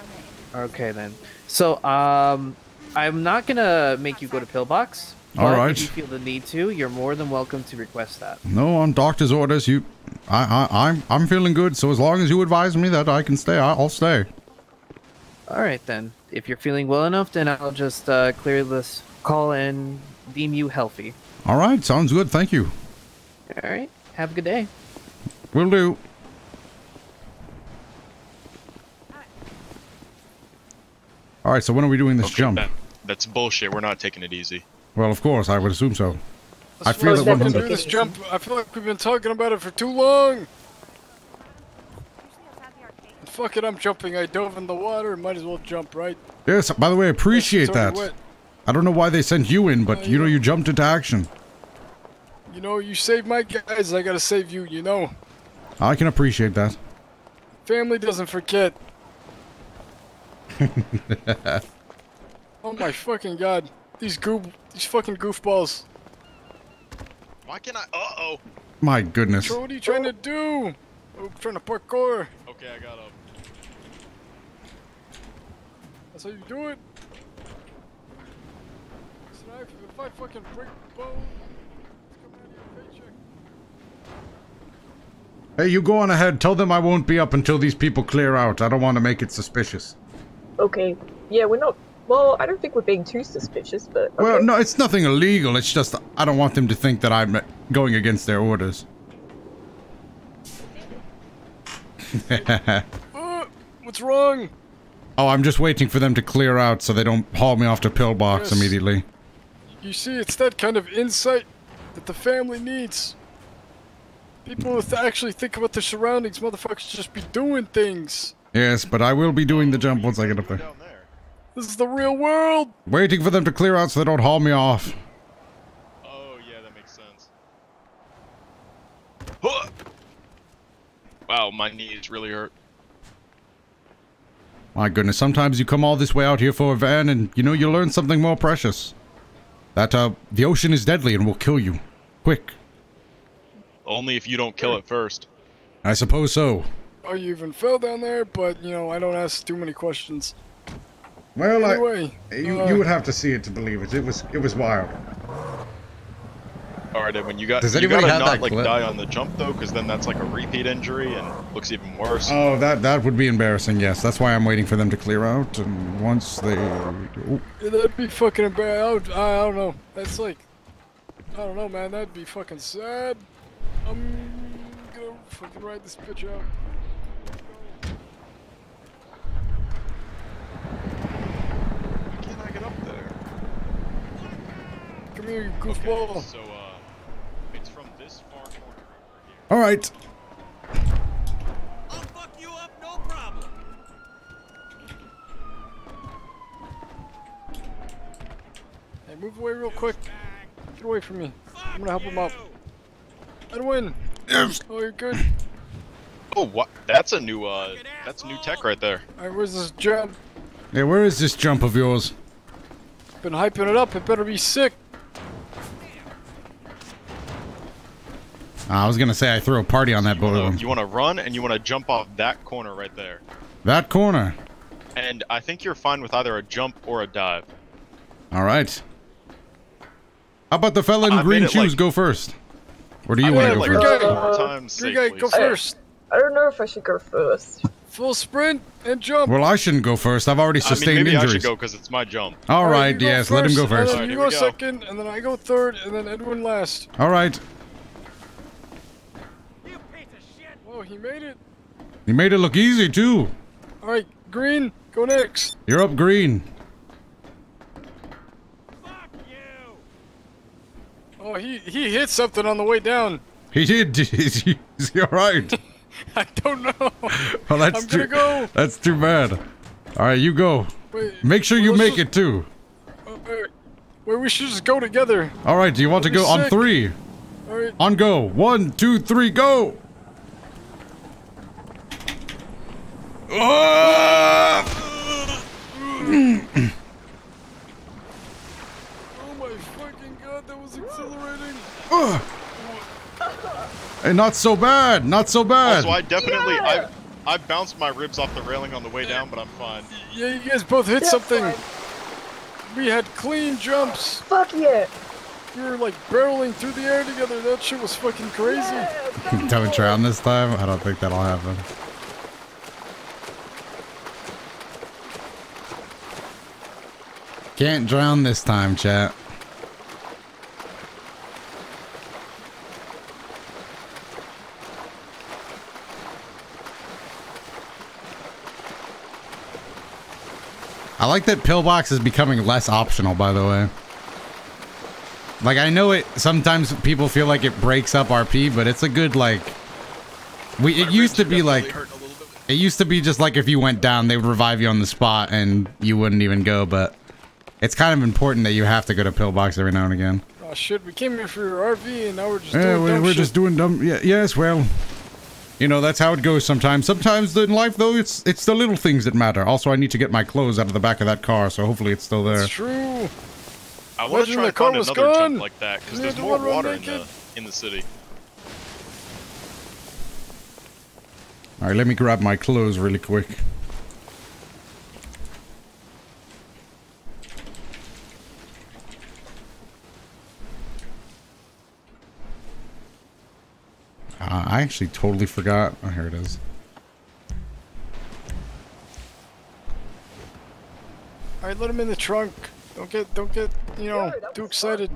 me. Okay then. So um, I'm not gonna make you go to pillbox. All but right. If you feel the need to, you're more than welcome to request that. No, on doctor's orders. You, I, I, I'm, I'm feeling good. So as long as you advise me that I can stay, I- I'll stay. All right then. If you're feeling well enough, then I'll just uh, clear this call and deem you healthy. All right. Sounds good. Thank you. All right. Have a good day. Will do. All right. So when are we doing this jump? That, that's bullshit. We're not taking it easy. Well, of course, I would assume so. I Let's feel that fucking 100. do this jump. I feel like we've been talking about it for too long. Fuck it, I'm jumping. I dove in the water. Might as well jump, right? Yes. By the way, I appreciate that. wet. I don't know why they sent you in, but you know you jumped into action. You know, you saved my guys. I gotta save you. You know, I can appreciate that. family doesn't forget. <laughs> Oh my fucking god, these goof, these fucking goofballs. Why can't I? Uh oh. My goodness. What are you trying to do? Oh, I'm trying to parkour. Okay, I got up. That's how you do it. Listen, I- if I fucking break bone, Hey, you go on ahead. Tell them I won't be up until these people clear out. I don't want to make it suspicious. Okay. Yeah, we're not. Well, I don't think we're being too suspicious, but. Well, no, it's nothing illegal. It's just I don't want them to think that I'm going against their orders. <laughs> Uh, what's wrong? Oh, I'm just waiting for them to clear out so they don't haul me off to pillbox Yes. immediately. You see, it's that kind of insight that the family needs. People who th- actually think about their surroundings, motherfuckers just be doing things. Yes, but I will be doing the jump once I get up there. This is the real world. Waiting for them to clear out so they don't haul me off. Oh yeah, that makes sense. Huh! Wow, my knees really hurt. My goodness, sometimes you come all this way out here for a van and, you know, you learn something more precious. That, uh, the ocean is deadly and will kill you. Quick. Only if you don't kill it first. I suppose so. Oh, you even fell down there, but you know I don't ask too many questions. Well, anyway, I, you, uh, you would have to see it to believe it. It was, it was wild. All right, Edwin, you got. Does you anybody gotta have not that like clip? die on the jump though, because then that's like a repeat injury and looks even worse. Oh, that, that would be embarrassing, yes. That's why I'm waiting for them to clear out, and once they... Ooh. Yeah, that'd be fucking embarrassing. I, I don't know. That's like, I don't know, man. That'd be fucking sad. I'm gonna fucking ride this bitch out. Why can't I get up there? Come here, you goofball. So, uh, it's from this far corner. All right. Hey, move away real quick. Get away from me. I'm gonna help him up. Edwin. Yes. Oh, you're good. <clears throat> Oh, what? That's a new, uh, that's new tech right there. All right, where's this jump? Yeah, where is this jump of yours? Been hyping it up. It better be sick. Uh, I was gonna say I threw a party on that You boat. wanna, you wanna run and you wanna jump off that corner right there. That corner. And I think you're fine with either a jump or a dive. All right. How about the fella in I green shoes like- go first? Or do you want to go like, first? four times Green guy, go so- first. I don't know if I should go first. Full sprint and jump. Well, I shouldn't go first. I've already I mean, sustained maybe I should go because it's my jump. All right, you go yes, let him go and first. then you go go. second, and then I go third, and then Edwin last. All right. Oh, he made it. He made it look easy too. All right, green, go next. You're up green. Fuck you. Oh, he he hit something on the way down. He did. <laughs> Is he, is he all right? <laughs> I don't know. <laughs> Well, that's I'm too. gonna go. That's too bad. All right, you go. Wait, Make sure you make just- it too. Uh, wait, wait, we should just go together. All right. Do you want to That'd go be on three? All right. On go. One, two, three, go. Ah! Oh my fucking god, that was exhilarating. Ah! Hey, not so bad. Not so bad. Also, I definitely I I bounced my ribs off the railing on the way down, but I'm fine. Yeah, you guys both hit something. We had clean jumps. Fuck yeah. We were like barreling through the air together. That shit was fucking crazy. <laughs> Don't drown this time. I don't think that'll happen. Can't drown this time, chat. I like that pillbox is becoming less optional, by the way. Like, I know it, sometimes people feel like it breaks up RP, but it's a good, like, we, it used to be like, it used to be just like if you went down, they would revive you on the spot and you wouldn't even go, but it's kind of important that you have to go to pillbox every now and again. Oh shit, we came here for your RV and now we're just Yeah, doing we're, dumb we're shit. just doing dumb. Yeah, yes, well, you know that's how it goes sometimes. Sometimes in life, though, it's it's the little things that matter. Also, I need to get my clothes out of the back of that car, so hopefully it's still there. It's true. I want to try the and car find was another gone. jump like that because We there's had more water in the in the city. All right, let me grab my clothes really quick. Uh, I actually totally forgot. Oh, here it is. All right, let him in the trunk. Don't get, don't get, you know, too excited.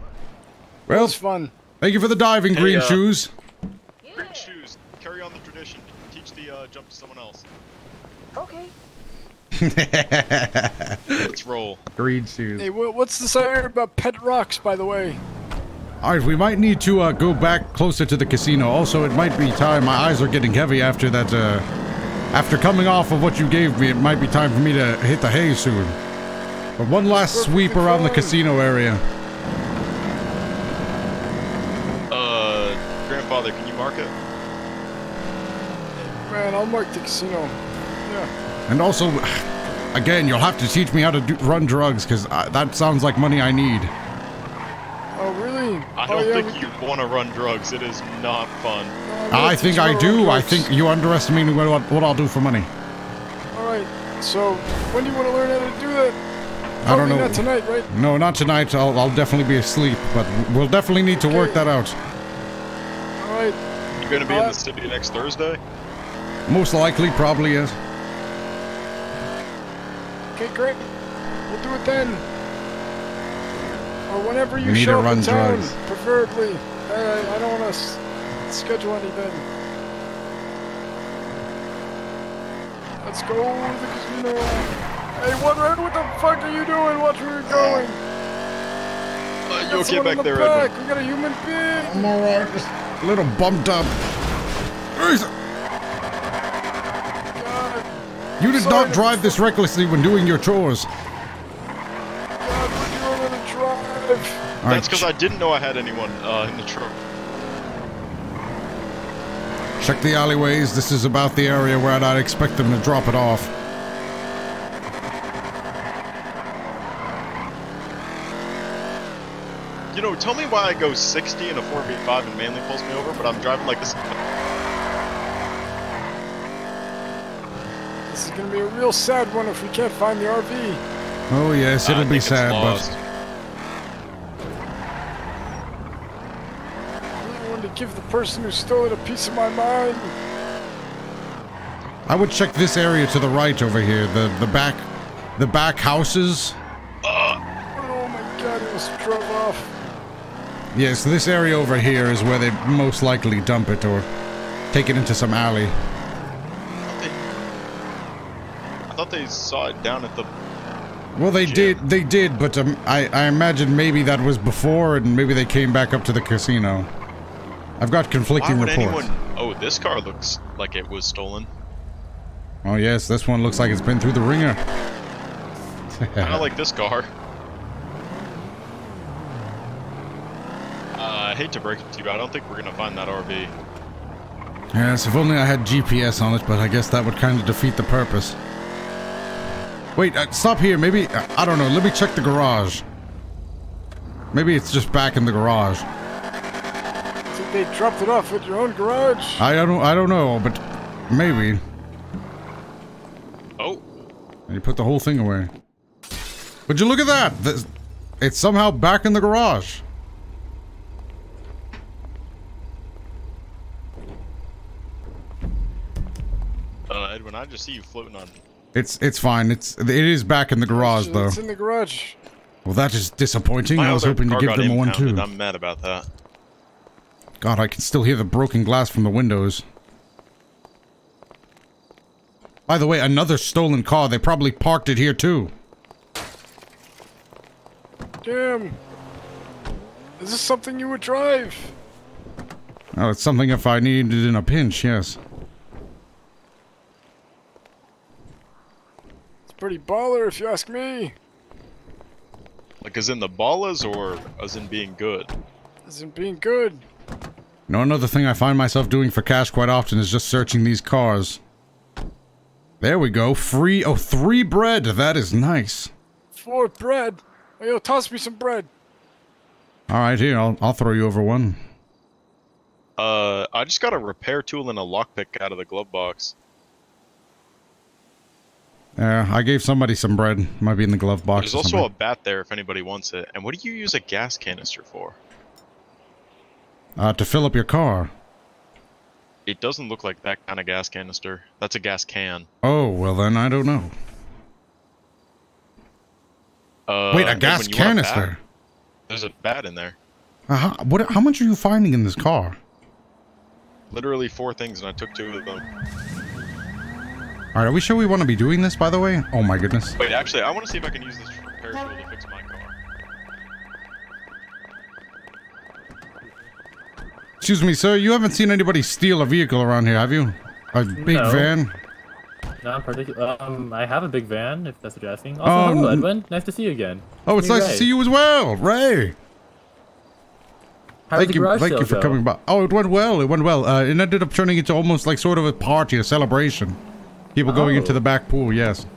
Well, it was fun. Thank you for the diving, Hey, green uh, shoes. Green shoes. Carry on the tradition. Teach the uh, jump to someone else. Okay. Let's roll. <laughs> Green shoes. Hey, what's this I heard about pet rocks, by the way? All right, we might need to uh, go back closer to the casino. Also, it might be time. My eyes are getting heavy after that. Uh, after coming off of what you gave me, it might be time for me to hit the hay soon. But one last sweep around the casino area. Uh, grandfather, can you mark it? Man, I'll mark the casino. Yeah. And also, <sighs> again, you'll have to teach me how to do, run drugs, because that sounds like money I need. Oh, really? I oh, don't yeah, think you want to run drugs. It is not fun. I think I do. I think you underestimate what, what I'll do for money. All right. So, when do you want to learn how to do that? I don't know. Not tonight, right? No, not tonight. I'll, I'll definitely be asleep, but we'll definitely need to work that out. All right. You gonna be in Uh, the city next Thursday? Most likely, probably is. Okay, great. We'll do it then. Or whenever you We need show to up run in town, drugs. preferably. Uh, I don't want to schedule anything. Let's go to the casino. Hey, what, what the fuck are you doing? Watch where you're going. Uh, you Got okay someone in back the there, back. Edwin? We got a human being. No, A little bumped up. You did not drive this recklessly when doing your chores. All right, That's because I didn't know I had anyone uh, in the truck. check the alleyways. This is about the area where I'd expect them to drop it off. You know, tell me why I go 60 in a 4v5 and Manly pulls me over, but I'm driving like this. This is gonna be a real sad one if we can't find the RV. Oh yes, it'll think be sad, lost. but I really wanted to give the person who stole it a piece of my mind. I would check this area to the right over here. The the back, the back houses. Oh my god, it was drove off. Yes, this area over here is where they most likely dump it or take it into some alley. I thought they saw it down at the. Well, they did, they did, but um, I, I imagine maybe that was before, and maybe they came back up to the casino. I've got Why conflicting would reports. anyone? Oh, this car looks like it was stolen. Oh yes, this one looks like it's been through the ringer. <laughs> Kind of like this car. Uh, I hate to break it to you, but I don't think we're gonna find that RV. Yes, if only I had GPS on it, but I guess that would kind of defeat the purpose. Wait, uh, stop here. Maybe, uh, I don't know. Let me check the garage. Maybe it's just back in the garage. Think they dropped it off at your own garage. I don't, I don't know, but maybe. Oh. And you put the whole thing away. Would you look at that? This- It's somehow back in the garage. Uh, Edwin, I just see you floating on. It's, it's fine. It's, it is back in the garage though. It's in the garage. Well, that is disappointing. My I was hoping to give got them one too. I'm mad about that. God, I can still hear the broken glass from the windows. By the way, another stolen car. They probably parked it here too. Damn. Is this something you would drive? Oh, it's something if I needed it in a pinch, yes. It's pretty baller if you ask me. Like, as in the ballas or as in being good? Isn't being good. No, another thing I find myself doing for cash quite often is just searching these cars. There we go. Free. Oh, three bread. That is nice. Four bread. Hey, yo, toss me some bread. All right, here. I'll, I'll throw you over one. Uh, I just got a repair tool and a lockpick out of the glove box. Yeah, I gave somebody some bread. Might be in the glove box. There's also a bat there if anybody wants it. And what do you use a gas canister for? Uh, to fill up your car. It doesn't look like that kind of gas canister. That's a gas can. Oh, well then I don't know. Uh, Wait, a gas want a canister? There's a bat in there. Uh, how, what, how much are you finding in this car? Literally four things, and I took two of them. All right, are we sure we want to be doing this, by the way? Oh my goodness. Wait, actually, I want to see if I can use this repair tool to fix my car. Excuse me, sir. You haven't seen anybody steal a vehicle around here, have you? A big No. van? Not particular. Um, I have a big van, if that's what you're asking. Also, Oh, hello, Edwin. Nice to see you again. Oh, it's Me, nice to see you as well, Ray. How did thank the you, thank you for go? coming by. Oh, it went well. It went well. Uh, it ended up turning into almost like sort of a party, a celebration. People going into Oh. the back pool. Yes.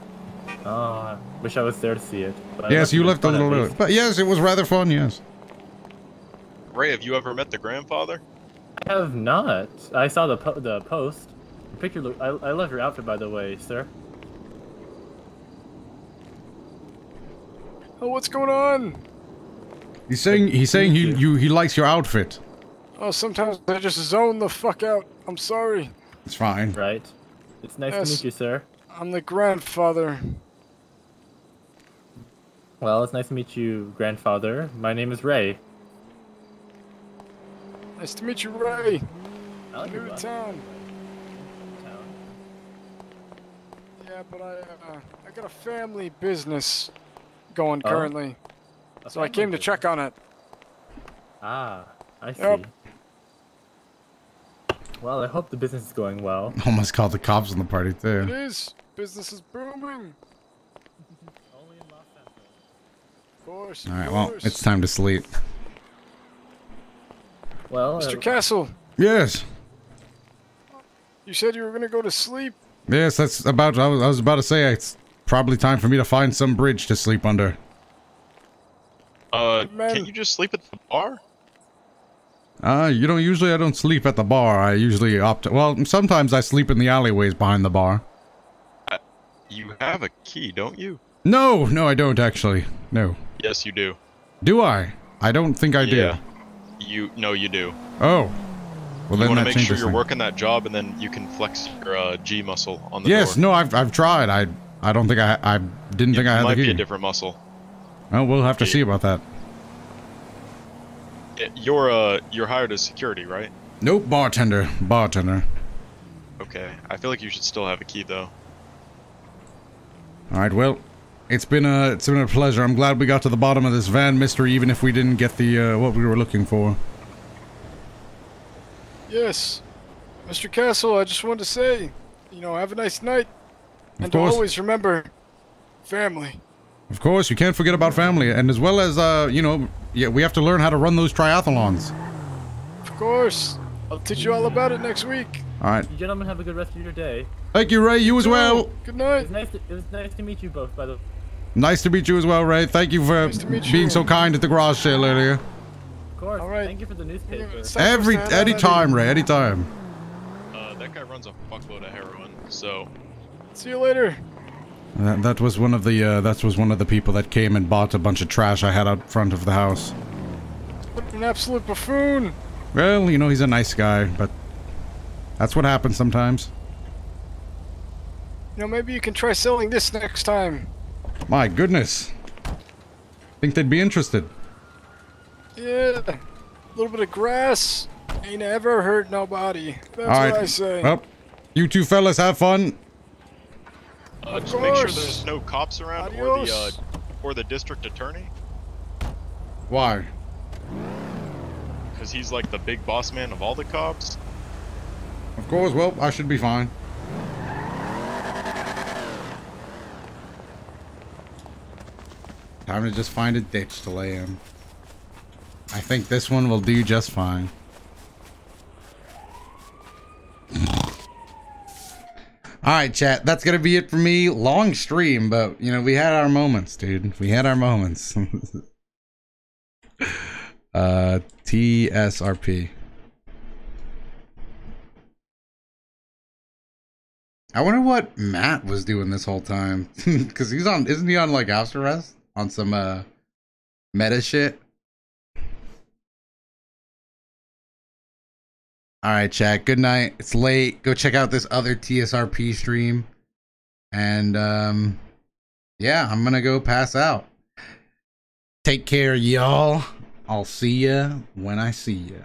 Oh, I wish I was there to see it. But yes, you left a been fun at little. least. But yes, it was rather fun. Yes. Ray, have you ever met the grandfather? I have not. I saw the po- the post. The picture. Look, I I love your outfit, by the way, sir. Oh, what's going on? He's saying he's saying he you he likes your outfit. Oh, sometimes I just zone the fuck out. I'm sorry. It's fine. Right. It's nice Yes. to meet you, sir. I'm the grandfather. Well, it's nice to meet you, grandfather. My name is Ray. Nice to meet you, Ray. I like New your to butt. town. Yeah, but I uh, I got a family business going Oh? currently, A so I family came to check on it. Ah, I see. Yep. Well, I hope the business is going well. <laughs> Almost called the cops on the party too. is. Business is booming. Of course. All of right. Well, course. it's time to sleep. Well, Mr. uh, Kastle, Yes. you said you were gonna go to sleep. Yes, that's about. I was, I was about to say it's probably time for me to find some bridge to sleep under. Uh, Man. can't you just sleep at the bar? Uh, you know, usually I don't sleep at the bar. I usually opt. Well, sometimes I sleep in the alleyways behind the bar. You have a key, don't you? No, no, I don't actually. No. Yes, you do. Do I? I don't think I Yeah. do. You no, you do. Oh. Well, you want to make sure you're things. working that job, and then you can flex your uh, G muscle on the Yes, door. no, I've I've tried. I I don't think I I didn't think I had the key. might be a different muscle. Well, we'll have to see about that. Yeah, You're uh, you're hired as security, right? Nope, bartender, bartender. Okay. I feel like you should still have a key though. All right, well, it's been a it's been a pleasure. I'm glad we got to the bottom of this van mystery, even if we didn't get the uh, what we were looking for. Yes. Mr. Kastle, I just wanted to say, you know, have a nice night. Of and course. always remember family. Of course, you can't forget about family, and as well as uh, you know, yeah, we have to learn how to run those triathlons. Of course. I'll teach you all about it next week. All right. You gentlemen have a good rest of your day. Thank you, Ray. You as well. Good It night. was nice to, it was nice to meet you both, by the way. Nice to meet you as well, Ray. Thank you for being so kind at the garage sale earlier. Of course. All right. Thank you for the newspaper. Every any time, Ray. Anytime. Uh, that guy runs a fuckload of heroin, so See you later. That, that was one of the uh, that was one of the people that came and bought a bunch of trash I had out front of the house. What an absolute buffoon. Well, you know he's a nice guy, but that's what happens sometimes. You know, maybe you can try selling this next time. My goodness. Think they'd be interested. Yeah. A little bit of grass ain't ever hurt nobody. That's All right. what I say. Well, you two fellas have fun. uh, just make sure there's no cops around or the uh, or the district attorney, Why? because he's like the big boss man of all the cops. Of course. Well, I should be fine. Time to just find a ditch to lay in. I think this one will do just fine. All right, chat. That's gonna be it for me. Long stream, but you know we had our moments, dude. We had our moments. <laughs> uh, TSRP. I wonder what Matt was doing this whole time, <laughs> because he's on. Isn't he on like house arrest on some uh meta shit? All right, chat. Good night. It's late. Go check out this other TSRP stream. And um yeah, I'm going to go pass out. Take care, y'all. I'll see ya when I see ya.